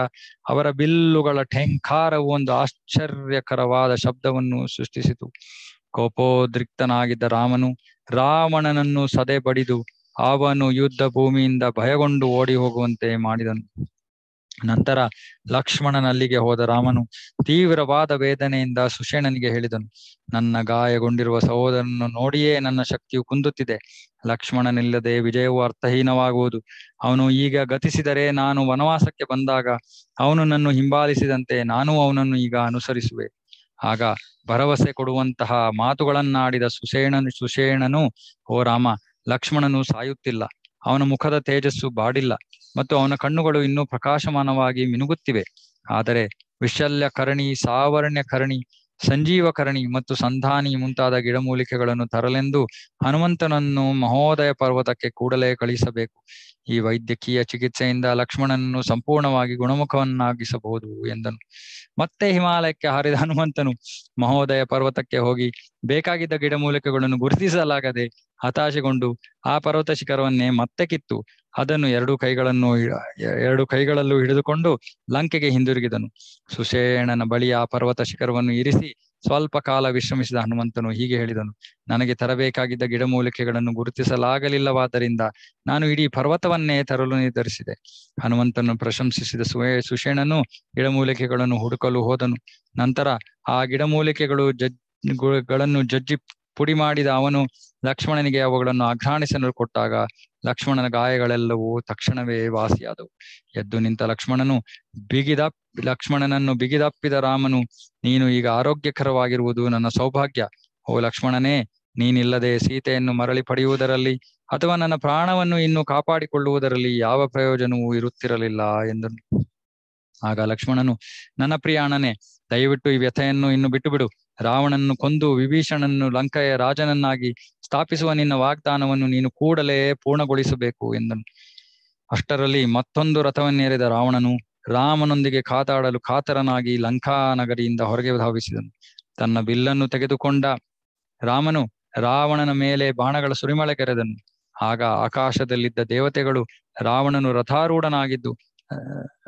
ಅವರ ಬಿಲ್ಲುಗಳ ಠೆಂಕಾರವು ಒಂದು ಆಶ್ಚರ್ಯಕರವಾದ ಶಬ್ದವನ್ನು ಸೃಷ್ಟಿಸಿತು. ಕೋಪೋದ್ರಿಕ್ತನಾಗಿದ್ದ ರಾಮನು ರಾವಣನನ್ನು ಸದೆ ಬಡಿದು ಅವನು ಯುದ್ಧ ಭೂಮಿಯಿಂದ ಭಯಗೊಂಡು ಓಡಿ ಹೋಗುವಂತೆ ಮಾಡಿದನು. ನಂತರ ಲಕ್ಷ್ಮಣನಲ್ಲಿಗೆ ಹೋದ ರಾಮನು ತೀವ್ರವಾದ ವೇದನೆಯಿಂದ ಸುಷೇಣನಿಗೆ ಹೇಳಿದನು, ನನ್ನ ಗಾಯಗೊಂಡಿರುವ ಸಹೋದರನನ್ನು ನೋಡಿಯೇ ನನ್ನ ಶಕ್ತಿಯು ಕುಂದುತ್ತಿದೆ. ಲಕ್ಷ್ಮಣನಿಲ್ಲದೆ ವಿಜಯವು ಅರ್ಥಹೀನವಾಗುವುದು. ಅವನು ಈಗ ಗತಿಸಿದರೆ ನಾನು ವನವಾಸಕ್ಕೆ ಬಂದಾಗ ಅವನು ನನ್ನ ಹಿಂಬಾಲಿಸಿದಂತೆ ನಾನು ಅವನನ್ನು ಈಗ ಅನುಸರಿಸುವೆ. ಆಗ ಭರವಸೆ ಕೊಡುವಂತಹ ಮಾತುಗಳನ್ನಾಡಿದ ಸುಷೇಣನು ಸುಷೇಣನು, ಓ ರಾಮ, ಲಕ್ಷ್ಮಣನು ಸಾಯುತ್ತಿಲ್ಲ. ಅವನ ಮುಖದ ತೇಜಸ್ಸು ಬಾಡಿಲ್ಲ ಮತ್ತು ಅವನ ಕಣ್ಣುಗಳು ಇನ್ನೂ ಪ್ರಕಾಶಮಾನವಾಗಿ ಮಿನುಗುತ್ತಿವೆ. ಆದರೆ ವಿಶಲ್ಯ ಕರಣಿ ಸಾವರ್ಣ್ಯ ಕರಣಿ ಸಂಜೀವ ಕರಣಿ ಮತ್ತು ಸಂಧಾನಿ ಮುಂತಾದ ಗಿಡಮೂಲಿಕೆಗಳನ್ನು ತರಲೆಂದು ಹನುಮಂತನನ್ನು ಮಹೋದಯ ಪರ್ವತಕ್ಕೆ ಕೂಡಲೇ ಕಳಿಸಬೇಕು. ಈ ವೈದ್ಯಕೀಯ ಚಿಕಿತ್ಸೆಯಿಂದ ಲಕ್ಷ್ಮಣನನ್ನು ಸಂಪೂರ್ಣವಾಗಿ ಗುಣಮುಖವನ್ನಾಗಿಸಬಹುದು ಎಂದನು. ಮತ್ತೆ ಹಿಮಾಲಯಕ್ಕೆ ಹಾರಿದ ಹನುಮಂತನು ಮಹೋದಯ ಪರ್ವತಕ್ಕೆ ಹೋಗಿ ಬೇಕಾಗಿದ್ದ ಗಿಡಮೂಲಿಕೆಗಳನ್ನು ಗುರುತಿಸಲಾಗದೆ ಹತಾಶೆಗೊಂಡು ಆ ಪರ್ವತ ಶಿಖರವನ್ನೇ ಮತ್ತೆ ಕಿತ್ತು ಅದನ್ನು ಎರಡು ಕೈಗಳನ್ನು ಎರಡು ಕೈಗಳಲ್ಲೂ ಹಿಡಿದುಕೊಂಡು ಲಂಕೆಗೆ ಹಿಂದಿರುಗಿದನು. ಸುಷೇಣನ ಬಳಿ ಆ ಪರ್ವತ ಶಿಖರವನ್ನು ಇರಿಸಿ ಸ್ವಲ್ಪ ಕಾಲ ವಿಶ್ರಮಿಸಿದ ಹನುಮಂತನು ಹೀಗೆ ಹೇಳಿದನು, ನನಗೆ ತರಬೇಕಾಗಿದ್ದ ಗಿಡಮೂಲಿಕೆಗಳನ್ನು ಗುರುತಿಸಲಾಗಲಿಲ್ಲವಾದ್ದರಿಂದ ನಾನು ಇಡೀ ಪರ್ವತವನ್ನೇ ತರಲು ನಿರ್ಧರಿಸಿದೆ. ಹನುಮಂತನು ಪ್ರಶಂಸಿಸಿದ ಸುವೇ, ಸುಷೇಣನು ಗಿಡಮೂಲಿಕೆಗಳನ್ನು ಹುಡುಕಲು ಹೋದನು. ನಂತರ ಆ ಗಿಡಮೂಲಿಕೆಗಳು ಜಜ್ಗಳನ್ನು ಜಜ್ಜಿ ಪುಡಿ ಮಾಡಿದ ಅವನು ಲಕ್ಷ್ಮಣನಿಗೆ ಅವುಗಳನ್ನು ಅಘ್ರಾಣಿಸಲು ಕೊಟ್ಟಾಗ ಲಕ್ಷ್ಮಣನ ಗಾಯಗಳೆಲ್ಲವೂ ತಕ್ಷಣವೇ ವಾಸಿಯಾದವು. ಎದ್ದು ನಿಂತ ಲಕ್ಷ್ಮಣನು ಬಿಗಿದ ಲಕ್ಷ್ಮಣನನ್ನು ಬಿಗಿದಪ್ಪಿದ ರಾಮನು, ನೀನು ಈಗ ಆರೋಗ್ಯಕರವಾಗಿರುವುದು ನನ್ನ ಸೌಭಾಗ್ಯ. ಓ ಲಕ್ಷ್ಮಣನೇ, ನೀನಿಲ್ಲದೆ ಸೀತೆಯನ್ನು ಮರಳಿ ಪಡೆಯುವುದರಲ್ಲಿ ಅಥವಾ ನನ್ನ ಪ್ರಾಣವನ್ನು ಇನ್ನು ಕಾಪಾಡಿಕೊಳ್ಳುವುದರಲ್ಲಿ ಯಾವ ಪ್ರಯೋಜನವೂ ಇರುತ್ತಿರಲಿಲ್ಲ ಎಂದನು ಆಗ ಲಕ್ಷ್ಮಣನು, ನನ್ನ ಪ್ರಿಯ ಅಣ್ಣನೇ, ದಯವಿಟ್ಟು ಈ ವ್ಯಥೆಯನ್ನು ಇನ್ನು ಬಿಟ್ಟು ಬಿಡು ರಾವಣನ್ನು ಕೊಂದು ವಿಭೀಷಣನ್ನು ಲಂಕೆಯ ರಾಜನನ್ನಾಗಿ ಸ್ಥಾಪಿಸುವ ನಿನ್ನ ವಾಗ್ದಾನವನ್ನು ನೀನು ಕೂಡಲೇ ಪೂರ್ಣಗೊಳಿಸಬೇಕು ಎಂದನು. ಅಷ್ಟರಲ್ಲಿ ಮತ್ತೊಂದು ರಥವನ್ನೇರಿದ ರಾವಣನು ರಾಮನೊಂದಿಗೆ ಕಾತಾಡಲು ಕಾತರನಾಗಿ ಲಂಕಾ ನಗರಿಯಿಂದ ಹೊರಗೆ ಧಾವಿಸಿದನು. ತನ್ನ ಬಿಲ್ಲನ್ನು ತೆಗೆದುಕೊಂಡ ರಾಮನು ರಾವಣನ ಮೇಲೆ ಬಾಣಗಳ ಸುರಿಮಳೆ ಕೆರೆದನು. ಆಗ ಆಕಾಶದಲ್ಲಿದ್ದ ದೇವತೆಗಳು ರಾವಣನು ರಥಾರೂಢನಾಗಿದ್ದು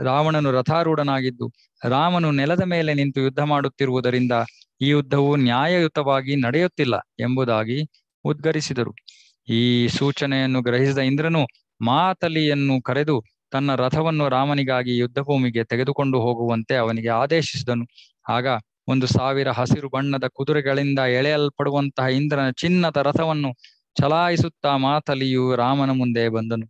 ರಾವಣನು ರಥಾರೂಢನಾಗಿದ್ದು, ರಾಮನು ನೆಲದ ಮೇಲೆ ನಿಂತು ಯುದ್ಧ ಮಾಡುತ್ತಿರುವುದರಿಂದ ಈ ಯುದ್ಧವು ನ್ಯಾಯಯುತವಾಗಿ ನಡೆಯುತ್ತಿಲ್ಲ ಎಂಬುದಾಗಿ ಉದ್ಗರಿಸಿದರು. ಈ ಸೂಚನೆಯನ್ನು ಗ್ರಹಿಸಿದ ಇಂದ್ರನು ಮಾತಲಿಯನ್ನು ಕರೆದು ತನ್ನ ರಥವನ್ನು ರಾಮನಿಗಾಗಿ ಯುದ್ಧಭೂಮಿಗೆ ತೆಗೆದುಕೊಂಡು ಹೋಗುವಂತೆ ಅವನಿಗೆ ಆದೇಶಿಸಿದನು. ಆಗ ಒಂದು ಸಾವಿರ ಹಸಿರು ಬಣ್ಣದ ಕುದುರೆಗಳಿಂದ ಎಳೆಯಲ್ಪಡುವಂತಹ ಇಂದ್ರನ ಚಿನ್ನದ ರಥವನ್ನು ಚಲಾಯಿಸುತ್ತಾ ಮಾತಲಿಯು ರಾಮನ ಮುಂದೆ ಬಂದನು.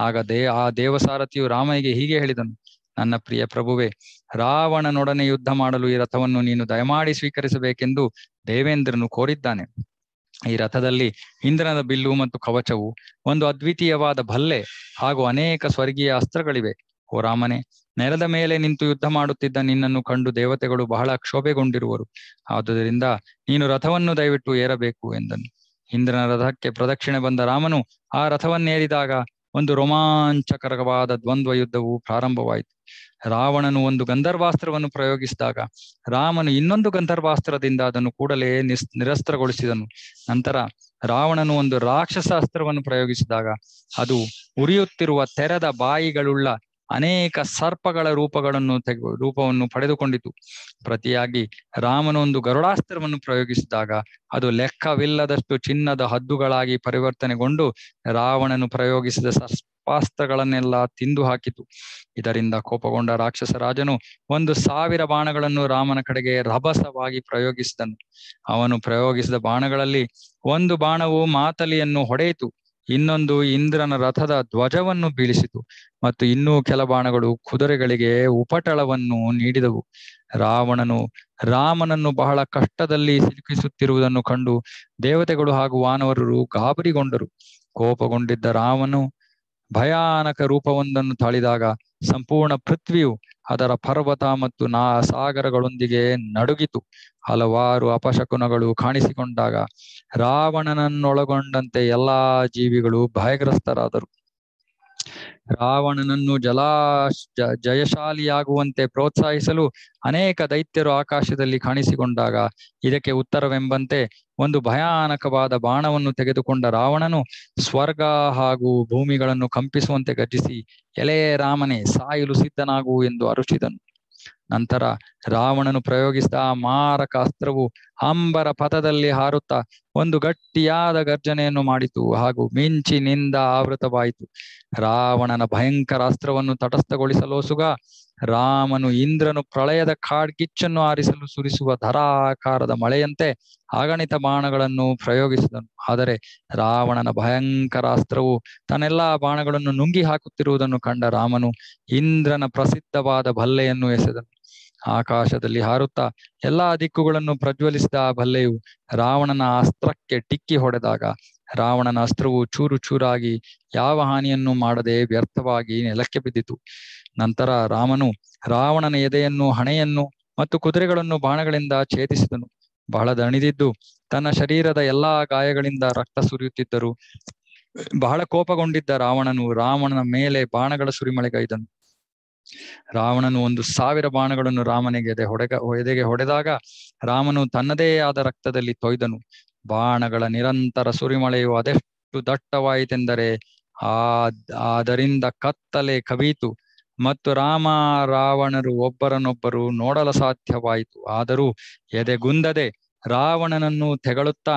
ಆಗ ದೇ, ಆ ದೇವಸಾರಥಿಯು ರಾಮನಿಗೆ ಹೀಗೆ ಹೇಳಿದನು. ನನ್ನ ಪ್ರಿಯ ಪ್ರಭುವೆ, ರಾವಣನೊಡನೆ ಯುದ್ಧ ಮಾಡಲು ಈ ರಥವನ್ನು ನೀನು ದಯಮಾಡಿ ಸ್ವೀಕರಿಸಬೇಕೆಂದು ದೇವೇಂದ್ರನು ಕೋರಿದ್ದಾನೆ. ಈ ರಥದಲ್ಲಿ ಇಂದ್ರನ ಬಿಲ್ಲು ಮತ್ತು ಕವಚವು ಒಂದು ಅದ್ವಿತೀಯವಾದ ಭಲ್ಲೆ ಹಾಗೂ ಅನೇಕ ಸ್ವರ್ಗೀಯ ಅಸ್ತ್ರಗಳಿವೆ. ಓ ರಾಮನೆ, ನೆಲದ ಮೇಲೆ ನಿಂತು ಯುದ್ಧ ಮಾಡುತ್ತಿದ್ದ ನಿನ್ನನ್ನು ಕಂಡು ದೇವತೆಗಳು ಬಹಳ ಕ್ಷೋಭೆಗೊಂಡಿರುವರು. ಆದುದರಿಂದ ನೀನು ರಥವನ್ನು ದಯವಿಟ್ಟು ಏರಬೇಕು ಎಂದನು. ಇಂದ್ರನ ರಥಕ್ಕೆ ಪ್ರದಕ್ಷಿಣೆ ಬಂದ ರಾಮನು ಆ ರಥವನ್ನೇರಿದಾಗ ಒಂದು ರೋಮಾಂಚಕರವಾದ ದ್ವಂದ್ವ ಯುದ್ಧವು ಪ್ರಾರಂಭವಾಯಿತು. ರಾವಣನು ಒಂದು ಗಂಧರ್ವಾಸ್ತ್ರವನ್ನು ಪ್ರಯೋಗಿಸಿದಾಗ ರಾಮನು ಇನ್ನೊಂದು ಗಂಧರ್ವಾಸ್ತ್ರದಿಂದ ಅದನ್ನು ಕೂಡಲೇ ನಿಸ್, ನಿರಸ್ತ್ರಗೊಳಿಸಿದನು. ನಂತರ ರಾವಣನು ಒಂದು ರಾಕ್ಷಸ ಅಸ್ತ್ರವನ್ನು ಪ್ರಯೋಗಿಸಿದಾಗ ಅದು ಉರಿಯುತ್ತಿರುವ ತೆರೆದ ಬಾಯಿಗಳುಳ್ಳ ಅನೇಕ ಸರ್ಪಗಳ ರೂಪಗಳನ್ನು ತೆಗೆ ರೂಪವನ್ನು ಪಡೆದುಕೊಂಡಿತು. ಪ್ರತಿಯಾಗಿ ರಾಮನು ಒಂದು ಗರುಡಾಸ್ತ್ರವನ್ನು ಪ್ರಯೋಗಿಸಿದಾಗ ಅದು ಲೆಕ್ಕವಿಲ್ಲದಷ್ಟು ಚಿನ್ನದ ಹದ್ದುಗಳಾಗಿ ಪರಿವರ್ತನೆಗೊಂಡು ರಾವಣನು ಪ್ರಯೋಗಿಸಿದ ಸರ್ಪಾಸ್ತ್ರಗಳನ್ನೆಲ್ಲ ತಿಂದು ಹಾಕಿತು ಇದರಿಂದ ಕೋಪಗೊಂಡ ರಾಕ್ಷಸ ರಾಜನು ಒಂದು ಸಾವಿರ ಬಾಣಗಳನ್ನು ರಾಮನ ಕಡೆಗೆ ರಭಸವಾಗಿ ಪ್ರಯೋಗಿಸಿದನು. ಅವನು ಪ್ರಯೋಗಿಸಿದ ಬಾಣಗಳಲ್ಲಿ ಒಂದು ಬಾಣವು ಮಾತಲಿಯನ್ನು ಹೊಡೆಯಿತು. ಇನ್ನೊಂದು ಇಂದ್ರನ ರಥದ ಧ್ವಜವನ್ನು ಬೀಳಿಸಿತು ಮತ್ತು ಇನ್ನೂ ಕೆಲ ಬಾಣಗಳು ಕುದುರೆಗಳಿಗೆ ಉಪಟಳವನ್ನು ನೀಡಿದವು. ರಾವಣನು ರಾಮನನ್ನು ಬಹಳ ಕಷ್ಟದಲ್ಲಿ ಸಿಲುಕಿಸುತ್ತಿರುವುದನ್ನು ಕಂಡು ದೇವತೆಗಳು ಹಾಗೂ ವಾನವರರು ಗಾಬರಿಗೊಂಡರು. ಕೋಪಗೊಂಡಿದ್ದ ರಾಮನು ಭಯಾನಕ ರೂಪವೊಂದನ್ನು ತಾಳಿದಾಗ ಸಂಪೂರ್ಣ ಪೃಥ್ವಿಯು ಅದರ ಪರ್ವತ ಮತ್ತು ನಾ ಸಾಗರಗಳೊಂದಿಗೆ ನಡುಗಿತು. ಹಲವಾರು ಅಪಶಕುನಗಳು ಕಾಣಿಸಿಕೊಂಡಾಗ ರಾವಣನನ್ನೊಳಗೊಂಡಂತೆ ಎಲ್ಲಾ ಜೀವಿಗಳು ಭಯಗ್ರಸ್ತರಾದರು. ರಾವಣನನ್ನು ಜಲಾ ಜಯಶಾಲಿಯಾಗುವಂತೆ ಪ್ರೋತ್ಸಾಹಿಸಲು ಅನೇಕ ದೈತ್ಯರು ಆಕಾಶದಲ್ಲಿ ಕಾಣಿಸಿಕೊಂಡಾಗ ಇದಕ್ಕೆ ಉತ್ತರವೆಂಬಂತೆ ಒಂದು ಭಯಾನಕವಾದ ಬಾಣವನ್ನು ತೆಗೆದುಕೊಂಡ ರಾವಣನು ಸ್ವರ್ಗ ಹಾಗೂ ಭೂಮಿಗಳನ್ನು ಕಂಪಿಸುವಂತೆ ಗರ್ಜಿಸಿ ಎಲೆ ರಾಮನೇ, ಸಾಯಲು ಸಿದ್ಧನಾಗು ಎಂದು ಅರುಚಿದನು. ನಂತರ ರಾವಣನು ಪ್ರಯೋಗಿಸಿದ ಆ ಮಾರಕ ಅಸ್ತ್ರವು ಅಂಬರ ಪಥದಲ್ಲಿ ಹಾರುತ್ತಾ ಒಂದು ಗಟ್ಟಿಯಾದ ಗರ್ಜನೆಯನ್ನು ಮಾಡಿತು ಹಾಗೂ ಮಿಂಚಿನಿಂದ ಆವೃತವಾಯಿತು. ರಾವಣನ ಭಯಂಕರ ಅಸ್ತ್ರವನ್ನು ತಟಸ್ಥಗೊಳಿಸಲೋಸುಗ ರಾಮನು ಇಂದ್ರನು ಪ್ರಳಯದ ಕಾಡ್ಗಿಚ್ಚನ್ನು ಆರಿಸಲು ಸುರಿಸುವ ಧರಾಕಾರದ ಮಳೆಯಂತೆ ಆಗಣಿತ ಬಾಣಗಳನ್ನು ಪ್ರಯೋಗಿಸಿದನು. ಆದರೆ ರಾವಣನ ಭಯಂಕರ ಅಸ್ತ್ರವು ತನ್ನೆಲ್ಲಾ ಬಾಣಗಳನ್ನು ನುಂಗಿ ಹಾಕುತ್ತಿರುವುದನ್ನು ಕಂಡ ರಾಮನು ಇಂದ್ರನ ಪ್ರಸಿದ್ಧವಾದ ಭಲ್ಲೆಯನ್ನು ಎಸೆದನು. ಆಕಾಶದಲ್ಲಿ ಹಾರುತ್ತಾ ಎಲ್ಲಾ ದಿಕ್ಕುಗಳನ್ನು ಪ್ರಜ್ವಲಿಸಿದ ಆ ಭಲ್ಲೆಯು ರಾವಣನ ಅಸ್ತ್ರಕ್ಕೆ ಟಿಕ್ಕಿ ಹೊಡೆದಾಗ ರಾವಣನ ಅಸ್ತ್ರವು ಚೂರು ಚೂರಾಗಿ ಯಾವ ಹಾನಿಯನ್ನು ಮಾಡದೆ ವ್ಯರ್ಥವಾಗಿ ನೆಲಕ್ಕೆ ಬಿದ್ದಿತು. ನಂತರ ರಾಮನು ರಾವಣನ ಎದೆಯನ್ನು, ಹಣೆಯನ್ನು ಮತ್ತು ಕುದುರೆಗಳನ್ನು ಬಾಣಗಳಿಂದ ಛೇದಿಸಿದನು. ಬಹಳ ದಣಿದಿದ್ದು ತನ್ನ ಶರೀರದ ಎಲ್ಲಾ ಗಾಯಗಳಿಂದ ರಕ್ತ ಸುರಿಯುತ್ತಿದ್ದರು. ಬಹಳ ಕೋಪಗೊಂಡಿದ್ದ ರಾವಣನು ರಾವಣನ ಮೇಲೆ ಬಾಣಗಳ ಸುರಿಮಳೆಗೈದನು. ರಾವಣನು ಒಂದು ಸಾವಿರ ಬಾಣಗಳನ್ನು ರಾಮನಿಗೆ ಎದೆ ಹೊಡೆಗ, ಎದೆಗೆ ಹೊಡೆದಾಗ ರಾಮನು ತನ್ನದೇ ಆದ ರಕ್ತದಲ್ಲಿ ತೊಯ್ದನು. ಬಾಣಗಳ ನಿರಂತರ ಸುರಿಮಳೆಯು ಅದೆಷ್ಟು ದಟ್ಟವಾಯಿತೆಂದರೆ ಆ ಅದರಿಂದ ಕತ್ತಲೆ ಕವಿಯಿತು. ಮತ್ತು ರಾಮ ರಾವಣರು ಒಬ್ಬರನ್ನೊಬ್ಬರು ನೋಡಲು ಸಾಧ್ಯವಾಯಿತು. ಆದರೂ ಎದೆಗುಂದದೆ ರಾವಣನನ್ನು ತೆಗಳುತ್ತಾ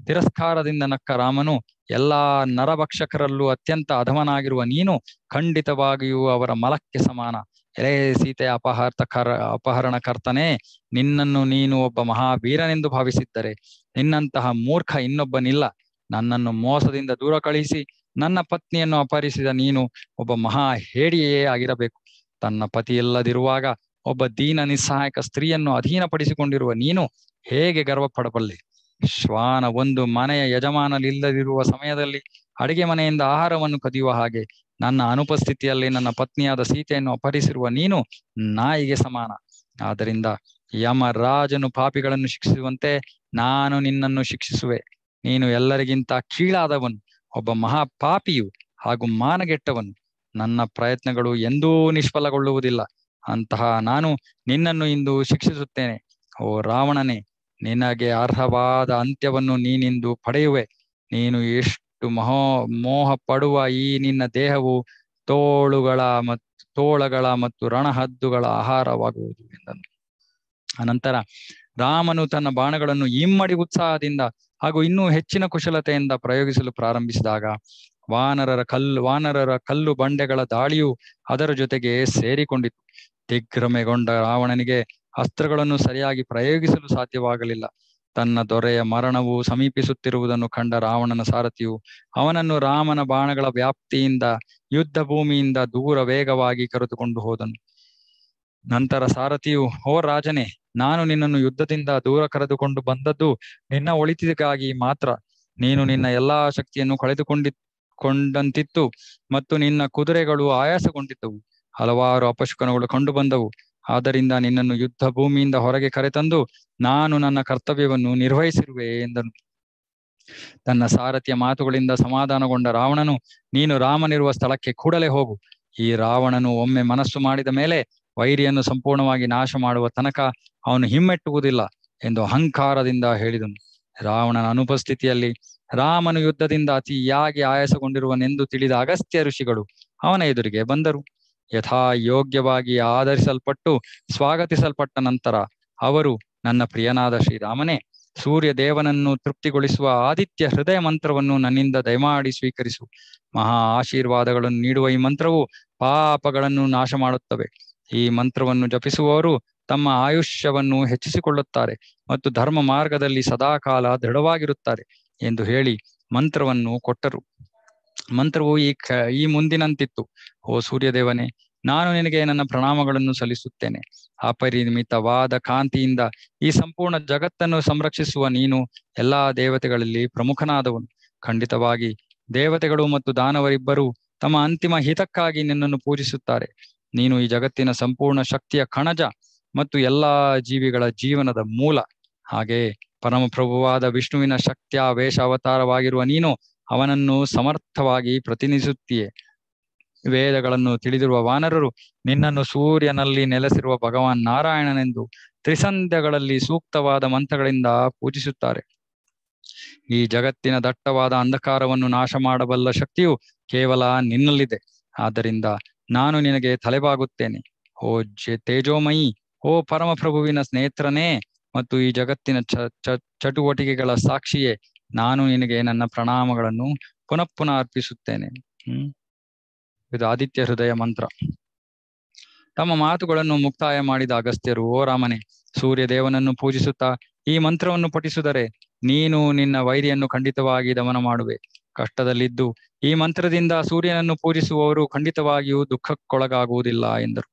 ತಿರಸ್ಕಾರದಿಂದ ನಕ್ಕ ರಾಮನು ಎಲ್ಲಾ ನರಭಕ್ಷಕರಲ್ಲೂ ಅತ್ಯಂತ ಅಧಮನಾಗಿರುವ ನೀನು ಖಂಡಿತವಾಗಿಯೂ ಅವರ ಮಲಕ್ಕೆ ಸಮಾನ. ಎಲೆ ಸೀತೆ ಅಪಹರ್ತ ಕರ, ಅಪಹರಣಕರ್ತನೇ, ನಿನ್ನನ್ನು ನೀನು ಒಬ್ಬ ಮಹಾವೀರನೆಂದು ಭಾವಿಸಿದ್ದರೆ ನಿನ್ನಂತಹ ಮೂರ್ಖ ಇನ್ನೊಬ್ಬನಿಲ್ಲ. ನನ್ನನ್ನು ಮೋಸದಿಂದ ದೂರ ಕಳಿಸಿ ನನ್ನ ಪತ್ನಿಯನ್ನು ಅಪಹರಿಸಿದ ನೀನು ಒಬ್ಬ ಮಹಾ ಹೇಡಿಯೇ ಆಗಿರಬೇಕು. ತನ್ನ ಪತಿ ಇಲ್ಲದಿರುವಾಗ ಒಬ್ಬ ದೀನ ನಿಸ್ಸಹಾಯಕ ಸ್ತ್ರೀಯನ್ನು ಅಧೀನಪಡಿಸಿಕೊಂಡಿರುವ ನೀನು ಹೇಗೆ ಗರ್ವ ಪಡಬಲ್ಲೆ ಶ್ವಾನ ಒಂದು ಮನೆಯ ಯಜಮಾನಲಿಲ್ಲದಿರುವ ಸಮಯದಲ್ಲಿ ಅಡಿಗೆ ಮನೆಯಿಂದ ಆಹಾರವನ್ನು ಕದಿಯುವ ಹಾಗೆ ನನ್ನ ಅನುಪಸ್ಥಿತಿಯಲ್ಲಿ ನನ್ನ ಪತ್ನಿಯಾದ ಸೀತೆಯನ್ನು ಅಪಹರಿಸಿರುವ ನೀನು ನಾಯಿಗೆ ಸಮಾನ. ಆದ್ದರಿಂದ ಯಮ ರಾಜನು ಪಾಪಿಗಳನ್ನು ಶಿಕ್ಷಿಸುವಂತೆ ನಾನು ನಿನ್ನನ್ನು ಶಿಕ್ಷಿಸುವೆ. ನೀನು ಎಲ್ಲರಿಗಿಂತ ಕೀಳಾದವನು. ಒಬ್ಬ ಮಹಾಪಾಪಿಯು ಹಾಗೂ ಮಾನಗೆಟ್ಟವನು ನನ್ನ ಪ್ರಯತ್ನಗಳು ಎಂದೂ ನಿಷ್ಫಲಗೊಳ್ಳುವುದಿಲ್ಲ. ಅಂತಹ ನಾನು ನಿನ್ನನ್ನು ಇಂದು ಶಿಕ್ಷಿಸುತ್ತೇನೆ. ಓ ರಾವಣನೇ, ನಿನಗೆ ಅರ್ಹವಾದ ಅಂತ್ಯವನ್ನು ನೀನಿಂದು ಪಡೆಯುವೆ. ನೀನು ಎಷ್ಟು ಮಹೋ ಮೋಹ ಪಡುವ ಈ ನಿನ್ನ ದೇಹವು ತೋಳುಗಳ ಮತ್ತು ತೋಳಗಳ ಮತ್ತು ರಣಹದ್ದುಗಳ ಆಹಾರವಾಗುವುದು ಎಂದನು. ಅನಂತರ ರಾಮನು ತನ್ನ ಬಾಣಗಳನ್ನು ಇಮ್ಮಡಿ ಉತ್ಸಾಹದಿಂದ ಹಾಗೂ ಇನ್ನೂ ಹೆಚ್ಚಿನ ಕುಶಲತೆಯಿಂದ ಪ್ರಯೋಗಿಸಲು ಪ್ರಾರಂಭಿಸಿದಾಗ ವಾನರರ ಕಲ್ಲು ವಾನರರ ಕಲ್ಲು ಬಂಡೆಗಳ ದಾಳಿಯು ಅದರ ಜೊತೆಗೆ ಸೇರಿಕೊಂಡಿತು. ದಿಗ್ರಮೆಗೊಂಡ ರಾವಣನಿಗೆ ಅಸ್ತ್ರಗಳನ್ನು ಸರಿಯಾಗಿ ಪ್ರಯೋಗಿಸಲು ಸಾಧ್ಯವಾಗಲಿಲ್ಲ. ತನ್ನ ದೊರೆಯ ಮರಣವು ಸಮೀಪಿಸುತ್ತಿರುವುದನ್ನು ಕಂಡ ರಾವಣನ ಸಾರಥಿಯು ಅವನನ್ನು ರಾಮನ ಬಾಣಗಳ ವ್ಯಾಪ್ತಿಯಿಂದ ಯುದ್ಧ ಭೂಮಿಯಿಂದ ದೂರ ವೇಗವಾಗಿ ಕರೆದುಕೊಂಡು ಹೋದನು. ನಂತರ ಸಾರಥಿಯು, ಓ ರಾಜನೇ, ನಾನು ನಿನ್ನನ್ನು ಯುದ್ಧದಿಂದ ದೂರ ಕರೆದುಕೊಂಡು ಬಂದದ್ದು ನಿನ್ನ ಒಳಿತಿಗಾಗಿ ಮಾತ್ರ. ನೀನು ನಿನ್ನ ಎಲ್ಲಾ ಶಕ್ತಿಯನ್ನು ಕಳೆದುಕೊಂಡಿ ಕೊಂಡಂತಿತ್ತು ಮತ್ತು ನಿನ್ನ ಕುದುರೆಗಳು ಆಯಾಸಗೊಂಡಿದ್ದವು. ಹಲವಾರು ಅಪಶುಕನಗಳು ಕಂಡು ಬಂದವು ಆದ್ದರಿಂದ ನಿನ್ನನ್ನು ಯುದ್ಧ ಭೂಮಿಯಿಂದ ಹೊರಗೆ ಕರೆತಂದು ನಾನು ನನ್ನ ಕರ್ತವ್ಯವನ್ನು ನಿರ್ವಹಿಸಿರುವೆ ಎಂದನು. ತನ್ನ ಸಾರಥಿಯ ಮಾತುಗಳಿಂದ ಸಮಾಧಾನಗೊಂಡ ರಾವಣನು, ನೀನು ರಾಮನಿರುವ ಸ್ಥಳಕ್ಕೆ ಕೂಡಲೇ ಹೋಗು. ಈ ರಾವಣನು ಒಮ್ಮೆ ಮನಸ್ಸು ಮಾಡಿದ ಮೇಲೆ ವೈರಿಯನ್ನು ಸಂಪೂರ್ಣವಾಗಿ ನಾಶ ಮಾಡುವ ತನಕ ಅವನು ಹಿಮ್ಮೆಟ್ಟುವುದಿಲ್ಲ ಎಂದು ಅಹಂಕಾರದಿಂದ ಹೇಳಿದನು. ರಾವಣನ ಅನುಪಸ್ಥಿತಿಯಲ್ಲಿ ರಾಮನು ಯುದ್ಧದಿಂದ ಅತಿಯಾಗಿ ಆಯಾಸಗೊಂಡಿರುವನೆಂದು ತಿಳಿದ ಅಗಸ್ತ್ಯ ಋಷಿಗಳು ಅವನ ಎದುರಿಗೆ ಬಂದರು. ಯಥಾ ಯೋಗ್ಯವಾಗಿ ಆಧರಿಸಲ್ಪಟ್ಟು ಸ್ವಾಗತಿಸಲ್ಪಟ್ಟ ನಂತರ ಅವರು, ನನ್ನ ಪ್ರಿಯನಾದ ಶ್ರೀರಾಮನೇ ಸೂರ್ಯ ದೇವನನ್ನು ತೃಪ್ತಿಗೊಳಿಸುವ ಆದಿತ್ಯ ಹೃದಯ ಮಂತ್ರವನ್ನು ನನ್ನಿಂದ ದಯಮಾಡಿ ಸ್ವೀಕರಿಸು. ಮಹಾ ಆಶೀರ್ವಾದಗಳನ್ನು ನೀಡುವ ಈ ಮಂತ್ರವು ಪಾಪಗಳನ್ನು ನಾಶ ಮಾಡುತ್ತವೆ ಈ ಮಂತ್ರವನ್ನು ಜಪಿಸುವವರು ತಮ್ಮ ಆಯುಷ್ಯವನ್ನು ಹೆಚ್ಚಿಸಿಕೊಳ್ಳುತ್ತಾರೆ ಮತ್ತು ಧರ್ಮ ಮಾರ್ಗದಲ್ಲಿ ಸದಾಕಾಲ ದೃಢವಾಗಿರುತ್ತಾರೆ ಎಂದು ಹೇಳಿ ಮಂತ್ರವನ್ನು ಕೊಟ್ಟರು. ಮಂತ್ರವು ಈ ಕ, ಈ ಮುಂದಿನಂತಿತ್ತು. ಓ ಸೂರ್ಯದೇವನೇ, ನಾನು ನಿನಗೆ ನನ್ನ ಪ್ರಣಾಮಗಳನ್ನು ಸಲ್ಲಿಸುತ್ತೇನೆ. ಅಪರಿಮಿತವಾದ ಕಾಂತಿಯಿಂದ ಈ ಸಂಪೂರ್ಣ ಜಗತ್ತನ್ನು ಸಂರಕ್ಷಿಸುವ ನೀನು ಎಲ್ಲಾ ದೇವತೆಗಳಲ್ಲಿ ಪ್ರಮುಖನಾದವನು. ಖಂಡಿತವಾಗಿ ದೇವತೆಗಳು ಮತ್ತು ದಾನವರಿಬ್ಬರೂ ತಮ್ಮ ಅಂತಿಮ ಹಿತಕ್ಕಾಗಿ ನಿನ್ನನ್ನು ಪೂಜಿಸುತ್ತಾರೆ. ನೀನು ಈ ಜಗತ್ತಿನ ಸಂಪೂರ್ಣ ಶಕ್ತಿಯ ಕಣಜ ಮತ್ತು ಎಲ್ಲಾ ಜೀವಿಗಳ ಜೀವನದ ಮೂಲ. ಹಾಗೆ ಪರಮಪ್ರಭುವಾದ ವಿಷ್ಣುವಿನ ಶಕ್ತಿಯ ವೇಷ ಅವತಾರವಾಗಿರುವ ನೀನು ಅವನನ್ನು ಸಮರ್ಥವಾಗಿ ಪ್ರತಿನಿಧಿಸುತ್ತೀಯೆ. ವೇದಗಳನ್ನು ತಿಳಿದಿರುವ ವಾನರರು ನಿನ್ನನ್ನು ಸೂರ್ಯನಲ್ಲಿ ನೆಲೆಸಿರುವ ಭಗವಾನ್ ನಾರಾಯಣನೆಂದು ತ್ರಿಸಂಧ್ಯಗಳಲ್ಲಿ ಸೂಕ್ತವಾದ ಮಂತ್ರಗಳಿಂದ ಪೂಜಿಸುತ್ತಾರೆ. ಈ ಜಗತ್ತಿನ ದಟ್ಟವಾದ ಅಂಧಕಾರವನ್ನು ನಾಶ ಮಾಡಬಲ್ಲ ಶಕ್ತಿಯು ಕೇವಲ ನಿನ್ನಲ್ಲಿದೆ. ಆದ್ದರಿಂದ ನಾನು ನಿನಗೆ ತಲೆಬಾಗುತ್ತೇನೆ. ಓ ಜೆ ತೇಜೋಮಯಿ, ಓ ಪರಮಪ್ರಭುವಿನ ಸ್ನೇಹಿತರನೇ ಮತ್ತು ಈ ಜಗತ್ತಿನ ಚಟುವಟಿಕೆಗಳ ಸಾಕ್ಷಿಯೇ, ನಾನು ನಿನಗೆ ನನ್ನ ಪ್ರಣಾಮಗಳನ್ನು ಪುನಃ ಪುನಃ ಅರ್ಪಿಸುತ್ತೇನೆ. ಹ್ಮ್. ಇದು ಆದಿತ್ಯ ಹೃದಯ ಮಂತ್ರ. ತಮ್ಮ ಮಾತುಗಳನ್ನು ಮುಕ್ತಾಯ ಮಾಡಿದ ಅಗಸ್ತ್ಯರು, ಓ ರಾಮನೇ ಸೂರ್ಯ ದೇವನನ್ನು ಪೂಜಿಸುತ್ತಾ ಈ ಮಂತ್ರವನ್ನು ಪಠಿಸಿದರೆ ನೀನು ನಿನ್ನ ವೈರಿಯನ್ನು ಖಂಡಿತವಾಗಿ ದಮನ ಮಾಡುವೆ. ಕಷ್ಟದಲ್ಲಿದ್ದು ಈ ಮಂತ್ರದಿಂದ ಸೂರ್ಯನನ್ನು ಪೂಜಿಸುವವರು ಖಂಡಿತವಾಗಿಯೂ ದುಃಖಕ್ಕೊಳಗಾಗುವುದಿಲ್ಲ ಎಂದರು.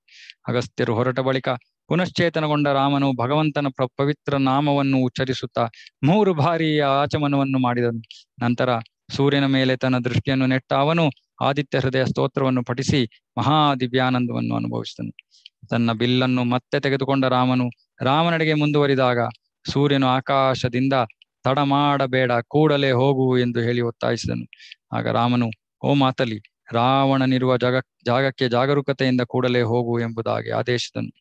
ಅಗಸ್ತ್ಯರು ಹೊರಟ ಬಳಿಕ ಪುನಶ್ಚೇತನಗೊಂಡ ರಾಮನು ಭಗವಂತನ ಪವಿತ್ರ ನಾಮವನ್ನು ಉಚ್ಚರಿಸುತ್ತಾ ಮೂರು ಬಾರಿ ಆಚಮನವನ್ನು ಮಾಡಿದನು. ನಂತರ ಸೂರ್ಯನ ಮೇಲೆ ತನ್ನ ದೃಷ್ಟಿಯನ್ನು ನೆಟ್ಟ ಅವನು ಆದಿತ್ಯ ಹೃದಯ ಸ್ತೋತ್ರವನ್ನು ಪಠಿಸಿ ಮಹಾ ದಿವ್ಯಾನಂದವನ್ನು ಅನುಭವಿಸಿದನು. ತನ್ನ ಬಿಲ್ಲನ್ನು ಮತ್ತೆ ತೆಗೆದುಕೊಂಡ ರಾಮನು ರಾಮನಡೆಗೆ ಮುಂದುವರಿದಾಗ ಸೂರ್ಯನು ಆಕಾಶದಿಂದ ತಡ ಮಾಡಬೇಡ ಕೂಡಲೇ ಹೋಗು ಎಂದು ಹೇಳಿ ಒತ್ತಾಯಿಸಿದನು. ಆಗ ರಾಮನು, ಓ ಮಾತಲಿ ರಾವಣನಿರುವ ಜಾಗ, ಜಾಗಕ್ಕೆ ಜಾಗರೂಕತೆಯಿಂದ ಕೂಡಲೇ ಹೋಗು ಎಂಬುದಾಗಿ ಆದೇಶಿಸಿದನು.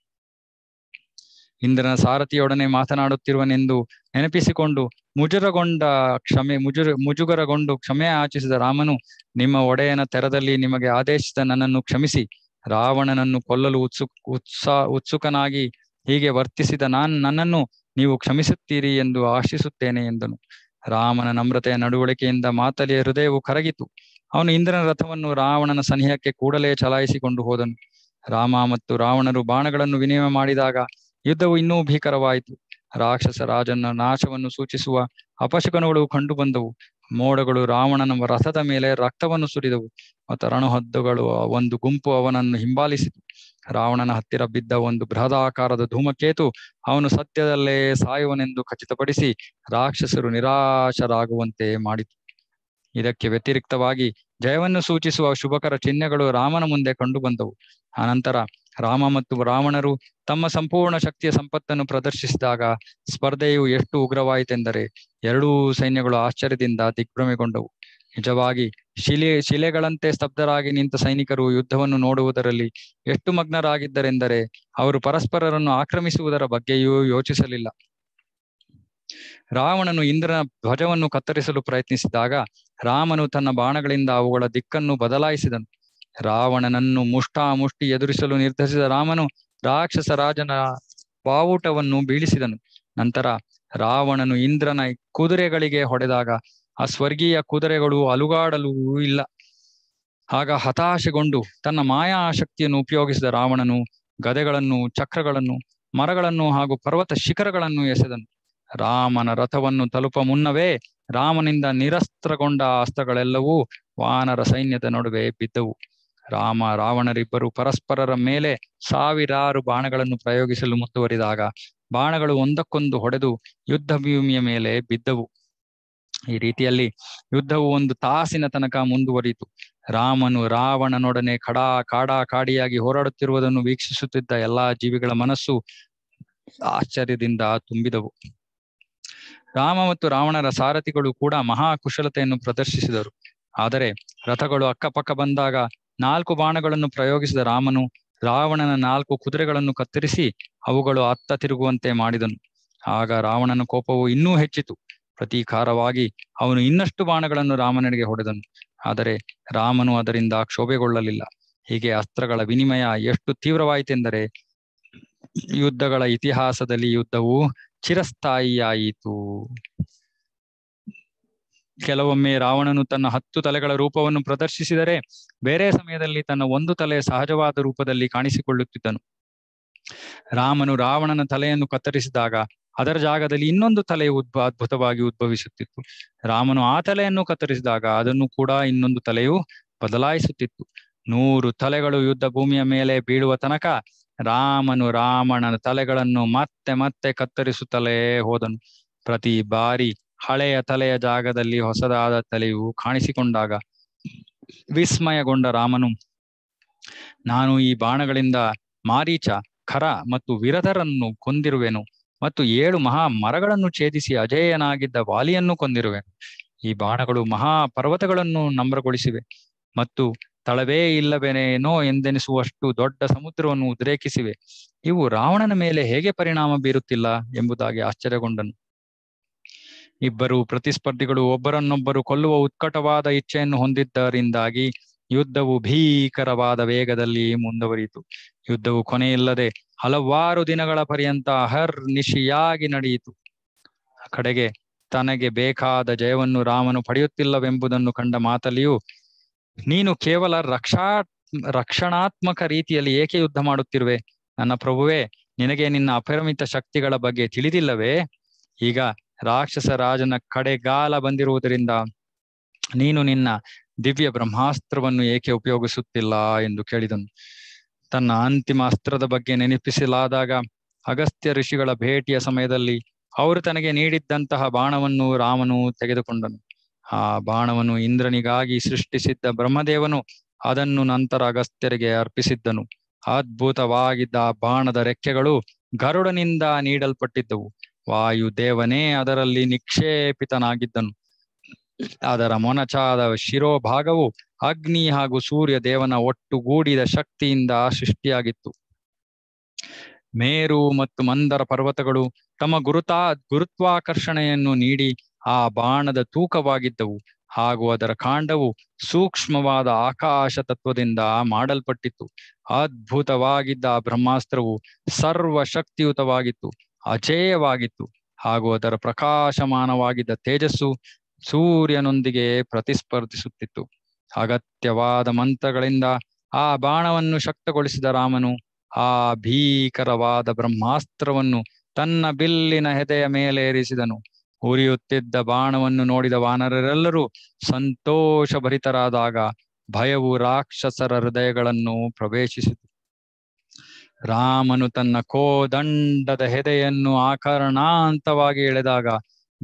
ಇಂದ್ರನ ಸಾರಥಿಯೊಡನೆ ಮಾತನಾಡುತ್ತಿರುವನೆಂದು ನೆನಪಿಸಿಕೊಂಡು ಮುಜುರಗೊಂಡ ಕ್ಷಮೆ, ಮುಜುರ, ಮುಜುಗರಗೊಂಡು ಕ್ಷಮೆ ಆಚಿಸಿದ ರಾಮನು, ನಿಮ್ಮ ಒಡೆಯನ ತೆರದಲ್ಲಿ ನಿಮಗೆ ಆದೇಶಿಸಿದ ನನ್ನನ್ನು ಕ್ಷಮಿಸಿ. ರಾವಣನನ್ನು ಕೊಲ್ಲಲು ಉತ್ಸುಕ್, ಉತ್ಸಾ, ಉತ್ಸುಕನಾಗಿ ಹೀಗೆ ವರ್ತಿಸಿದ ನಾನ್, ನನ್ನನ್ನು ನೀವು ಕ್ಷಮಿಸುತ್ತೀರಿ ಎಂದು ಆಶಿಸುತ್ತೇನೆ ಎಂದನು. ರಾಮನ ನಮ್ರತೆಯ ನಡವಳಿಕೆಯಿಂದ ಮಾತಲಿಯ ಹೃದಯವು ಕರಗಿತು. ಅವನು ಇಂದ್ರನ ರಥವನ್ನು ರಾವಣನ ಸನಿಹಕ್ಕೆ ಕೂಡಲೇ ಚಲಾಯಿಸಿಕೊಂಡು ಹೋದನು. ರಾಮ ಮತ್ತು ರಾವಣರು ಬಾಣಗಳನ್ನು ವಿನಿಮಯ ಮಾಡಿದಾಗ ಯುದ್ಧವು ಇನ್ನೂ ಭೀಕರವಾಯಿತು. ರಾಕ್ಷಸ ರಾಜನ ನಾಶವನ್ನು ಸೂಚಿಸುವ ಅಪಶಕನಗಳು ಕಂಡುಬಂದವು. ಮೋಡಗಳು ರಾವಣನ ರಥದ ಮೇಲೆ ರಕ್ತವನ್ನು ಸುರಿದವು. ಮತ್ತು ರಣಹದ್ದುಗಳು, ಒಂದು ಗುಂಪು ಅವನನ್ನು ಹಿಂಬಾಲಿಸಿತು. ರಾವಣನ ಹತ್ತಿರ ಬಿದ್ದ ಒಂದು ಬೃಹದಾಕಾರದ ಧೂಮಕೇತು ಅವನು ಸತ್ಯದಲ್ಲೇ ಸಾಯುವನೆಂದು ಖಚಿತಪಡಿಸಿ ರಾಕ್ಷಸರು ನಿರಾಶರಾಗುವಂತೆ ಮಾಡಿತು. ಇದಕ್ಕೆ ವ್ಯತಿರಿಕ್ತವಾಗಿ ಜಯವನ್ನು ಸೂಚಿಸುವ ಶುಭಕರ ಚಿಹ್ನೆಗಳು ರಾಮನ ಮುಂದೆ ಕಂಡುಬಂದವು. ಅನಂತರ ರಾಮ ಮತ್ತು ರಾವಣರು ತಮ್ಮ ಸಂಪೂರ್ಣ ಶಕ್ತಿಯ ಸಂಪತ್ತನ್ನು ಪ್ರದರ್ಶಿಸಿದಾಗ ಸ್ಪರ್ಧೆಯು ಎಷ್ಟು ಉಗ್ರವಾಯಿತೆಂದರೆ ಎರಡೂ ಸೈನ್ಯಗಳು ಆಶ್ಚರ್ಯದಿಂದ ದಿಗ್ಭ್ರಮೆಗೊಂಡವು. ನಿಜವಾಗಿ ಶಿಲೆ, ಶಿಲೆಗಳಂತೆ ಸ್ತಬ್ಧರಾಗಿ ನಿಂತ ಸೈನಿಕರು ಯುದ್ಧವನ್ನು ನೋಡುವುದರಲ್ಲಿ ಎಷ್ಟು ಮಗ್ನರಾಗಿದ್ದರೆಂದರೆ ಅವರು ಪರಸ್ಪರರನ್ನು ಆಕ್ರಮಿಸುವುದರ ಬಗ್ಗೆಯೂ ಯೋಚಿಸಲಿಲ್ಲ. ರಾವಣನು ಇಂದ್ರನ ಧ್ವಜವನ್ನು ಕತ್ತರಿಸಲು ಪ್ರಯತ್ನಿಸಿದಾಗ ರಾಮನು ತನ್ನ ಬಾಣಗಳಿಂದ ಅವುಗಳ ದಿಕ್ಕನ್ನು ಬದಲಾಯಿಸಿದನು. ರಾವಣನನ್ನು ಮುಷ್ಟಾಮುಷ್ಟಿ ಎದುರಿಸಲು ನಿರ್ಧರಿಸಿದ ರಾಮನು ರಾಕ್ಷಸ ರಾಜನ ಬಾವುಟವನ್ನು ಬೀಳಿಸಿದನು. ನಂತರ ರಾವಣನು ಇಂದ್ರನ ಕುದುರೆಗಳಿಗೆ ಹೊಡೆದಾಗ ಆ ಸ್ವರ್ಗೀಯ ಕುದುರೆಗಳು ಅಲುಗಾಡಲು ಇಲ್ಲ. ಆಗ ಹತಾಶೆಗೊಂಡು ತನ್ನ ಮಾಯಾ ಶಕ್ತಿಯನ್ನು ಉಪಯೋಗಿಸಿದ ರಾವಣನು ಗದೆಗಳನ್ನು, ಚಕ್ರಗಳನ್ನು, ಮರಗಳನ್ನು ಹಾಗೂ ಪರ್ವತ ಶಿಖರಗಳನ್ನು ಎಸೆದನು. ರಾಮನ ರಥವನ್ನು ತಲುಪ ಮುನ್ನವೇ ರಾಮನಿಂದ ನಿರಸ್ತ್ರಗೊಂಡ ಅಸ್ತ್ರಗಳೆಲ್ಲವೂ ವಾನರ ಸೈನ್ಯದ ನಡುವೆ ಬಿದ್ದವು. ರಾಮ ರಾವಣರಿಬ್ಬರು ಪರಸ್ಪರರ ಮೇಲೆ ಸಾವಿರಾರು ಬಾಣಗಳನ್ನು ಪ್ರಯೋಗಿಸಲು ಮುಂದುವರಿದಾಗ ಬಾಣಗಳು ಒಂದಕ್ಕೊಂದು ಹೊಡೆದು ಯುದ್ಧ ಭೂಮಿಯ ಮೇಲೆ ಬಿದ್ದವು. ಈ ರೀತಿಯಲ್ಲಿ ಯುದ್ಧವು ಒಂದು ತಾಸಿನ ತನಕ ಮುಂದುವರಿಯಿತು. ರಾಮನು ರಾವಣನೊಡನೆ ಕಡಾ ಕಾಡಾ ಕಾಡಿಯಾಗಿ ಹೋರಾಡುತ್ತಿರುವುದನ್ನು ವೀಕ್ಷಿಸುತ್ತಿದ್ದ ಎಲ್ಲಾ ಜೀವಿಗಳ ಮನಸ್ಸು ಆಶ್ಚರ್ಯದಿಂದ ತುಂಬಿದವು. ರಾಮ ಮತ್ತು ರಾವಣರ ಸಾರಥಿಗಳು ಕೂಡ ಮಹಾ ಕುಶಲತೆಯನ್ನು ಪ್ರದರ್ಶಿಸಿದರು. ಆದರೆ ರಥಗಳು ಅಕ್ಕಪಕ್ಕ ಬಂದಾಗ ನಾಲ್ಕು ಬಾಣಗಳನ್ನು ಪ್ರಯೋಗಿಸಿದ ರಾಮನು ರಾವಣನ ನಾಲ್ಕು ಕುದುರೆಗಳನ್ನು ಕತ್ತರಿಸಿ ಅವುಗಳು ಅತ್ತ ತಿರುಗುವಂತೆ ಮಾಡಿದನು. ಆಗ ರಾವಣನ ಕೋಪವು ಇನ್ನೂ ಹೆಚ್ಚಿತು. ಪ್ರತೀಕಾರವಾಗಿ ಅವನು ಇನ್ನಷ್ಟು ಬಾಣಗಳನ್ನು ರಾಮನಿಗೆ ಹೊಡೆದನು. ಆದರೆ ರಾಮನು ಅದರಿಂದ ಕ್ಷೋಭೆಗೊಳ್ಳಲಿಲ್ಲ. ಹೀಗೆ ಅಸ್ತ್ರಗಳ ವಿನಿಮಯ ಎಷ್ಟು ತೀವ್ರವಾಯಿತೆಂದರೆ, ಯುದ್ಧಗಳ ಇತಿಹಾಸದಲ್ಲಿ ಯುದ್ಧವು ಚಿರಸ್ಥಾಯಿಯಾಯಿತು. ಕೆಲವೊಮ್ಮೆ ರಾವಣನು ತನ್ನ ಹತ್ತು ತಲೆಗಳ ರೂಪವನ್ನು ಪ್ರದರ್ಶಿಸಿದರೆ ಬೇರೆ ಸಮಯದಲ್ಲಿ ತನ್ನ ಒಂದು ತಲೆ ಸಹಜವಾದ ರೂಪದಲ್ಲಿ ಕಾಣಿಸಿಕೊಳ್ಳುತ್ತಿದ್ದನು. ರಾಮನು ರಾವಣನ ತಲೆಯನ್ನು ಕತ್ತರಿಸಿದಾಗ ಅದರ ಜಾಗದಲ್ಲಿ ಇನ್ನೊಂದು ತಲೆ ಉದ್ಭ ಅದ್ಭುತವಾಗಿ ಉದ್ಭವಿಸುತ್ತಿತ್ತು. ರಾಮನು ಆ ತಲೆಯನ್ನು ಕತ್ತರಿಸಿದಾಗ ಅದನ್ನು ಕೂಡ ಇನ್ನೊಂದು ತಲೆಯು ಬದಲಾಯಿಸುತ್ತಿತ್ತು. ನೂರು ತಲೆಗಳು ಯುದ್ಧ ಭೂಮಿಯ ಮೇಲೆ ಬೀಳುವ ತನಕ ರಾಮನು ರಾಮಣನ ತಲೆಗಳನ್ನು ಮತ್ತೆ ಮತ್ತೆ ಕತ್ತರಿಸುತ್ತಲೇ ಹೋದನು. ಪ್ರತಿ ಬಾರಿ ಹಳೆಯ ತಲೆಯ ಜಾಗದಲ್ಲಿ ಹೊಸದಾದ ತಲೆಯು ಕಾಣಿಸಿಕೊಂಡಾಗ ವಿಸ್ಮಯಗೊಂಡ ರಾಮನು, ನಾನು ಈ ಬಾಣಗಳಿಂದ ಮಾರೀಚ, ಖರ ಮತ್ತು ವಿರಧರನ್ನು ಕೊಂದಿರುವೆನು. ಮತ್ತು ಏಳು ಮಹಾ ಮರಗಳನ್ನು ಛೇದಿಸಿ ಅಜೇಯನಾಗಿದ್ದ ವಾಲಿಯನ್ನು ಕೊಂದಿರುವೆ. ಈ ಬಾಣಗಳು ಮಹಾ ಪರ್ವತಗಳನ್ನು ನಮ್ರಗೊಳಿಸಿವೆ. ಮತ್ತು ತಳವೇ ಇಲ್ಲವೇನೇನೋ ಎಂದೆನಿಸುವಷ್ಟು ದೊಡ್ಡ ಸಮುದ್ರವನ್ನು ಉದ್ರೇಕಿಸಿವೆ. ಇವು ರಾವಣನ ಮೇಲೆ ಹೇಗೆ ಪರಿಣಾಮ ಬೀರುತ್ತಿಲ್ಲ ಎಂಬುದಾಗಿ ಆಶ್ಚರ್ಯಗೊಂಡನು. ಇಬ್ಬರು ಪ್ರತಿಸ್ಪರ್ಧಿಗಳು ಒಬ್ಬರನ್ನೊಬ್ಬರು ಕೊಲ್ಲುವ ಉತ್ಕಟವಾದ ಇಚ್ಛೆಯನ್ನು ಹೊಂದಿದ್ದರಿಂದಾಗಿ ಯುದ್ಧವು ಭೀಕರವಾದ ವೇಗದಲ್ಲಿ ಮುಂದುವರಿಯಿತು. ಯುದ್ಧವು ಕೊನೆಯಿಲ್ಲದೆ ಹಲವಾರು ದಿನಗಳ ಪರ್ಯಂತ ಹರ್ ನಿಶಿಯಾಗಿ ನಡೆಯಿತು ಕಡೆಗೆ ತನಗೆ ಬೇಕಾದ ಜಯವನ್ನು ರಾಮನು ಪಡೆಯುತ್ತಿಲ್ಲವೆಂಬುದನ್ನು ಕಂಡ ಮಾತಲಿಯು ನೀನು ಕೇವಲ ರಕ್ಷಾ, ರಕ್ಷಣಾತ್ಮಕ ರೀತಿಯಲ್ಲಿ ಏಕೆ ಯುದ್ಧ ಮಾಡುತ್ತಿರುವೆ? ನನ್ನ ಪ್ರಭುವೇ, ನಿನಗೆ ನಿನ್ನ ಅಪರಿಮಿತ ಶಕ್ತಿಗಳ ಬಗ್ಗೆ ತಿಳಿದಿಲ್ಲವೇ? ಈಗ ರಾಕ್ಷಸ ರಾಜನ ಕಡೆಗಾಲ ಬಂದಿರುವುದರಿಂದ ನೀನು ನಿನ್ನ ದಿವ್ಯ ಬ್ರಹ್ಮಾಸ್ತ್ರವನ್ನು ಏಕೆ ಉಪಯೋಗಿಸುತ್ತಿಲ್ಲ ಎಂದು ಕೇಳಿದನು. ತನ್ನ ಅಂತಿಮ ಅಸ್ತ್ರದ ಬಗ್ಗೆ ನೆನಪಿಸಲಾದಾಗ ಅಗಸ್ತ್ಯ ಋಷಿಗಳ ಭೇಟಿಯ ಸಮಯದಲ್ಲಿ ಅವರು ತನಗೆ ನೀಡಿದ್ದಂತಹ ಬಾಣವನ್ನು ರಾಮನು ತೆಗೆದುಕೊಂಡನು. ಆ ಬಾಣವನ್ನು ಇಂದ್ರನಿಗಾಗಿ ಸೃಷ್ಟಿಸಿದ್ದ ಬ್ರಹ್ಮದೇವನು ಅದನ್ನು ನಂತರ ಅಗಸ್ತ್ಯರಿಗೆ ಅರ್ಪಿಸಿದ್ದನು. ಅದ್ಭುತವಾಗಿದ್ದ ಬಾಣದ ರೆಕ್ಕೆಗಳು ಗರುಡನಿಂದ ನೀಡಲ್ಪಟ್ಟಿದ್ದವು. ವಾಯುದೇವನೇ ಅದರಲ್ಲಿ ನಿಕ್ಷೇಪಿತನಾಗಿದ್ದನು. ಅದರ ಮೊನಚಾದ ಶಿರೋಭಾಗವು ಅಗ್ನಿ ಹಾಗೂ ಸೂರ್ಯ ದೇವನ ಒಟ್ಟುಗೂಡಿದ ಶಕ್ತಿಯಿಂದ ಸೃಷ್ಟಿಯಾಗಿತ್ತು. ಮೇರು ಮತ್ತು ಮಂದರ ಪರ್ವತಗಳು ತಮ್ಮ ಗುರುತಾ, ಗುರುತ್ವಾಕರ್ಷಣೆಯನ್ನು ನೀಡಿ ಆ ಬಾಣದ ತೂಕವಾಗಿದ್ದವು ಹಾಗೂ ಅದರ ಕಾಂಡವು ಸೂಕ್ಷ್ಮವಾದ ಆಕಾಶ ತತ್ವದಿಂದ ಮಾಡಲ್ಪಟ್ಟಿತ್ತು. ಅದ್ಭುತವಾಗಿದ್ದ ಆ ಬ್ರಹ್ಮಾಸ್ತ್ರವು ಸರ್ವ ಶಕ್ತಿಯುತವಾಗಿತ್ತು ಅಜೇಯವಾಗಿತ್ತು ಹಾಗೂ ಅದರ ಪ್ರಕಾಶಮಾನವಾಗಿದ್ದ ತೇಜಸ್ಸು ಸೂರ್ಯನೊಂದಿಗೆ ಪ್ರತಿಸ್ಪರ್ಧಿಸುತ್ತಿತ್ತು. ಅಗತ್ಯವಾದ ಮಂತ್ರಗಳಿಂದ ಆ ಬಾಣವನ್ನು ಶಕ್ತಗೊಳಿಸಿದ ರಾಮನು ಆ ಭೀಕರವಾದ ಬ್ರಹ್ಮಾಸ್ತ್ರವನ್ನು ತನ್ನ ಬಿಲ್ಲಿನ ಹೆದೆಯ ಮೇಲೆ ಏರಿಸಿದನು. ಉರಿಯುತ್ತಿದ್ದ ಬಾಣವನ್ನು ನೋಡಿದ ವಾನರರೆಲ್ಲರೂ ಸಂತೋಷಭರಿತರಾದಾಗ ಭಯವು ರಾಕ್ಷಸರ ಹೃದಯಗಳನ್ನು ಪ್ರವೇಶಿಸಿತು. ರಾಮನು ತನ್ನ ಕೋದಂಡದ ಹೆದೆಯನ್ನು ಆಕರಣಾಂತವಾಗಿ ಎಳೆದಾಗ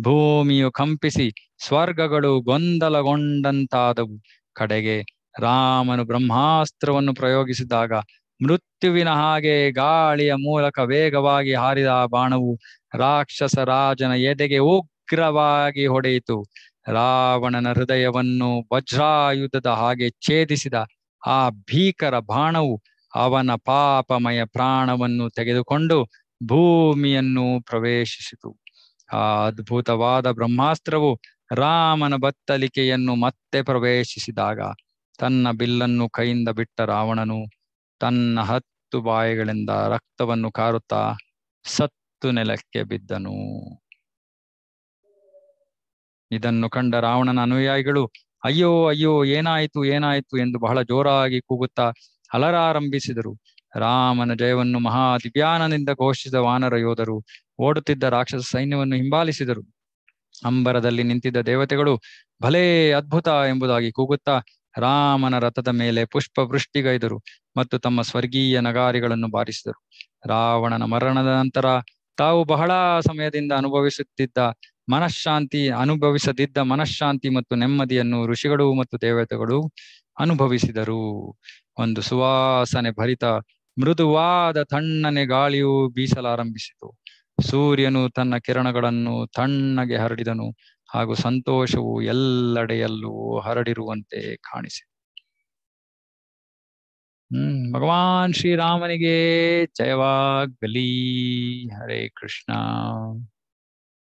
ಭೂಮಿಯು ಕಂಪಿಸಿ ಸ್ವರ್ಗಗಳು ಗೊಂದಲಗೊಂಡಂತಾದವು. ಕಡೆಗೆ ರಾಮನು ಬ್ರಹ್ಮಾಸ್ತ್ರವನ್ನು ಪ್ರಯೋಗಿಸಿದಾಗ ಮೃತ್ಯುವಿನ ಹಾಗೆ ಗಾಳಿಯ ಮೂಲಕ ವೇಗವಾಗಿ ಹಾರಿದ ಬಾಣವು ರಾಕ್ಷಸ ರಾಜನ ಎದೆಗೆ ಉಗ್ರವಾಗಿ ಹೊಡೆಯಿತು. ರಾವಣನ ಹೃದಯವನ್ನು ವಜ್ರಾಯುಧದ ಹಾಗೆ ಛೇದಿಸಿದ ಆ ಭೀಕರ ಬಾಣವು ಅವನ ಪಾಪಮಯ ಪ್ರಾಣವನ್ನು ತೆಗೆದುಕೊಂಡು ಭೂಮಿಯನ್ನು ಪ್ರವೇಶಿಸಿತು. ಆ ಅದ್ಭುತವಾದ ಬ್ರಹ್ಮಾಸ್ತ್ರವು ರಾಮನ ಬತ್ತಲಿಕೆಯನ್ನು ಮತ್ತೆ ಪ್ರವೇಶಿಸಿದಾಗ ತನ್ನ ಬಿಲ್ಲನ್ನು ಕೈಯಿಂದ ಬಿಟ್ಟ ರಾವಣನು ತನ್ನ ಹತ್ತು ಬಾಯಿಗಳಿಂದ ರಕ್ತವನ್ನು ಕಾರುತ್ತಾ ಸತ್ತು ನೆಲಕ್ಕೆ ಬಿದ್ದನು. ಇದನ್ನು ಕಂಡ ರಾವಣನ ಅನುಯಾಯಿಗಳು, ಅಯ್ಯೋ ಅಯ್ಯೋ, ಏನಾಯಿತು ಏನಾಯಿತು ಎಂದು ಬಹಳ ಜೋರಾಗಿ ಕೂಗುತ್ತಾ ಅಲರಾರಂಭಿಸಿದರು. ರಾಮನ ಜಯವನ್ನು ಮಹಾ ದಿವ್ಯಾನನಿಂದ ಘೋಷಿಸಿದ ವಾನರ ಯೋಧರು ಓಡುತ್ತಿದ್ದ ರಾಕ್ಷಸ ಸೈನ್ಯವನ್ನು ಹಿಂಬಾಲಿಸಿದರು. ಅಂಬರದಲ್ಲಿ ನಿಂತಿದ್ದ ದೇವತೆಗಳು ಭಲೇ ಅದ್ಭುತ ಎಂಬುದಾಗಿ ಕೂಗುತ್ತಾ ರಾಮನ ರಥದ ಮೇಲೆ ಪುಷ್ಪ ವೃಷ್ಟಿಗೈದರು ಮತ್ತು ತಮ್ಮ ಸ್ವರ್ಗೀಯ ನಗಾರಿಗಳನ್ನು ಬಾರಿಸಿದರು. ರಾವಣನ ಮರಣದ ನಂತರ ತಾವು ಬಹಳ ಸಮಯದಿಂದ ಅನುಭವಿಸುತ್ತಿದ್ದ ಮನಃಶಾಂತಿ, ಅನುಭವಿಸದಿದ್ದ ಮನಃಶಾಂತಿ ಮತ್ತು ನೆಮ್ಮದಿಯನ್ನು ಋಷಿಗಳು ಮತ್ತು ದೇವತೆಗಳು ಅನುಭವಿಸಿದರು. ಒಂದು ಸುವಾಸನೆ ಭರಿತ ಮೃದುವಾದ ತಣ್ಣನೆ ಗಾಳಿಯು ಬೀಸಲಾರಂಭಿಸಿತು. ಸೂರ್ಯನು ತನ್ನ ಕಿರಣಗಳನ್ನು ತಣ್ಣಗೆ ಹರಡಿದನು ಹಾಗೂ ಸಂತೋಷವು ಎಲ್ಲೆಡೆಯಲ್ಲೂ ಹರಡಿರುವಂತೆ ಕಾಣಿಸಿ ಹ್ಮ್, ಭಗವಾನ್ ಶ್ರೀರಾಮನಿಗೆ ಜಯವಾಗಲಿ. ಹರೇ ಕೃಷ್ಣ.